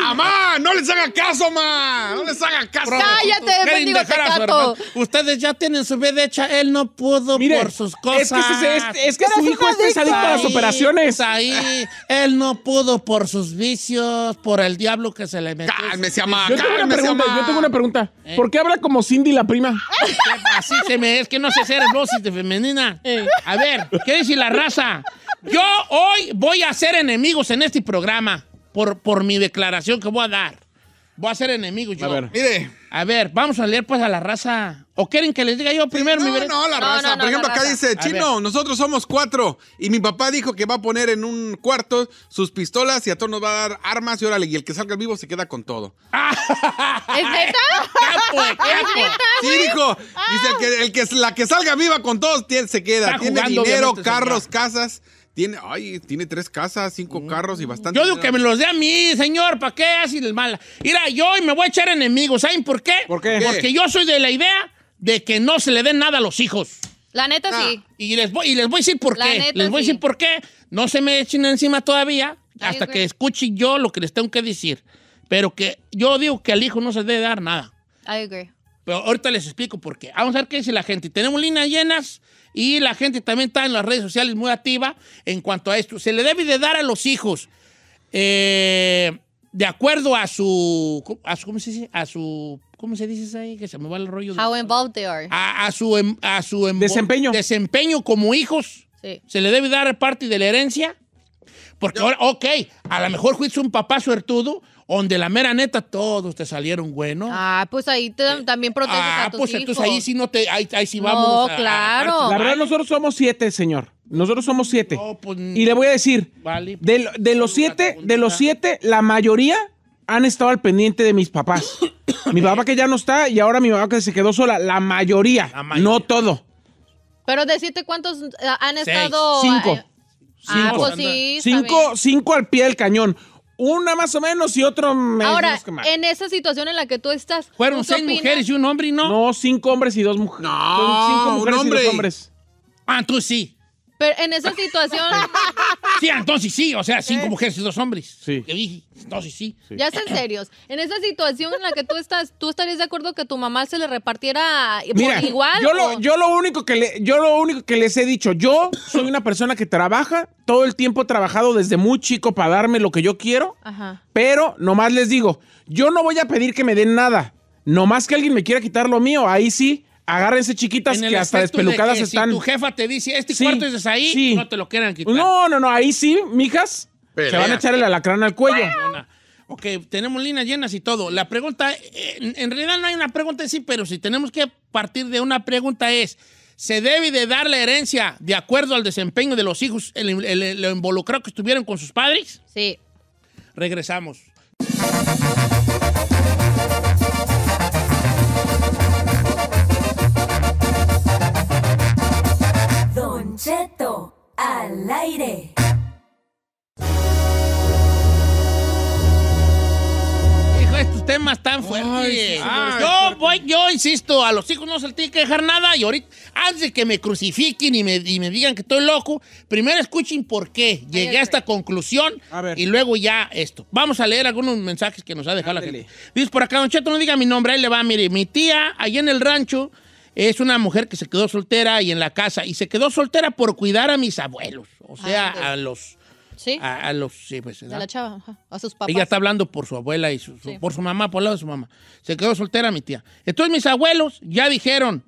¡Amá! ¡No les haga caso, ma! ¡No les haga caso! Cállate, bendigo tecato. Ustedes ya tienen su vida hecha, él no pudo Mire, por sus cosas. es que, ese- es, es que Pero su hijo es adicto a las operaciones. Ahí, él no pudo por sus vicios, por el diablo que se le metió. Cálmese, amá, Yo tengo una pregunta, amá. yo tengo una pregunta. Eh. ¿Por qué habla como Cindy la prima? Así se me es que no sé hacer voces de femenina. A ver, ¿qué dice la raza? Yo hoy voy a hacer enemigos en este programa por, por mi declaración que voy a dar. Voy a hacer enemigos yo. A ver. Mire. A ver, vamos a leer pues a la raza. ¿O quieren que les diga yo primero mi No, ver- no, la raza. no, no, Por ejemplo, acá raza. dice, Chino, nosotros somos cuatro. Y mi papá dijo que va a poner en un cuarto sus pistolas y a todos nos va a dar armas y órale, y el que salga vivo se queda con todo. ¿Es neta? Campo de campo. Sí, dijo. Dice el que, el que la que salga viva con todos tiene- se queda. Está tiene jugando, dinero, carros, señor. casas. Tiene, ay, tiene tres casas, cinco carros y bastante. Yo digo que me los dé a mí, señor, ¿para qué así el mala? Mira, yo hoy me voy a echar enemigos, ¿saben por qué? ¿Por qué? Porque yo soy de la idea de que no se le den nada a los hijos. La neta sí. Y les voy, y les voy a decir por La qué. neta, les voy a sí. decir por qué. No se me echen encima todavía hasta ok. que escuchen yo lo que les tengo que decir. Pero que yo digo que al hijo no se le debe dar nada. I agree. Pero ahorita les explico por qué. Vamos a ver qué dice la gente. Tenemos líneas llenas y la gente también está en las redes sociales muy activa en cuanto a esto. Se le debe de dar a los hijos eh, de acuerdo a su, a su- ¿cómo se dice? A su, ¿cómo se dice eso ahí? Que se me va el rollo. de- How involved they are. a, a su, em- a su embo- Desempeño. desempeño como hijos. Sí. Se le debe dar parte de la herencia. Porque ahora, ok, a lo mejor fuiste un papá suertudo, donde la mera neta todos te salieron buenos. Ah, pues ahí te- también proteges Ah, a tus pues hijos. entonces ahí sí no te, ahí, ahí sí No, vamos. a- a- claro. La verdad, nosotros somos siete, señor. Nosotros somos siete. No, pues, Y le voy a decir, Vale. de, lo- de los siete, de los siete, la mayoría han estado al pendiente de mis papás. mi papá que ya no está y ahora mi mamá que se quedó sola. La mayoría, La mayoría. no todo. Pero decirte cuántos eh, han Seis. estado. Cinco. eh, ah, Cinco. pues sí. Cinco, cinco al pie del cañón. Una más o menos y otro menos Ahora, que más. en esa situación en la que tú estás. Fueron ¿tú seis opinas? mujeres y un hombre y no. No, cinco hombres y dos mujeres. No, cinco un mujeres y dos hombres. Ah, entonces sí. Pero en esa situación, Sí, entonces sí. O sea, cinco mujeres y dos hombres. Sí. Que dije, entonces sí. ya sean serios. En esa situación en la que tú estás, ¿tú estarías de acuerdo que tu mamá se le repartiera por Mira, igual? yo o- lo, yo lo único que le, yo lo único que les he dicho, yo soy una persona que trabaja, todo el tiempo he trabajado desde muy chico para darme lo que yo quiero, Ajá. pero nomás les digo, yo no voy a pedir que me den nada, nomás que alguien me quiera quitar lo mío, ahí sí, agárrense chiquitas que hasta aspecto de despelucadas que están. Si tu jefa te dice, este Sí, cuarto es de ahí, sí. no te lo quieran quitar. No, no, no, ahí sí, mijas, Pelea. se van a echar el alacrán al cuello. Ok, tenemos líneas llenas y todo. La pregunta, en, en realidad no hay una pregunta en sí, pero si tenemos que partir de una pregunta es, ¿se debe de dar la herencia de acuerdo al desempeño de los hijos, el, el- el- lo involucrado que estuvieron con sus padres? Sí. Regresamos. Cheto al aire. Hijo, estos temas tan fuertes. yo voy, yo insisto, a los hijos no se les tiene que dejar nada y ahorita, antes de que me crucifiquen y me, y me digan que estoy loco, primero escuchen por qué llegué a esta conclusión A ver. y luego ya esto. Vamos a leer algunos mensajes que nos ha dejado Ándele. la gente. Dice por acá, Don Cheto, no diga mi nombre, ahí le va, mire, mi tía allá en el rancho es una mujer que se quedó soltera y en la casa, y se quedó soltera por cuidar a mis abuelos, o sea, Ándele. a los, Sí. a, a los, sí, pues, ¿verdad? la chava, ajá, a sus papás. Ella está hablando por su abuela y su- por su mamá, por el lado de su mamá. Se quedó soltera mi tía. Entonces mis abuelos ya dijeron,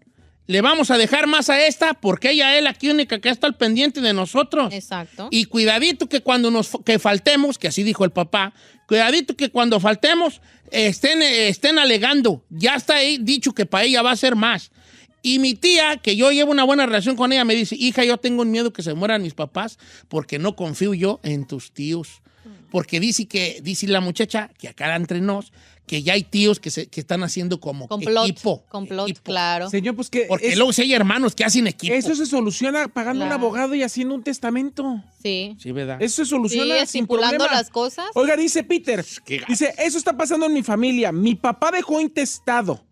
le vamos a dejar más a esta porque ella es la única que está al pendiente de nosotros. Exacto. Y cuidadito que cuando nos que faltemos, que así dijo el papá, cuidadito que cuando faltemos estén, estén alegando. Ya está ahí dicho que para ella va a ser más. Y mi tía, que yo llevo una buena relación con ella, me dice, hija, yo tengo miedo que se mueran mis papás porque no confío yo en tus tíos. Porque dice que, dice la muchacha, que acá entre nos, que ya hay tíos que, se, que están haciendo como Complot. equipo. Complot, equipo. claro. Señor, pues que Porque es- luego si hay hermanos que hacen equipo. eso se soluciona pagando un Claro. abogado y haciendo un testamento. Sí. Sí, ¿verdad? Eso se soluciona Sí, sin problema. las cosas. Oiga, dice Peter, dice, eso está pasando en mi familia. Mi papá dejó intestado.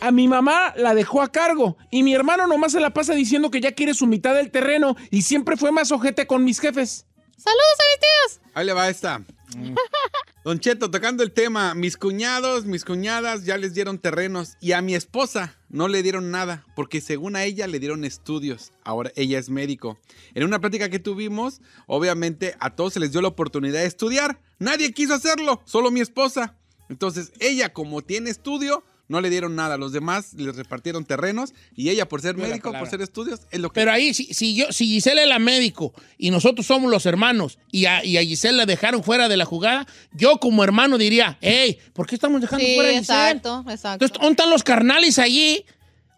A mi mamá la dejó a cargo y mi hermano nomás se la pasa diciendo que ya quiere su mitad del terreno y siempre fue más ojete con mis jefes. ¡Saludos a mis tíos! Ahí le va esta. Don Cheto, tocando el tema, mis cuñados, mis cuñadas ya les dieron terrenos y a mi esposa no le dieron nada porque según a ella le dieron estudios. Ahora ella es médico. En una plática que tuvimos, obviamente a todos se les dio la oportunidad de estudiar. Nadie quiso hacerlo, solo mi esposa. Entonces ella como tiene estudio, no le dieron nada. Los demás les repartieron terrenos y ella por ser médico, por ser estudios, es lo que... Pero ahí, si, si yo, si Gisela es la médico y nosotros somos los hermanos y a, y a Gisela la dejaron fuera de la jugada, yo como hermano diría, hey, ¿por qué estamos dejando Sí, fuera a Gisela? exacto, exacto. Entonces, ¿dónde están los carnales allí?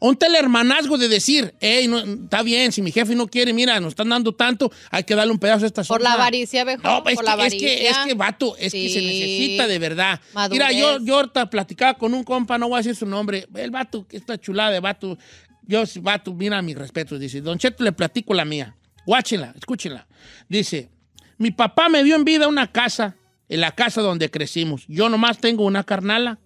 ¿Dónde está el hermanazgo de decir, hey, no, está bien, si mi jefe no quiere, mira, nos están dando tanto, hay que darle un pedazo a esta Por la zona"? avaricia, viejo. No, es por que, la es que, es que, vato, es que se necesita de verdad. Madurez. Mira, yo, yo ahorita platicaba con un compa, no voy a decir su nombre, el vato, que esta chulada de vato, yo, vato, mira mis respetos, dice, Don Cheto, le platico la mía. Guáchenla, escúchenla. Dice, mi papá me dio en vida una casa, en la casa donde crecimos. Yo nomás tengo una carnala.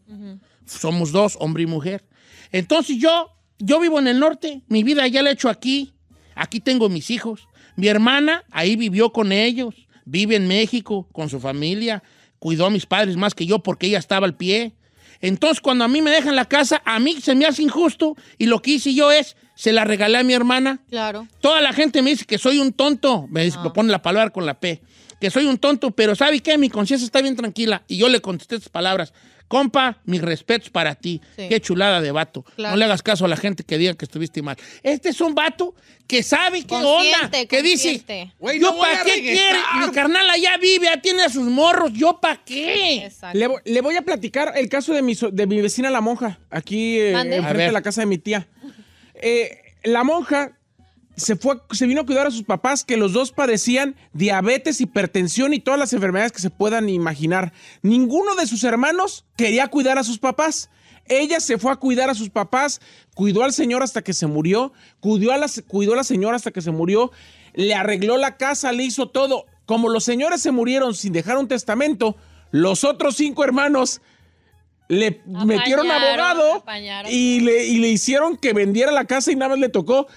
Somos dos, hombre y mujer. Entonces yo, yo vivo en el norte, mi vida ya la he hecho aquí. Aquí tengo mis hijos. Mi hermana ahí vivió con ellos. Vive en México con su familia. Cuidó a mis padres más que yo porque ella estaba al pie. Entonces, cuando a mí me dejan la casa, a mí se me hace injusto y lo que hice yo es, se la regalé a mi hermana. Claro. Toda la gente me dice que soy un tonto. Me, dice- me pone la palabra con la P. Que soy un tonto, pero ¿sabe qué? Mi conciencia está bien tranquila. Y yo le contesté estas palabras. Compa, mis respetos para ti. Sí. Qué chulada de vato. Claro. No le hagas caso a la gente que diga que estuviste mal. Este es un vato que sabe qué onda. Consciente, Que dice, ¿yo no para qué quiere? Mi carnal allá vive, ya tiene a sus morros. ¿Yo para qué? Exacto. Le, le voy a platicar el caso de mi, so- de mi vecina la monja, aquí eh, enfrente de la casa de mi tía. Eh, la monja se, fue, se vino a cuidar a sus papás que los dos padecían diabetes, hipertensión y todas las enfermedades que se puedan imaginar. Ninguno de sus hermanos quería cuidar a sus papás. Ella se fue a cuidar a sus papás, cuidó al señor hasta que se murió, cuidó a la, cuidó a la señora hasta que se murió, le arregló la casa, le hizo todo. Como los señores se murieron sin dejar un testamento, los otros cinco hermanos le metieron abogado y le, y le hicieron que vendiera la casa y nada más le tocó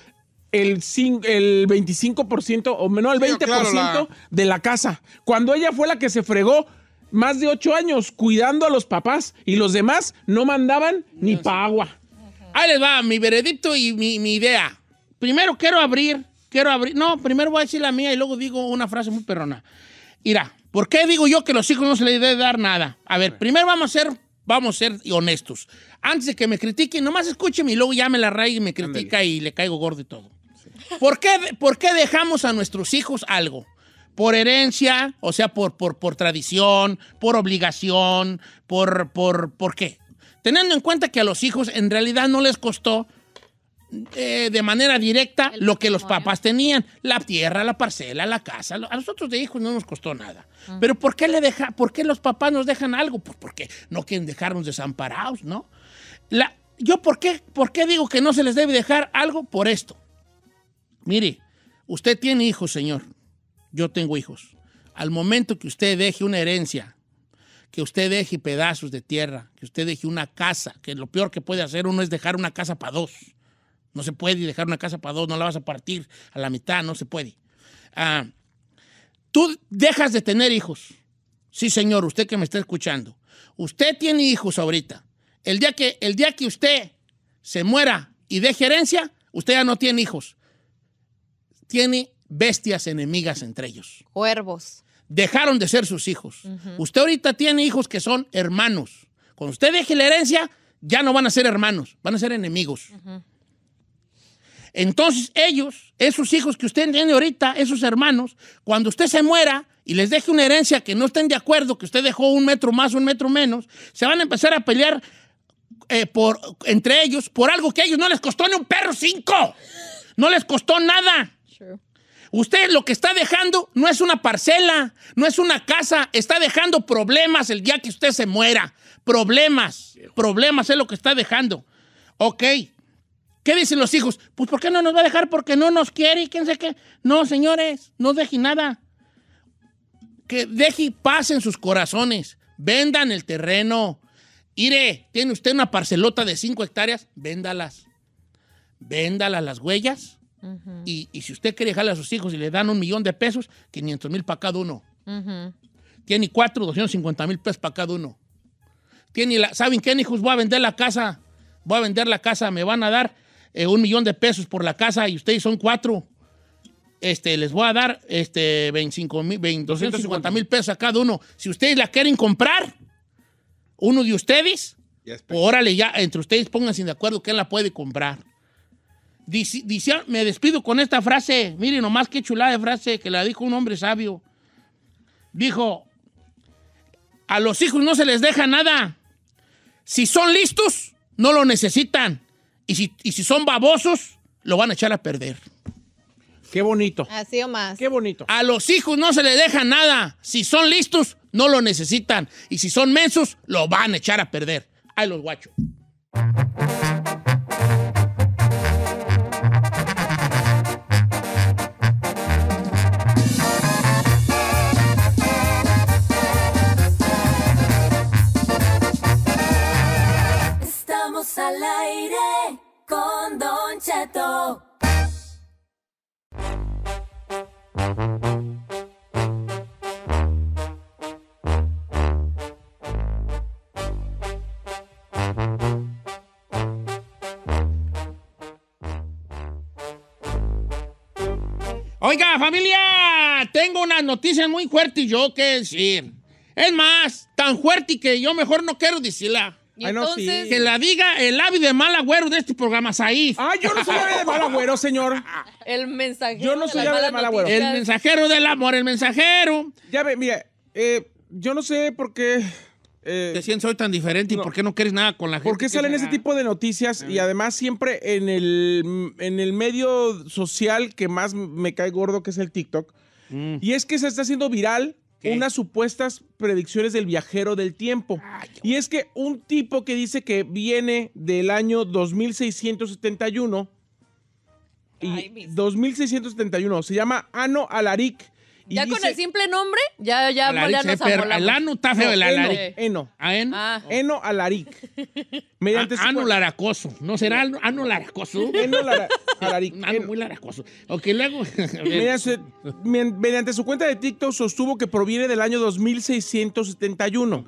el, el 25% o menos el Sí, 20% claro, la- de la casa. Cuando ella fue la que se fregó más de ocho años cuidando a los papás y los demás no mandaban ni pa' agua. Ahí les va mi veredicto y mi, mi idea. Primero quiero abrir, quiero abrir. No, primero voy a decir la mía y luego digo una frase muy perrona. Mira, ¿por qué digo yo que los hijos no se les debe dar nada? A ver, primero vamos a ser, vamos a ser honestos. Antes de que me critiquen, nomás escúcheme y luego ya me la raíz y me critica y le caigo gordo y todo. ¿Por qué, ¿Por qué dejamos a nuestros hijos algo? Por herencia, o sea, por, por, por tradición, por obligación, por, por, ¿por qué? Teniendo en cuenta que a los hijos en realidad no les costó eh, de manera directa El lo que los papás tenían, la tierra, la parcela, la casa. A nosotros de hijos no nos costó nada. Pero ¿por qué, le deja, ¿por qué los papás nos dejan algo? Pues porque no quieren dejarnos desamparados, ¿no? La, yo, ¿por qué, ¿por qué digo que no se les debe dejar algo? Por esto. Mire, usted tiene hijos, señor. Yo tengo hijos. Al momento que usted deje una herencia, que usted deje pedazos de tierra, que usted deje una casa, que lo peor que puede hacer uno es dejar una casa para dos. No se puede dejar una casa para dos, no la vas a partir a la mitad, no se puede. Ah, tú dejas de tener hijos. Sí, señor, usted que me está escuchando. Usted tiene hijos ahorita. El día que, el día que usted se muera y deje herencia, usted ya no tiene hijos. Tiene bestias enemigas entre ellos. Cuervos. Dejaron de ser sus hijos. Usted ahorita tiene hijos que son hermanos. Cuando usted deje la herencia, ya no van a ser hermanos, van a ser enemigos. Entonces ellos, esos hijos que usted tiene ahorita, esos hermanos, cuando usted se muera y les deje una herencia que no estén de acuerdo, que usted dejó un metro más o un metro menos, se van a empezar a pelear eh, por, entre ellos por algo que a ellos no les costó ni un perro cinco. No les costó nada. Usted lo que está dejando no es una parcela, no es una casa, está dejando problemas el día que usted se muera. Problemas, problemas es lo que está dejando. Ok. ¿Qué dicen los hijos? Pues ¿por qué no nos va a dejar? Porque no nos quiere y quién sé qué. No, señores, no deje nada. Que deje paz en sus corazones. Vendan el terreno. Ire, tiene usted una parcelota de 5 hectáreas, véndalas. Véndalas las huellas. Y, y si usted quiere dejarle a sus hijos y le dan un millón de pesos, 500 mil para cada uno. Tiene cuatro, 250 mil pesos para cada uno. Tiene la, ¿Saben qué, hijos? Voy a vender la casa. Voy a vender la casa. Me van a dar eh, un millón de pesos por la casa y ustedes son cuatro. Este, les voy a dar este, 25 mil, 20, 250 mil pesos a cada uno. Si ustedes la quieren comprar, uno de ustedes, pues, órale, ya, entre ustedes pónganse de acuerdo quién la puede comprar. Dice, dice- me despido con esta frase. Miren nomás qué chulada de frase que la dijo un hombre sabio. Dijo, a los hijos no se les deja nada. Si son listos, no lo necesitan. Y si, y si son babosos, lo van a echar a perder. Qué bonito. Así o más. Qué bonito. A los hijos no se les deja nada. Si son listos, no lo necesitan. Y si son mensos, lo van a echar a perder. Ahí los guachos. Al aire con Don Cheto. Oiga, familia, tengo unas noticias muy fuertes yo que decir. Es más, tan fuerte que yo mejor no quiero decirla. Y Ay, no, entonces- sí. Que la diga el ave de mal agüero de este programa, Said. Ah, yo no soy ave de mal agüero, señor. El mensajero. Yo no soy ave de mal agüero. El mensajero del amor, el mensajero. Ya ve, mire, eh, yo no sé por qué. eh, Te sientes hoy tan diferente y por qué no quieres nada con la gente. ¿Por qué ¿Qué salen ese tipo de noticias? Y además siempre en el, en el medio social que más me cae gordo, que es el TikTok. Mm. Y es que se está haciendo viral unas supuestas predicciones del viajero del tiempo. Y es que un tipo que dice que viene del año 2671 y 2671 se llama Ano Alaric. Y Ya con el simple nombre, ya, ya, Alaric, ya sí, nos pero amolamos. el ano está feo, el No, Eno, alaric. Eno. ¿Ah, en? Ah. Eno Alaric. Mediante su- ano laracoso. ¿No será ano- ano laracoso? Eno Lara- Alaric. Muy laracoso. Ok, luego. a. Mediante, mediante su cuenta de TikTok sostuvo que proviene del año 2671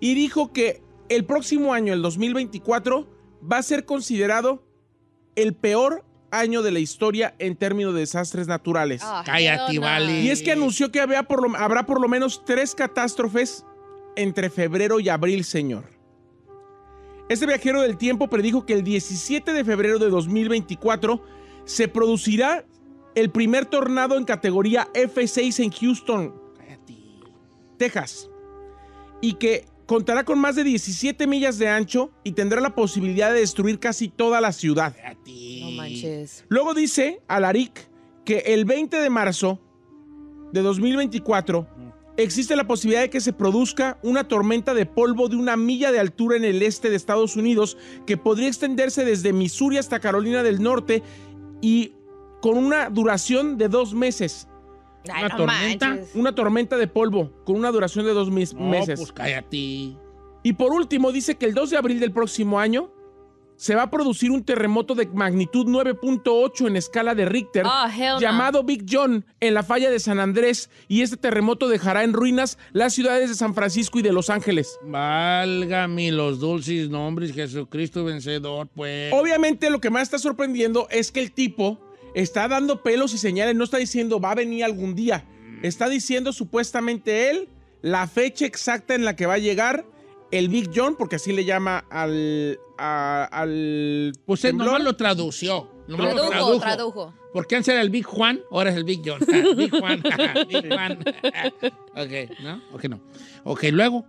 y dijo que el próximo año, el 2024, va a ser considerado el peor año de la historia en términos de desastres naturales. Ah, Cállate, vale. Y es que anunció que había por lo- habrá por lo menos tres catástrofes entre febrero y abril, señor. Este viajero del tiempo predijo que el 17 de febrero de 2024 se producirá el primer tornado en categoría F6 en Houston, Texas, y que contará con más de 17 millas de ancho y tendrá la posibilidad de destruir casi toda la ciudad. No manches. Luego dice Alaric que el 20 de marzo de 2024 existe la posibilidad de que se produzca una tormenta de polvo de una milla de altura en el este de Estados Unidos que podría extenderse desde Missouri hasta Carolina del Norte y con una duración de dos meses. Ay, ¿Una no tormenta? manches. Una tormenta de polvo con una duración de dos mes- No, meses. pues cállate. Y por último, dice que el 2 de abril del próximo año se va a producir un terremoto de magnitud 9.8 en escala de Richter, hell no. llamado Big John, en la falla de San Andrés. Y este terremoto dejará en ruinas las ciudades de San Francisco y de Los Ángeles. Válgame los dulces nombres, Jesucristo vencedor, pues. Obviamente, lo que más está sorprendiendo es que el tipo está dando pelos y señales, no está diciendo va a venir algún día. Está diciendo supuestamente él la fecha exacta en la que va a llegar el Big John, porque así le llama al. a- al Pues él nomás lo tradució. nomás lo Tradujo, tradujo. Porque antes era el Big Juan, ahora es el Big John. Big Juan, Big Juan. ok, ¿no? Ok, no. Ok, luego.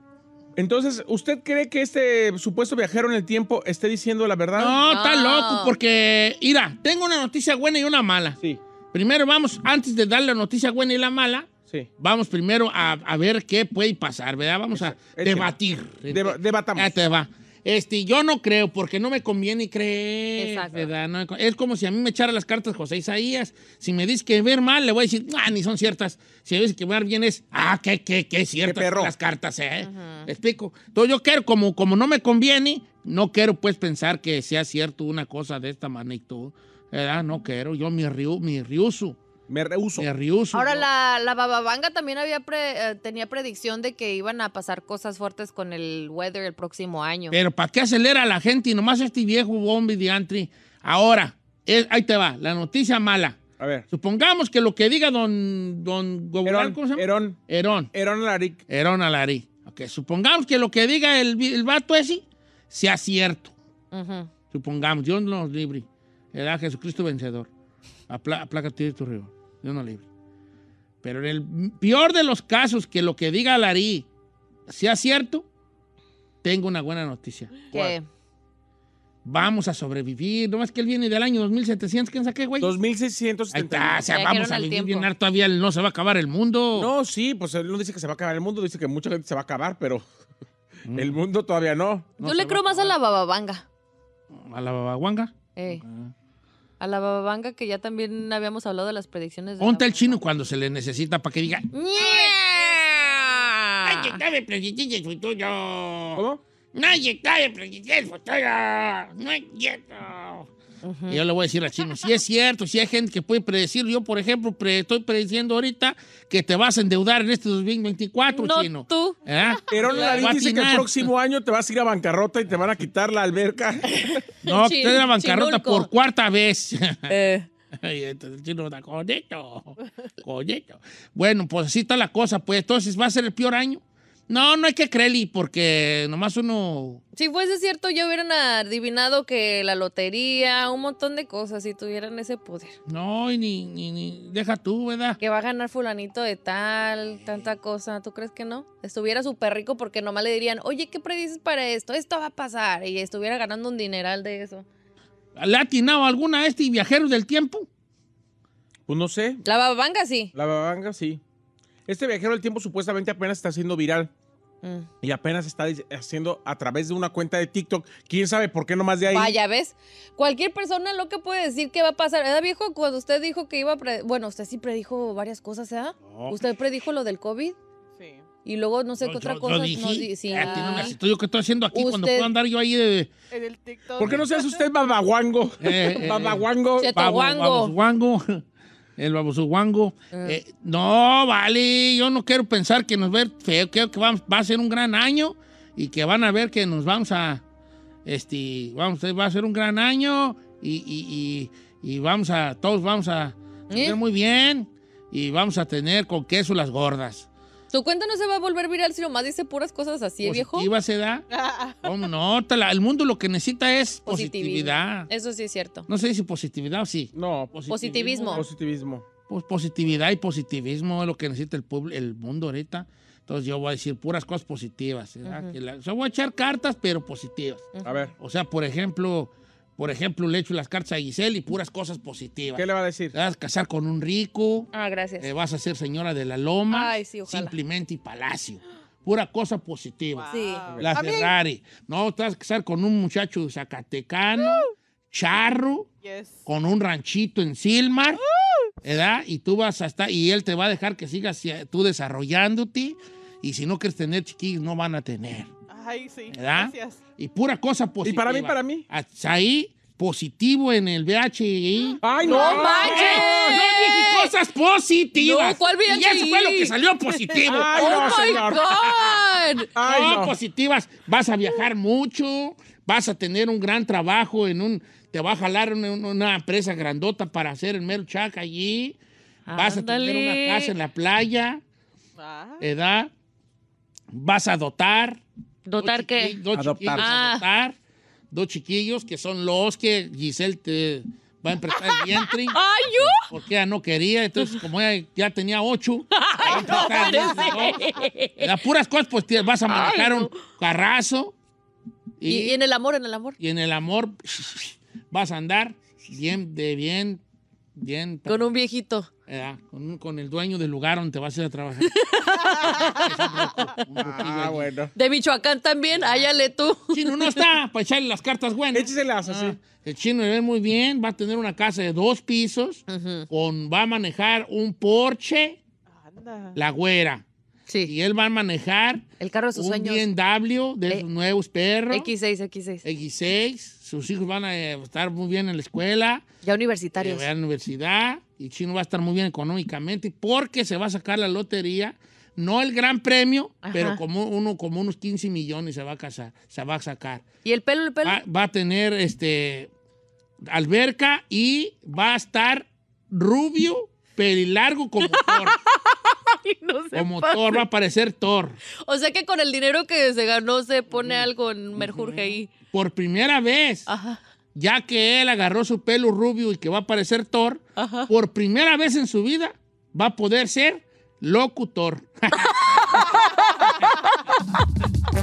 Entonces, ¿usted cree que este supuesto viajero en el tiempo esté diciendo la verdad? No, está No. loco, porque, mira, tengo una noticia buena y una mala. Sí, Primero vamos, antes de dar la noticia buena y la mala, sí. vamos primero a, a ver qué puede pasar, ¿verdad? Vamos a debatir. Deba- debatamos. Ya te va. Este, yo no creo, porque no me conviene creer. Exacto. ¿verdad? No me con- es como si a mí me echara las cartas José Isaías. Si me dice que ver mal, le voy a decir, ah, ni son ciertas. Si me dice que ver bien es, ah, qué, qué, qué ciertas perro. son las cartas, ¿eh? ¿Me explico? Entonces yo quiero, como, como no me conviene, no quiero pues pensar que sea cierto una cosa de esta magnitud. ¿Verdad? No quiero. Yo mi riu, mi riuso. Me rehuso. Mi riuso. Ahora ¿no? la, la bababanga también había pre- eh, tenía predicción de que iban a pasar cosas fuertes con el weather el próximo año. Pero ¿para qué acelera a la gente y nomás este viejo bombi de antri? Ahora, es- ahí te va, la noticia mala. A ver. Supongamos que lo que diga don, don Herón, ¿cómo se llama? Herón, Herón. Herón Alaric. Herón Alarí. Ok, supongamos que lo que diga el, el vato ese sea cierto. Ujú. Supongamos, Dios nos libre. Era Jesucristo vencedor. Apla, aplácate de tu río. Dios nos libre. Pero en el peor de los casos que lo que diga Alarí sea cierto, tengo una buena noticia. Que Vamos a sobrevivir. No más que él viene del año 2700, ¿quién saqué, güey? Ahí 2670. está, o sea, vamos a vivir bien todavía no se va a acabar el mundo. No, sí, pues él no dice que se va a acabar el mundo, dice que mucha gente se va a acabar, pero el mundo todavía no. No yo le creo más a la bababanga. ¿A la babaguanga? Eh, A la bababanga que ya también habíamos hablado de las predicciones de Ponte la- el chino cuando se le necesita para que diga. ¡Ay, ¡Ña! dame predicciones, soy tuyo! ¿Cómo? No es cierto, no es cierto. Y yo le voy a decir al chino, si es cierto, si hay gente que puede predecir, yo por ejemplo pre- estoy prediciendo ahorita que te vas a endeudar en este 2024, No chino. tú. ¿Eh? Pero la a dice que el próximo año te vas a ir a bancarrota y te van a quitar la alberca. No, Chin- te da bancarrota chinulco. por cuarta vez. Eh, entonces el chino está conecto, conecto. Bueno, pues así está la cosa, pues entonces va a ser el peor año. No, no hay que creerle porque nomás uno... si fuese cierto, ya hubieran adivinado que la lotería, un montón de cosas, si tuvieran ese poder. No, y ni, ni, ni- deja tú, ¿verdad? Que va a ganar fulanito de tal, tanta cosa. ¿Tú crees que no? Estuviera súper rico porque nomás le dirían, oye, ¿qué predices para esto? Esto va a pasar. Y estuviera ganando un dineral de eso. ¿Le ha atinado alguna a este viajero del tiempo? Pues no sé. La babanga sí. La babanga sí. Este viajero del tiempo supuestamente apenas está siendo viral. Mm. Y apenas está haciendo a través de una cuenta de TikTok. ¿Quién sabe por qué nomás de ahí? Vaya, ¿ves? Cualquier persona lo que puede decir que va a pasar. ¿Era viejo cuando usted dijo que iba a... pre- Bueno, usted sí predijo varias cosas, ¿eh? No. ¿Usted predijo lo del COVID? Sí. Y luego no sé Yo- qué otra yo- cosa. yo dije, nos di- sí. ah, tiene una yo que estoy haciendo aquí cuando puedo andar yo ahí de... En el TikTok. ¿Por qué no se hace usted babaguango? Eh, eh, babaguango. Cheto El baboso guango. Eh, no, vale, yo no quiero pensar que nos va a ver feo, creo que vamos- va a ser un gran año y que van a ver que nos vamos a, este, vamos, va a ser un gran año y, y- y- y vamos a, todos vamos a ¿Eh? muy bien y vamos a tener con queso las gordas. ¿Tu cuenta no se va a volver viral si nomás dice puras cosas así, ¿eh, viejo? Positiva se da. ¿Cómo no? El mundo lo que necesita es Positivismo. positividad. Eso sí es cierto. No sé si positividad o sí. No, Positivismo. positivismo. Pues positividad y positivismo es lo que necesita el, pueblo, el mundo ahorita. Entonces yo voy a decir puras cosas positivas. Que la- yo voy a echar cartas, pero positivas. A ver, O sea, por ejemplo, por ejemplo, le echo las cartas a Giselle y puras cosas positivas. ¿qué le va a decir? Te vas a casar con un rico, Ah, gracias. eh, vas a ser señora de la loma, Ay, sí, ojalá. simplemente y palacio. Pura cosa positiva. Sí. La A mí- Ferrari. No, te vas a casar con un muchacho zacatecano, charro, Yes. con un ranchito en Silmar, ¿verdad? Y tú vas a estar, y él te va a dejar que sigas eh, tú desarrollándote, y si no quieres tener chiquillos, no van a tener, Ay, sí. ¿verdad? Gracias. Y pura cosa ¿Y positiva. para mí, para mí? Hasta ahí, positivo en el VHI. ¡Ay, no! ¡No manches! ¡Eh! ¡No dije cosas positivas! No, ¿cuál Y eso VHI? fue lo que salió positivo. Ay, ¡Oh, no, my señor. God! Ay, no, no. positivas. Vas a viajar mucho, vas a tener un gran trabajo en un... Te va a jalar una, una empresa grandota para hacer el mero chac allí. Vas a tener una casa en la playa, Ah. ¿edad? Vas a dotar. ¿Dotar dos qué? Dos Adoptar. chiquillos Ah. a dotar. Dos chiquillos que son los que Giselle te va a emprestar el vientre. ¡Ay, yo! Porque ella no quería, entonces como ella ya tenía ocho, va a emprestar el vientre, ¿no? Las puras cosas positivas. Vas a manejar un carrazo Y, y, en el amor, en el amor. y en el amor vas a andar bien, de bien, bien, Con un viejito. ¿verdad? con, un- con el dueño del lugar donde te vas a ir a trabajar. Ah, allí. bueno. De Michoacán también, háyale tú. Chino no está para echarle las cartas buenas. Écheselas así. Ah, el chino le ve muy bien, va a tener una casa de dos pisos, con, va a manejar un Porsche, Anda. la güera. Sí, Y él va a manejar el carro de sus un sueños. BMW de Eh, sus nuevos perros. X6, X6. X6. Sus hijos van a eh, estar muy bien en la escuela, Ya eh, universitarios. van a la universidad. Y Chino va a estar muy bien económicamente porque se va a sacar la lotería. No el gran premio, Ajá. pero como, uno, como unos 15 millones se va a casar, se va a sacar. ¿Y el pelo, el pelo? Va, va a tener este alberca y va a estar rubio, pelilargo como Thor. Ay, no se como pase. Thor, va a parecer Thor. O sea que con el dinero que se ganó se pone algo en Merjurje ahí. Por primera vez, Ajá. ya que él agarró su pelo rubio y que va a parecer Thor, Ajá. por primera vez en su vida va a poder ser locutor.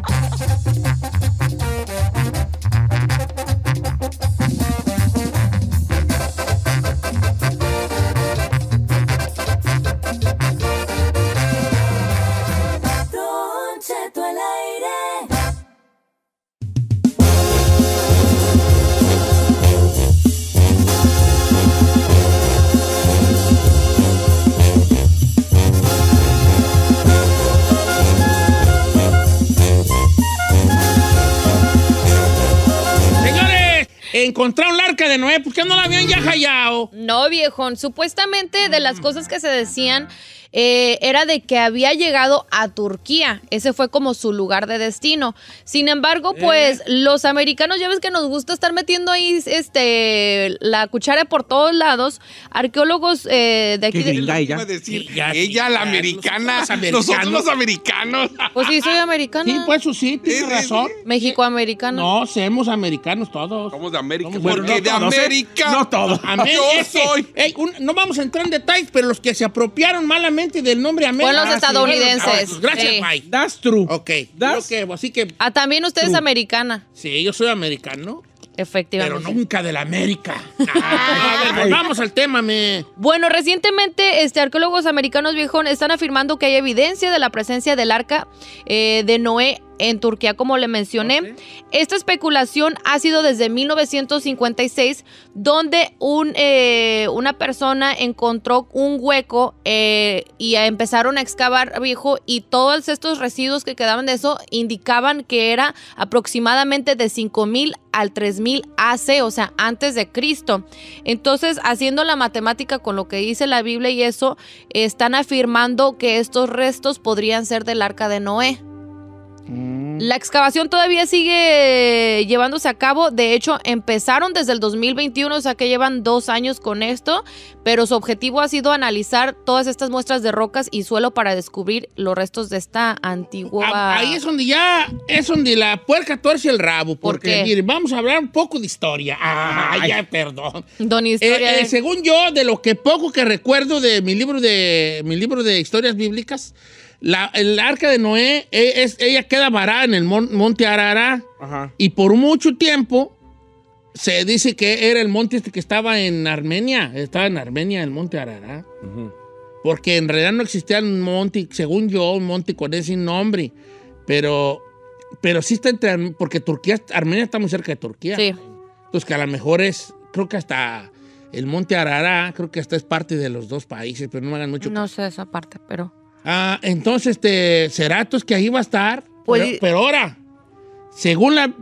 encontraron la arca de Noé, ¿por qué no la habían ya hallado? No, viejón. Supuestamente de las cosas que se decían eh, era de que había llegado a Turquía. Ese fue como su lugar de destino. Sin embargo, pues los americanos, ya ves que nos gusta estar metiendo ahí este, la cuchara por todos lados. Arqueólogos eh, de aquí. Qué de- gringa ella. Iba a decir, Ya, ella, la americana, nosotros los nosotros americanos. los americanos. Pues sí, soy americana. Sí, pues sí, tienes razón. México-americana. No, somos americanos todos. Somos de América. Somos- Porque no de todos, ¿eh? América. No todo. Amé- Yo soy. ey, un- no vamos a entrar en detalles, pero los que se apropiaron malamente del nombre América. Fueron los Ah, estadounidenses. Ah, gracias, Sí. Mike. That's true. Ok. Que, así que, Ah, también usted es True. americana. sí, yo soy americano, pero Efectivamente. nunca de la América. Ah, a ver, volvamos al tema, me. Bueno, recientemente este, arqueólogos americanos viejón están afirmando que hay evidencia de la presencia del arca eh, de Noé en Turquía, como le mencioné. Esta especulación ha sido desde 1956, donde un, eh, una persona encontró un hueco eh, y empezaron a excavar, viejo, y todos estos residuos que quedaban de eso indicaban que era aproximadamente de 5000 al 3000 AC, o sea, antes de Cristo. Entonces, haciendo la matemática con lo que dice la Biblia y eso, están afirmando que estos restos podrían ser del arca de Noé. La excavación todavía sigue llevándose a cabo. De hecho, empezaron desde el 2021, o sea que llevan dos años con esto, pero su objetivo ha sido analizar todas estas muestras de rocas y suelo para descubrir los restos de esta antigua... Ah, Ahí es donde ya, es donde la puerca tuerce el rabo. ¿Por Porque, mire, vamos a hablar un poco de historia. Ah, ya, perdón. Don Eh, Historia. eh, según yo, de lo que poco que recuerdo de mi libro de mi libro de historias bíblicas, la, el arca de Noé, es, ella queda varada en el mon- monte Arará Ajá. y por mucho tiempo se dice que era el monte este que estaba en Armenia, estaba en Armenia el monte Arará, porque en realidad no existía un monte, según yo, un monte con ese nombre, pero pero sí está entre porque Turquía, Armenia está muy cerca de Turquía. Sí. Entonces, que a lo mejor es, creo que hasta el monte Arará, creo que hasta es parte de los dos países, pero no me hagan mucho No sé esa parte, pero... Ah, entonces, este, ¿será entonces que ahí va a estar? Pues- pero, pero ahora, según la,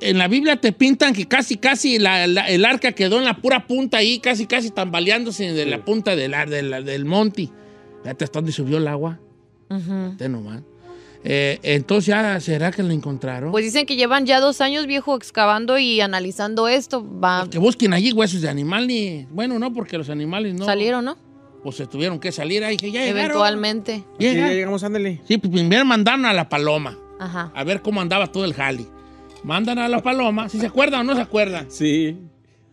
en la Biblia te pintan que casi, casi la- la- el arca quedó en la pura punta ahí, casi, casi tambaleándose de la punta del, ar- del, del monte. Fíjate hasta dónde subió el agua. Fíjate nomás. Eh, entonces, ¿ya será que lo encontraron? Pues dicen que llevan ya dos años, viejo, excavando y analizando esto. Va, que busquen allí huesos de animales. Bueno, no, porque los animales no. salieron, ¿no? Pues se tuvieron que salir ahí, que ya llegaron. Eventualmente. Sí, ya Llegan. llegamos, ándale. Sí, pues primero mandaron a la paloma. Ajá. a ver cómo andaba todo el jali. Mandan a la paloma, si se acuerdan o no se acuerdan. Sí.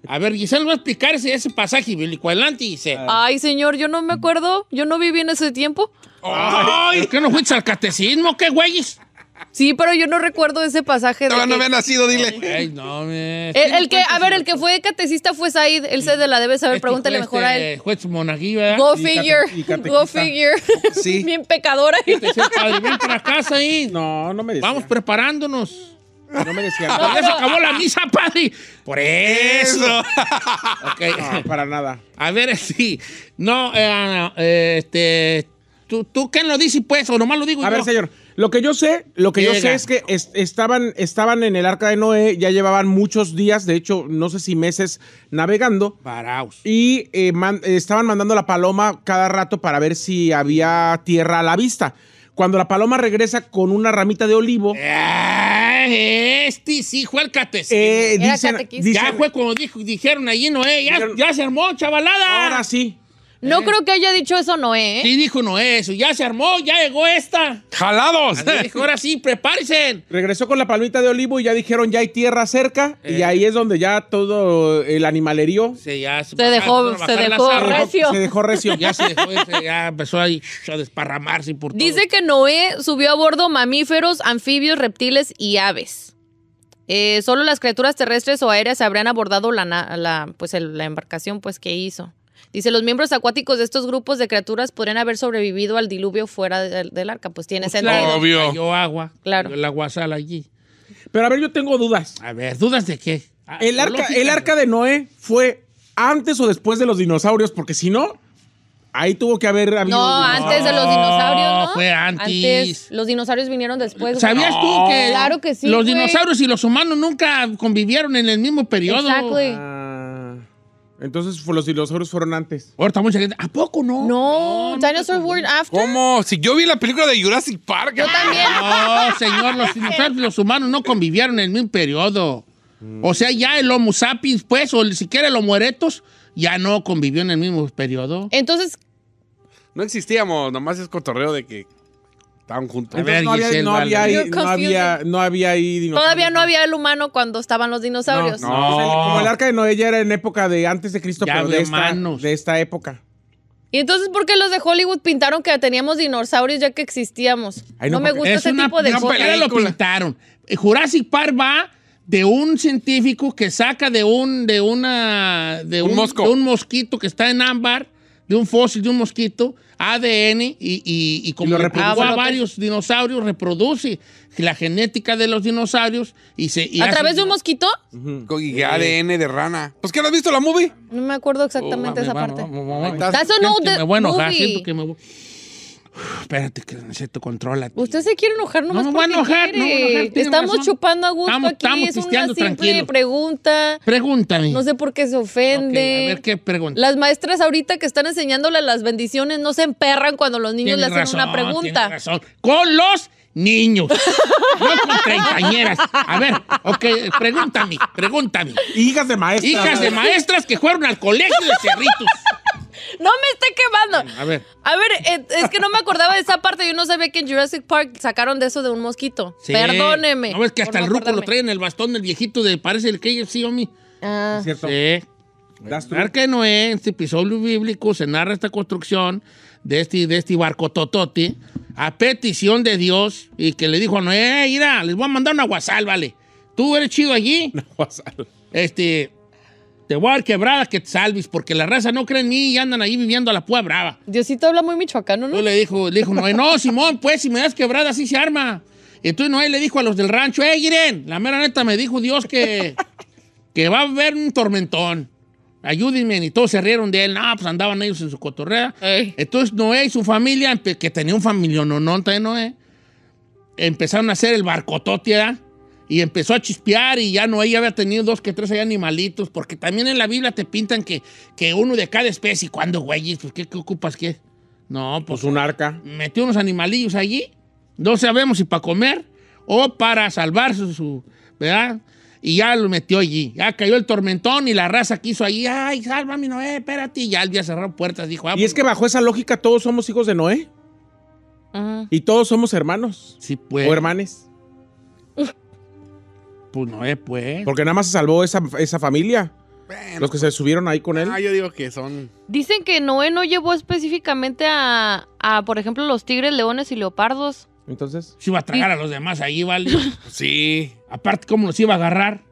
A ver, Giselle va a explicar ese, ese pasaje bíblico. Adelante, Giselle. Ay, señor, yo no me acuerdo. Yo no viví en ese tiempo. Ay, ¿por qué no fuiste al catecismo? ¿Qué güeyes? Sí, pero yo no recuerdo ese pasaje. de Todavía no que- había nacido, dile. Ay, no, me... el, el que, a ver, el que fue catecista fue Said. Él se de la debe saber. Este Pregúntale mejor a él. Juez Monaguillo, ¿verdad? Go Y cate- figure. y. Go figure. Sí. Bien pecadora. Este es el padre. Ven para casa ahí. No, no me decía. Vamos preparándonos. No me decía. Ya se acabó la misa, padre. Por eso. Ok. No, para nada. A ver, sí. No, eh, eh, este... ¿tú, ¿Tú qué lo dices, pues? O nomás lo digo A yo. ver, señor. Lo que yo sé, lo que yo sé es que es- estaban, estaban en el arca de Noé, ya llevaban muchos días, de hecho, no sé si meses navegando. Paraos. Y eh, man- eh, estaban mandando la paloma cada rato para ver si había tierra a la vista. Cuando la paloma regresa con una ramita de olivo, Ah, este sí fue el catecismo. eh, dicen, ya fue como dijo, dijeron allí, Noé. Ya, Dijeron- ya se armó, chavalada. ahora sí. No creo que haya dicho eso Noé, ¿eh? Sí, dijo Noé eso. Ya se armó, ya llegó esta. ¡Jalados! Así dijo, ahora sí, prepárense. Regresó con la palmita de olivo y ya dijeron ya hay tierra cerca y Eh. ahí es donde ya todo el animalerío Se, ya, Se dejó- se dejó recio. se dejó recio. Ya se dejó, ya empezó ahí a desparramarse por todo. Dice que Noé subió a bordo mamíferos, anfibios, reptiles y aves. Eh, solo las criaturas terrestres o aéreas habrían abordado la, la, pues el- la embarcación pues, que hizo. Dice, los miembros acuáticos de estos grupos de criaturas podrían haber sobrevivido al diluvio fuera del, del arca. Pues tiene sentido. Claro, Obvio. Cayó agua. Claro. El agua sal allí. Pero a ver, yo tengo dudas. A ver, ¿dudas de qué? Ah, El arca, el arca de Noé fue antes o después de los dinosaurios, porque si no, Ahí tuvo que haber habido. No, antes de los dinosaurios, ¿no? fue antes. Los dinosaurios vinieron después. ¿Sabías tú que Claro que sí, los dinosaurios y los humanos nunca convivieron en el mismo periodo? Exactly. Ah, entonces los dinosaurios fueron antes. Ahorita mucha gente, ¿a poco no? No, dinosaurs were after. ¿Cómo? Si yo vi la película de Jurassic Park. Yo también. No, señor, los dinosaurios y los humanos no convivieron en el mismo periodo. O sea, ya el Homo sapiens, pues, o siquiera el Homo erectus, ya no convivió en el mismo periodo. Entonces, No existíamos, nomás es cotorreo de que estaban juntos. No había, Giselle, no, había vale. ahí, You're no, había, no había ahí dinosaurios. todavía no había el humano cuando estaban los dinosaurios. No, no. O sea, como el arca de Noé ya era en época de antes de Cristo, Ya pero de esta, humanos. de esta época. ¿Y entonces por qué los de Hollywood pintaron que teníamos dinosaurios ya que existíamos? Ay, no, no, me gusta Es ese una- tipo de no, cosas. ¿por qué lo pintaron? Eh, Jurassic Park va de un científico que saca de un de una de Un un, mosco. de un mosquito que está en ámbar, de un fósil de un mosquito, ADN y, y, y como a bueno, varios dinosaurios reproduce la genética de los dinosaurios y se y ¿A hace- través de un mosquito? Y ADN de rana. ¿Pues qué no has visto la movie? No me acuerdo exactamente Oh, esa parte. That's movie. siento que me voy- Uf, Espérate, que necesito controla. Usted se quiere enojar nomás No me voy a enojar, no me voy a enojar, Estamos razón. chupando a gusto Estamos- aquí. estamos es una simple tranquilo. pregunta. Pregúntame. No sé por qué se ofende. a ver qué pregunta. Las maestras ahorita que están enseñándole las bendiciones no se emperran cuando los niños Tienes le hacen una pregunta. razón. Con los niños. no con treintañeras. A ver, ok, pregúntame, pregúntame. Hijas de maestras. Hijas de maestras que fueron al colegio de Cerritos. No me esté quemando. A ver. A ver, eh, es que no me acordaba de esa parte. Yo no sabía que en Jurassic Park sacaron de eso de un mosquito. Sí. Perdóneme. No ves que hasta el no ruco lo acordarme. trae en el bastón del viejito de parece el que sí, homie. Ah. ¿Cierto? Sí. El arca de Noé, en este episodio bíblico, se narra esta construcción de este, de este barco totote a petición de Dios y que le dijo a Noé, "Eh, mira, les voy a mandar una guasal, vale. Tú eres chido allí, este, te voy a dar quebrada que te salves porque la raza no cree en mí y andan ahí viviendo a la púa brava. Diosito habla muy michoacano, ¿no? Entonces le dijo, le dijo Noé, no, Simón, pues si me das quebrada así se arma. Y entonces Noé le dijo a los del rancho, eh, Giren, la mera neta me dijo Dios que, que va a haber un tormentón. Ayúdenme. Y todos se rieron de él. No, pues andaban ellos en su cotorrea. Ey. Entonces Noé y su familia, que tenía un familia no de Noé, empezaron a hacer el barcotote, ¿verdad? Y empezó a chispear y ya Noé ya había tenido dos que tres ahí animalitos, porque también en la Biblia te pintan que, que uno de cada especie. ¿Cuándo, güey? Pues, ¿qué, qué ocupas qué? No, pues Pues un arca. metió unos animalillos allí. No sabemos si para comer o para salvar su, su- ¿verdad? Y ya lo metió allí. Ya cayó el tormentón y la raza quiso allí. Ay, sálvame, Noé, espérate. Y ya había cerrado puertas. Dijo, ah, Y es que bajo esa lógica todos somos hijos de Noé. Ajá. Y todos somos hermanos. sí, pues. O hermanes. Pues Noé, pues. Porque nada más se salvó esa, esa familia. Bueno, Los que se subieron ahí con él. ah, yo digo que son. Dicen que Noé no llevó específicamente a, a, por ejemplo, los tigres, leones y leopardos. Entonces. Se iba a tragar a los demás ahí, ¿vale? Sí. Aparte, ¿cómo los iba a agarrar?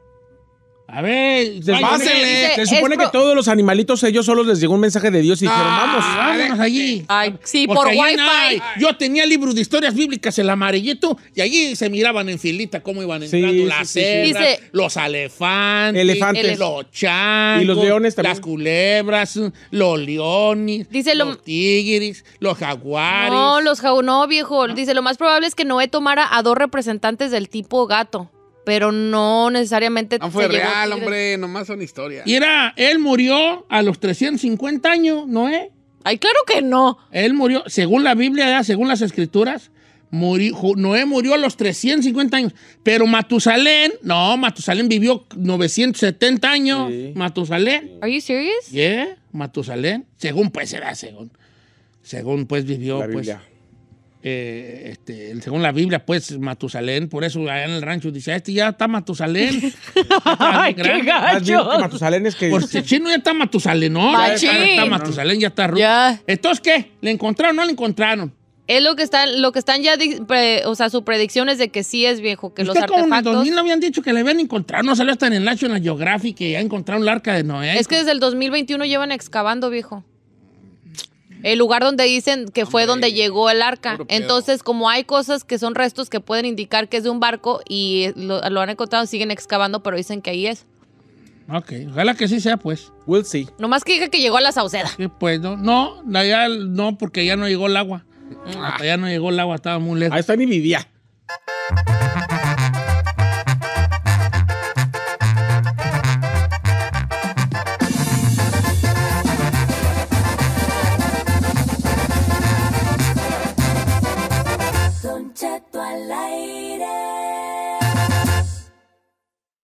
A ver, Se váyanse. supone, Dice, se supone que todos los animalitos, ellos solos les llegó un mensaje de Dios y dijeron, vamos. Ah, vámonos allí. Ay, sí, Porque por Wi-Fi. Yo tenía libros de historias bíblicas, el amarillito, y allí se miraban en filita cómo iban entrando sí, las sí, sí. cebras, los elefantes, Elefantes. los changos, Y los leones también. las culebras, los leones, Dice lo- los tigres, los jaguares. No, los jau- no, viejo. Dice, lo más probable es que Noé tomara a dos representantes del tipo gato, pero no necesariamente No fue se llevó real, hombre. Nomás son historias. Y era, él murió a los 350 años, Noé. Ay, claro que no. Él murió, según la Biblia, según las escrituras, murió, Noé murió a los 350 años. Pero Matusalén, no, Matusalén vivió 970 años. Sí. Matusalén, Are you serious? yeah, Matusalén. Según pues era, según. Según pues vivió, La pues. Eh, este, según la Biblia, pues Matusalén, por eso allá en el rancho dice, este ya está Matusalén. Ay, qué gacho. Matusalén es que. Por si chino ya está Matusalén, ¿no? Ya está, está Matusalén, ya está. Ya. Entonces, ¿qué? ¿Le encontraron o no le encontraron? Es lo que están, lo que están ya, pre- o sea, su predicción es de que sí es viejo, que los como en el artefactos. 2000 le habían dicho que le habían encontrado, no salió hasta en el National Geographic que ya encontraron el arca de Noé. Es que desde el 2021 llevan excavando, viejo. El lugar donde dicen que fue donde llegó el arca. Entonces, como hay cosas que son restos que pueden indicar que es de un barco y lo, lo han encontrado, siguen excavando, pero dicen que ahí es. Ok, ojalá que sí sea, pues. We'll see. Nomás que diga que llegó a la Sauceda. Sí, pues no, no, allá no, porque ya no llegó el agua. Hasta allá no llegó el agua, estaba muy lejos. Ahí está ni vivía.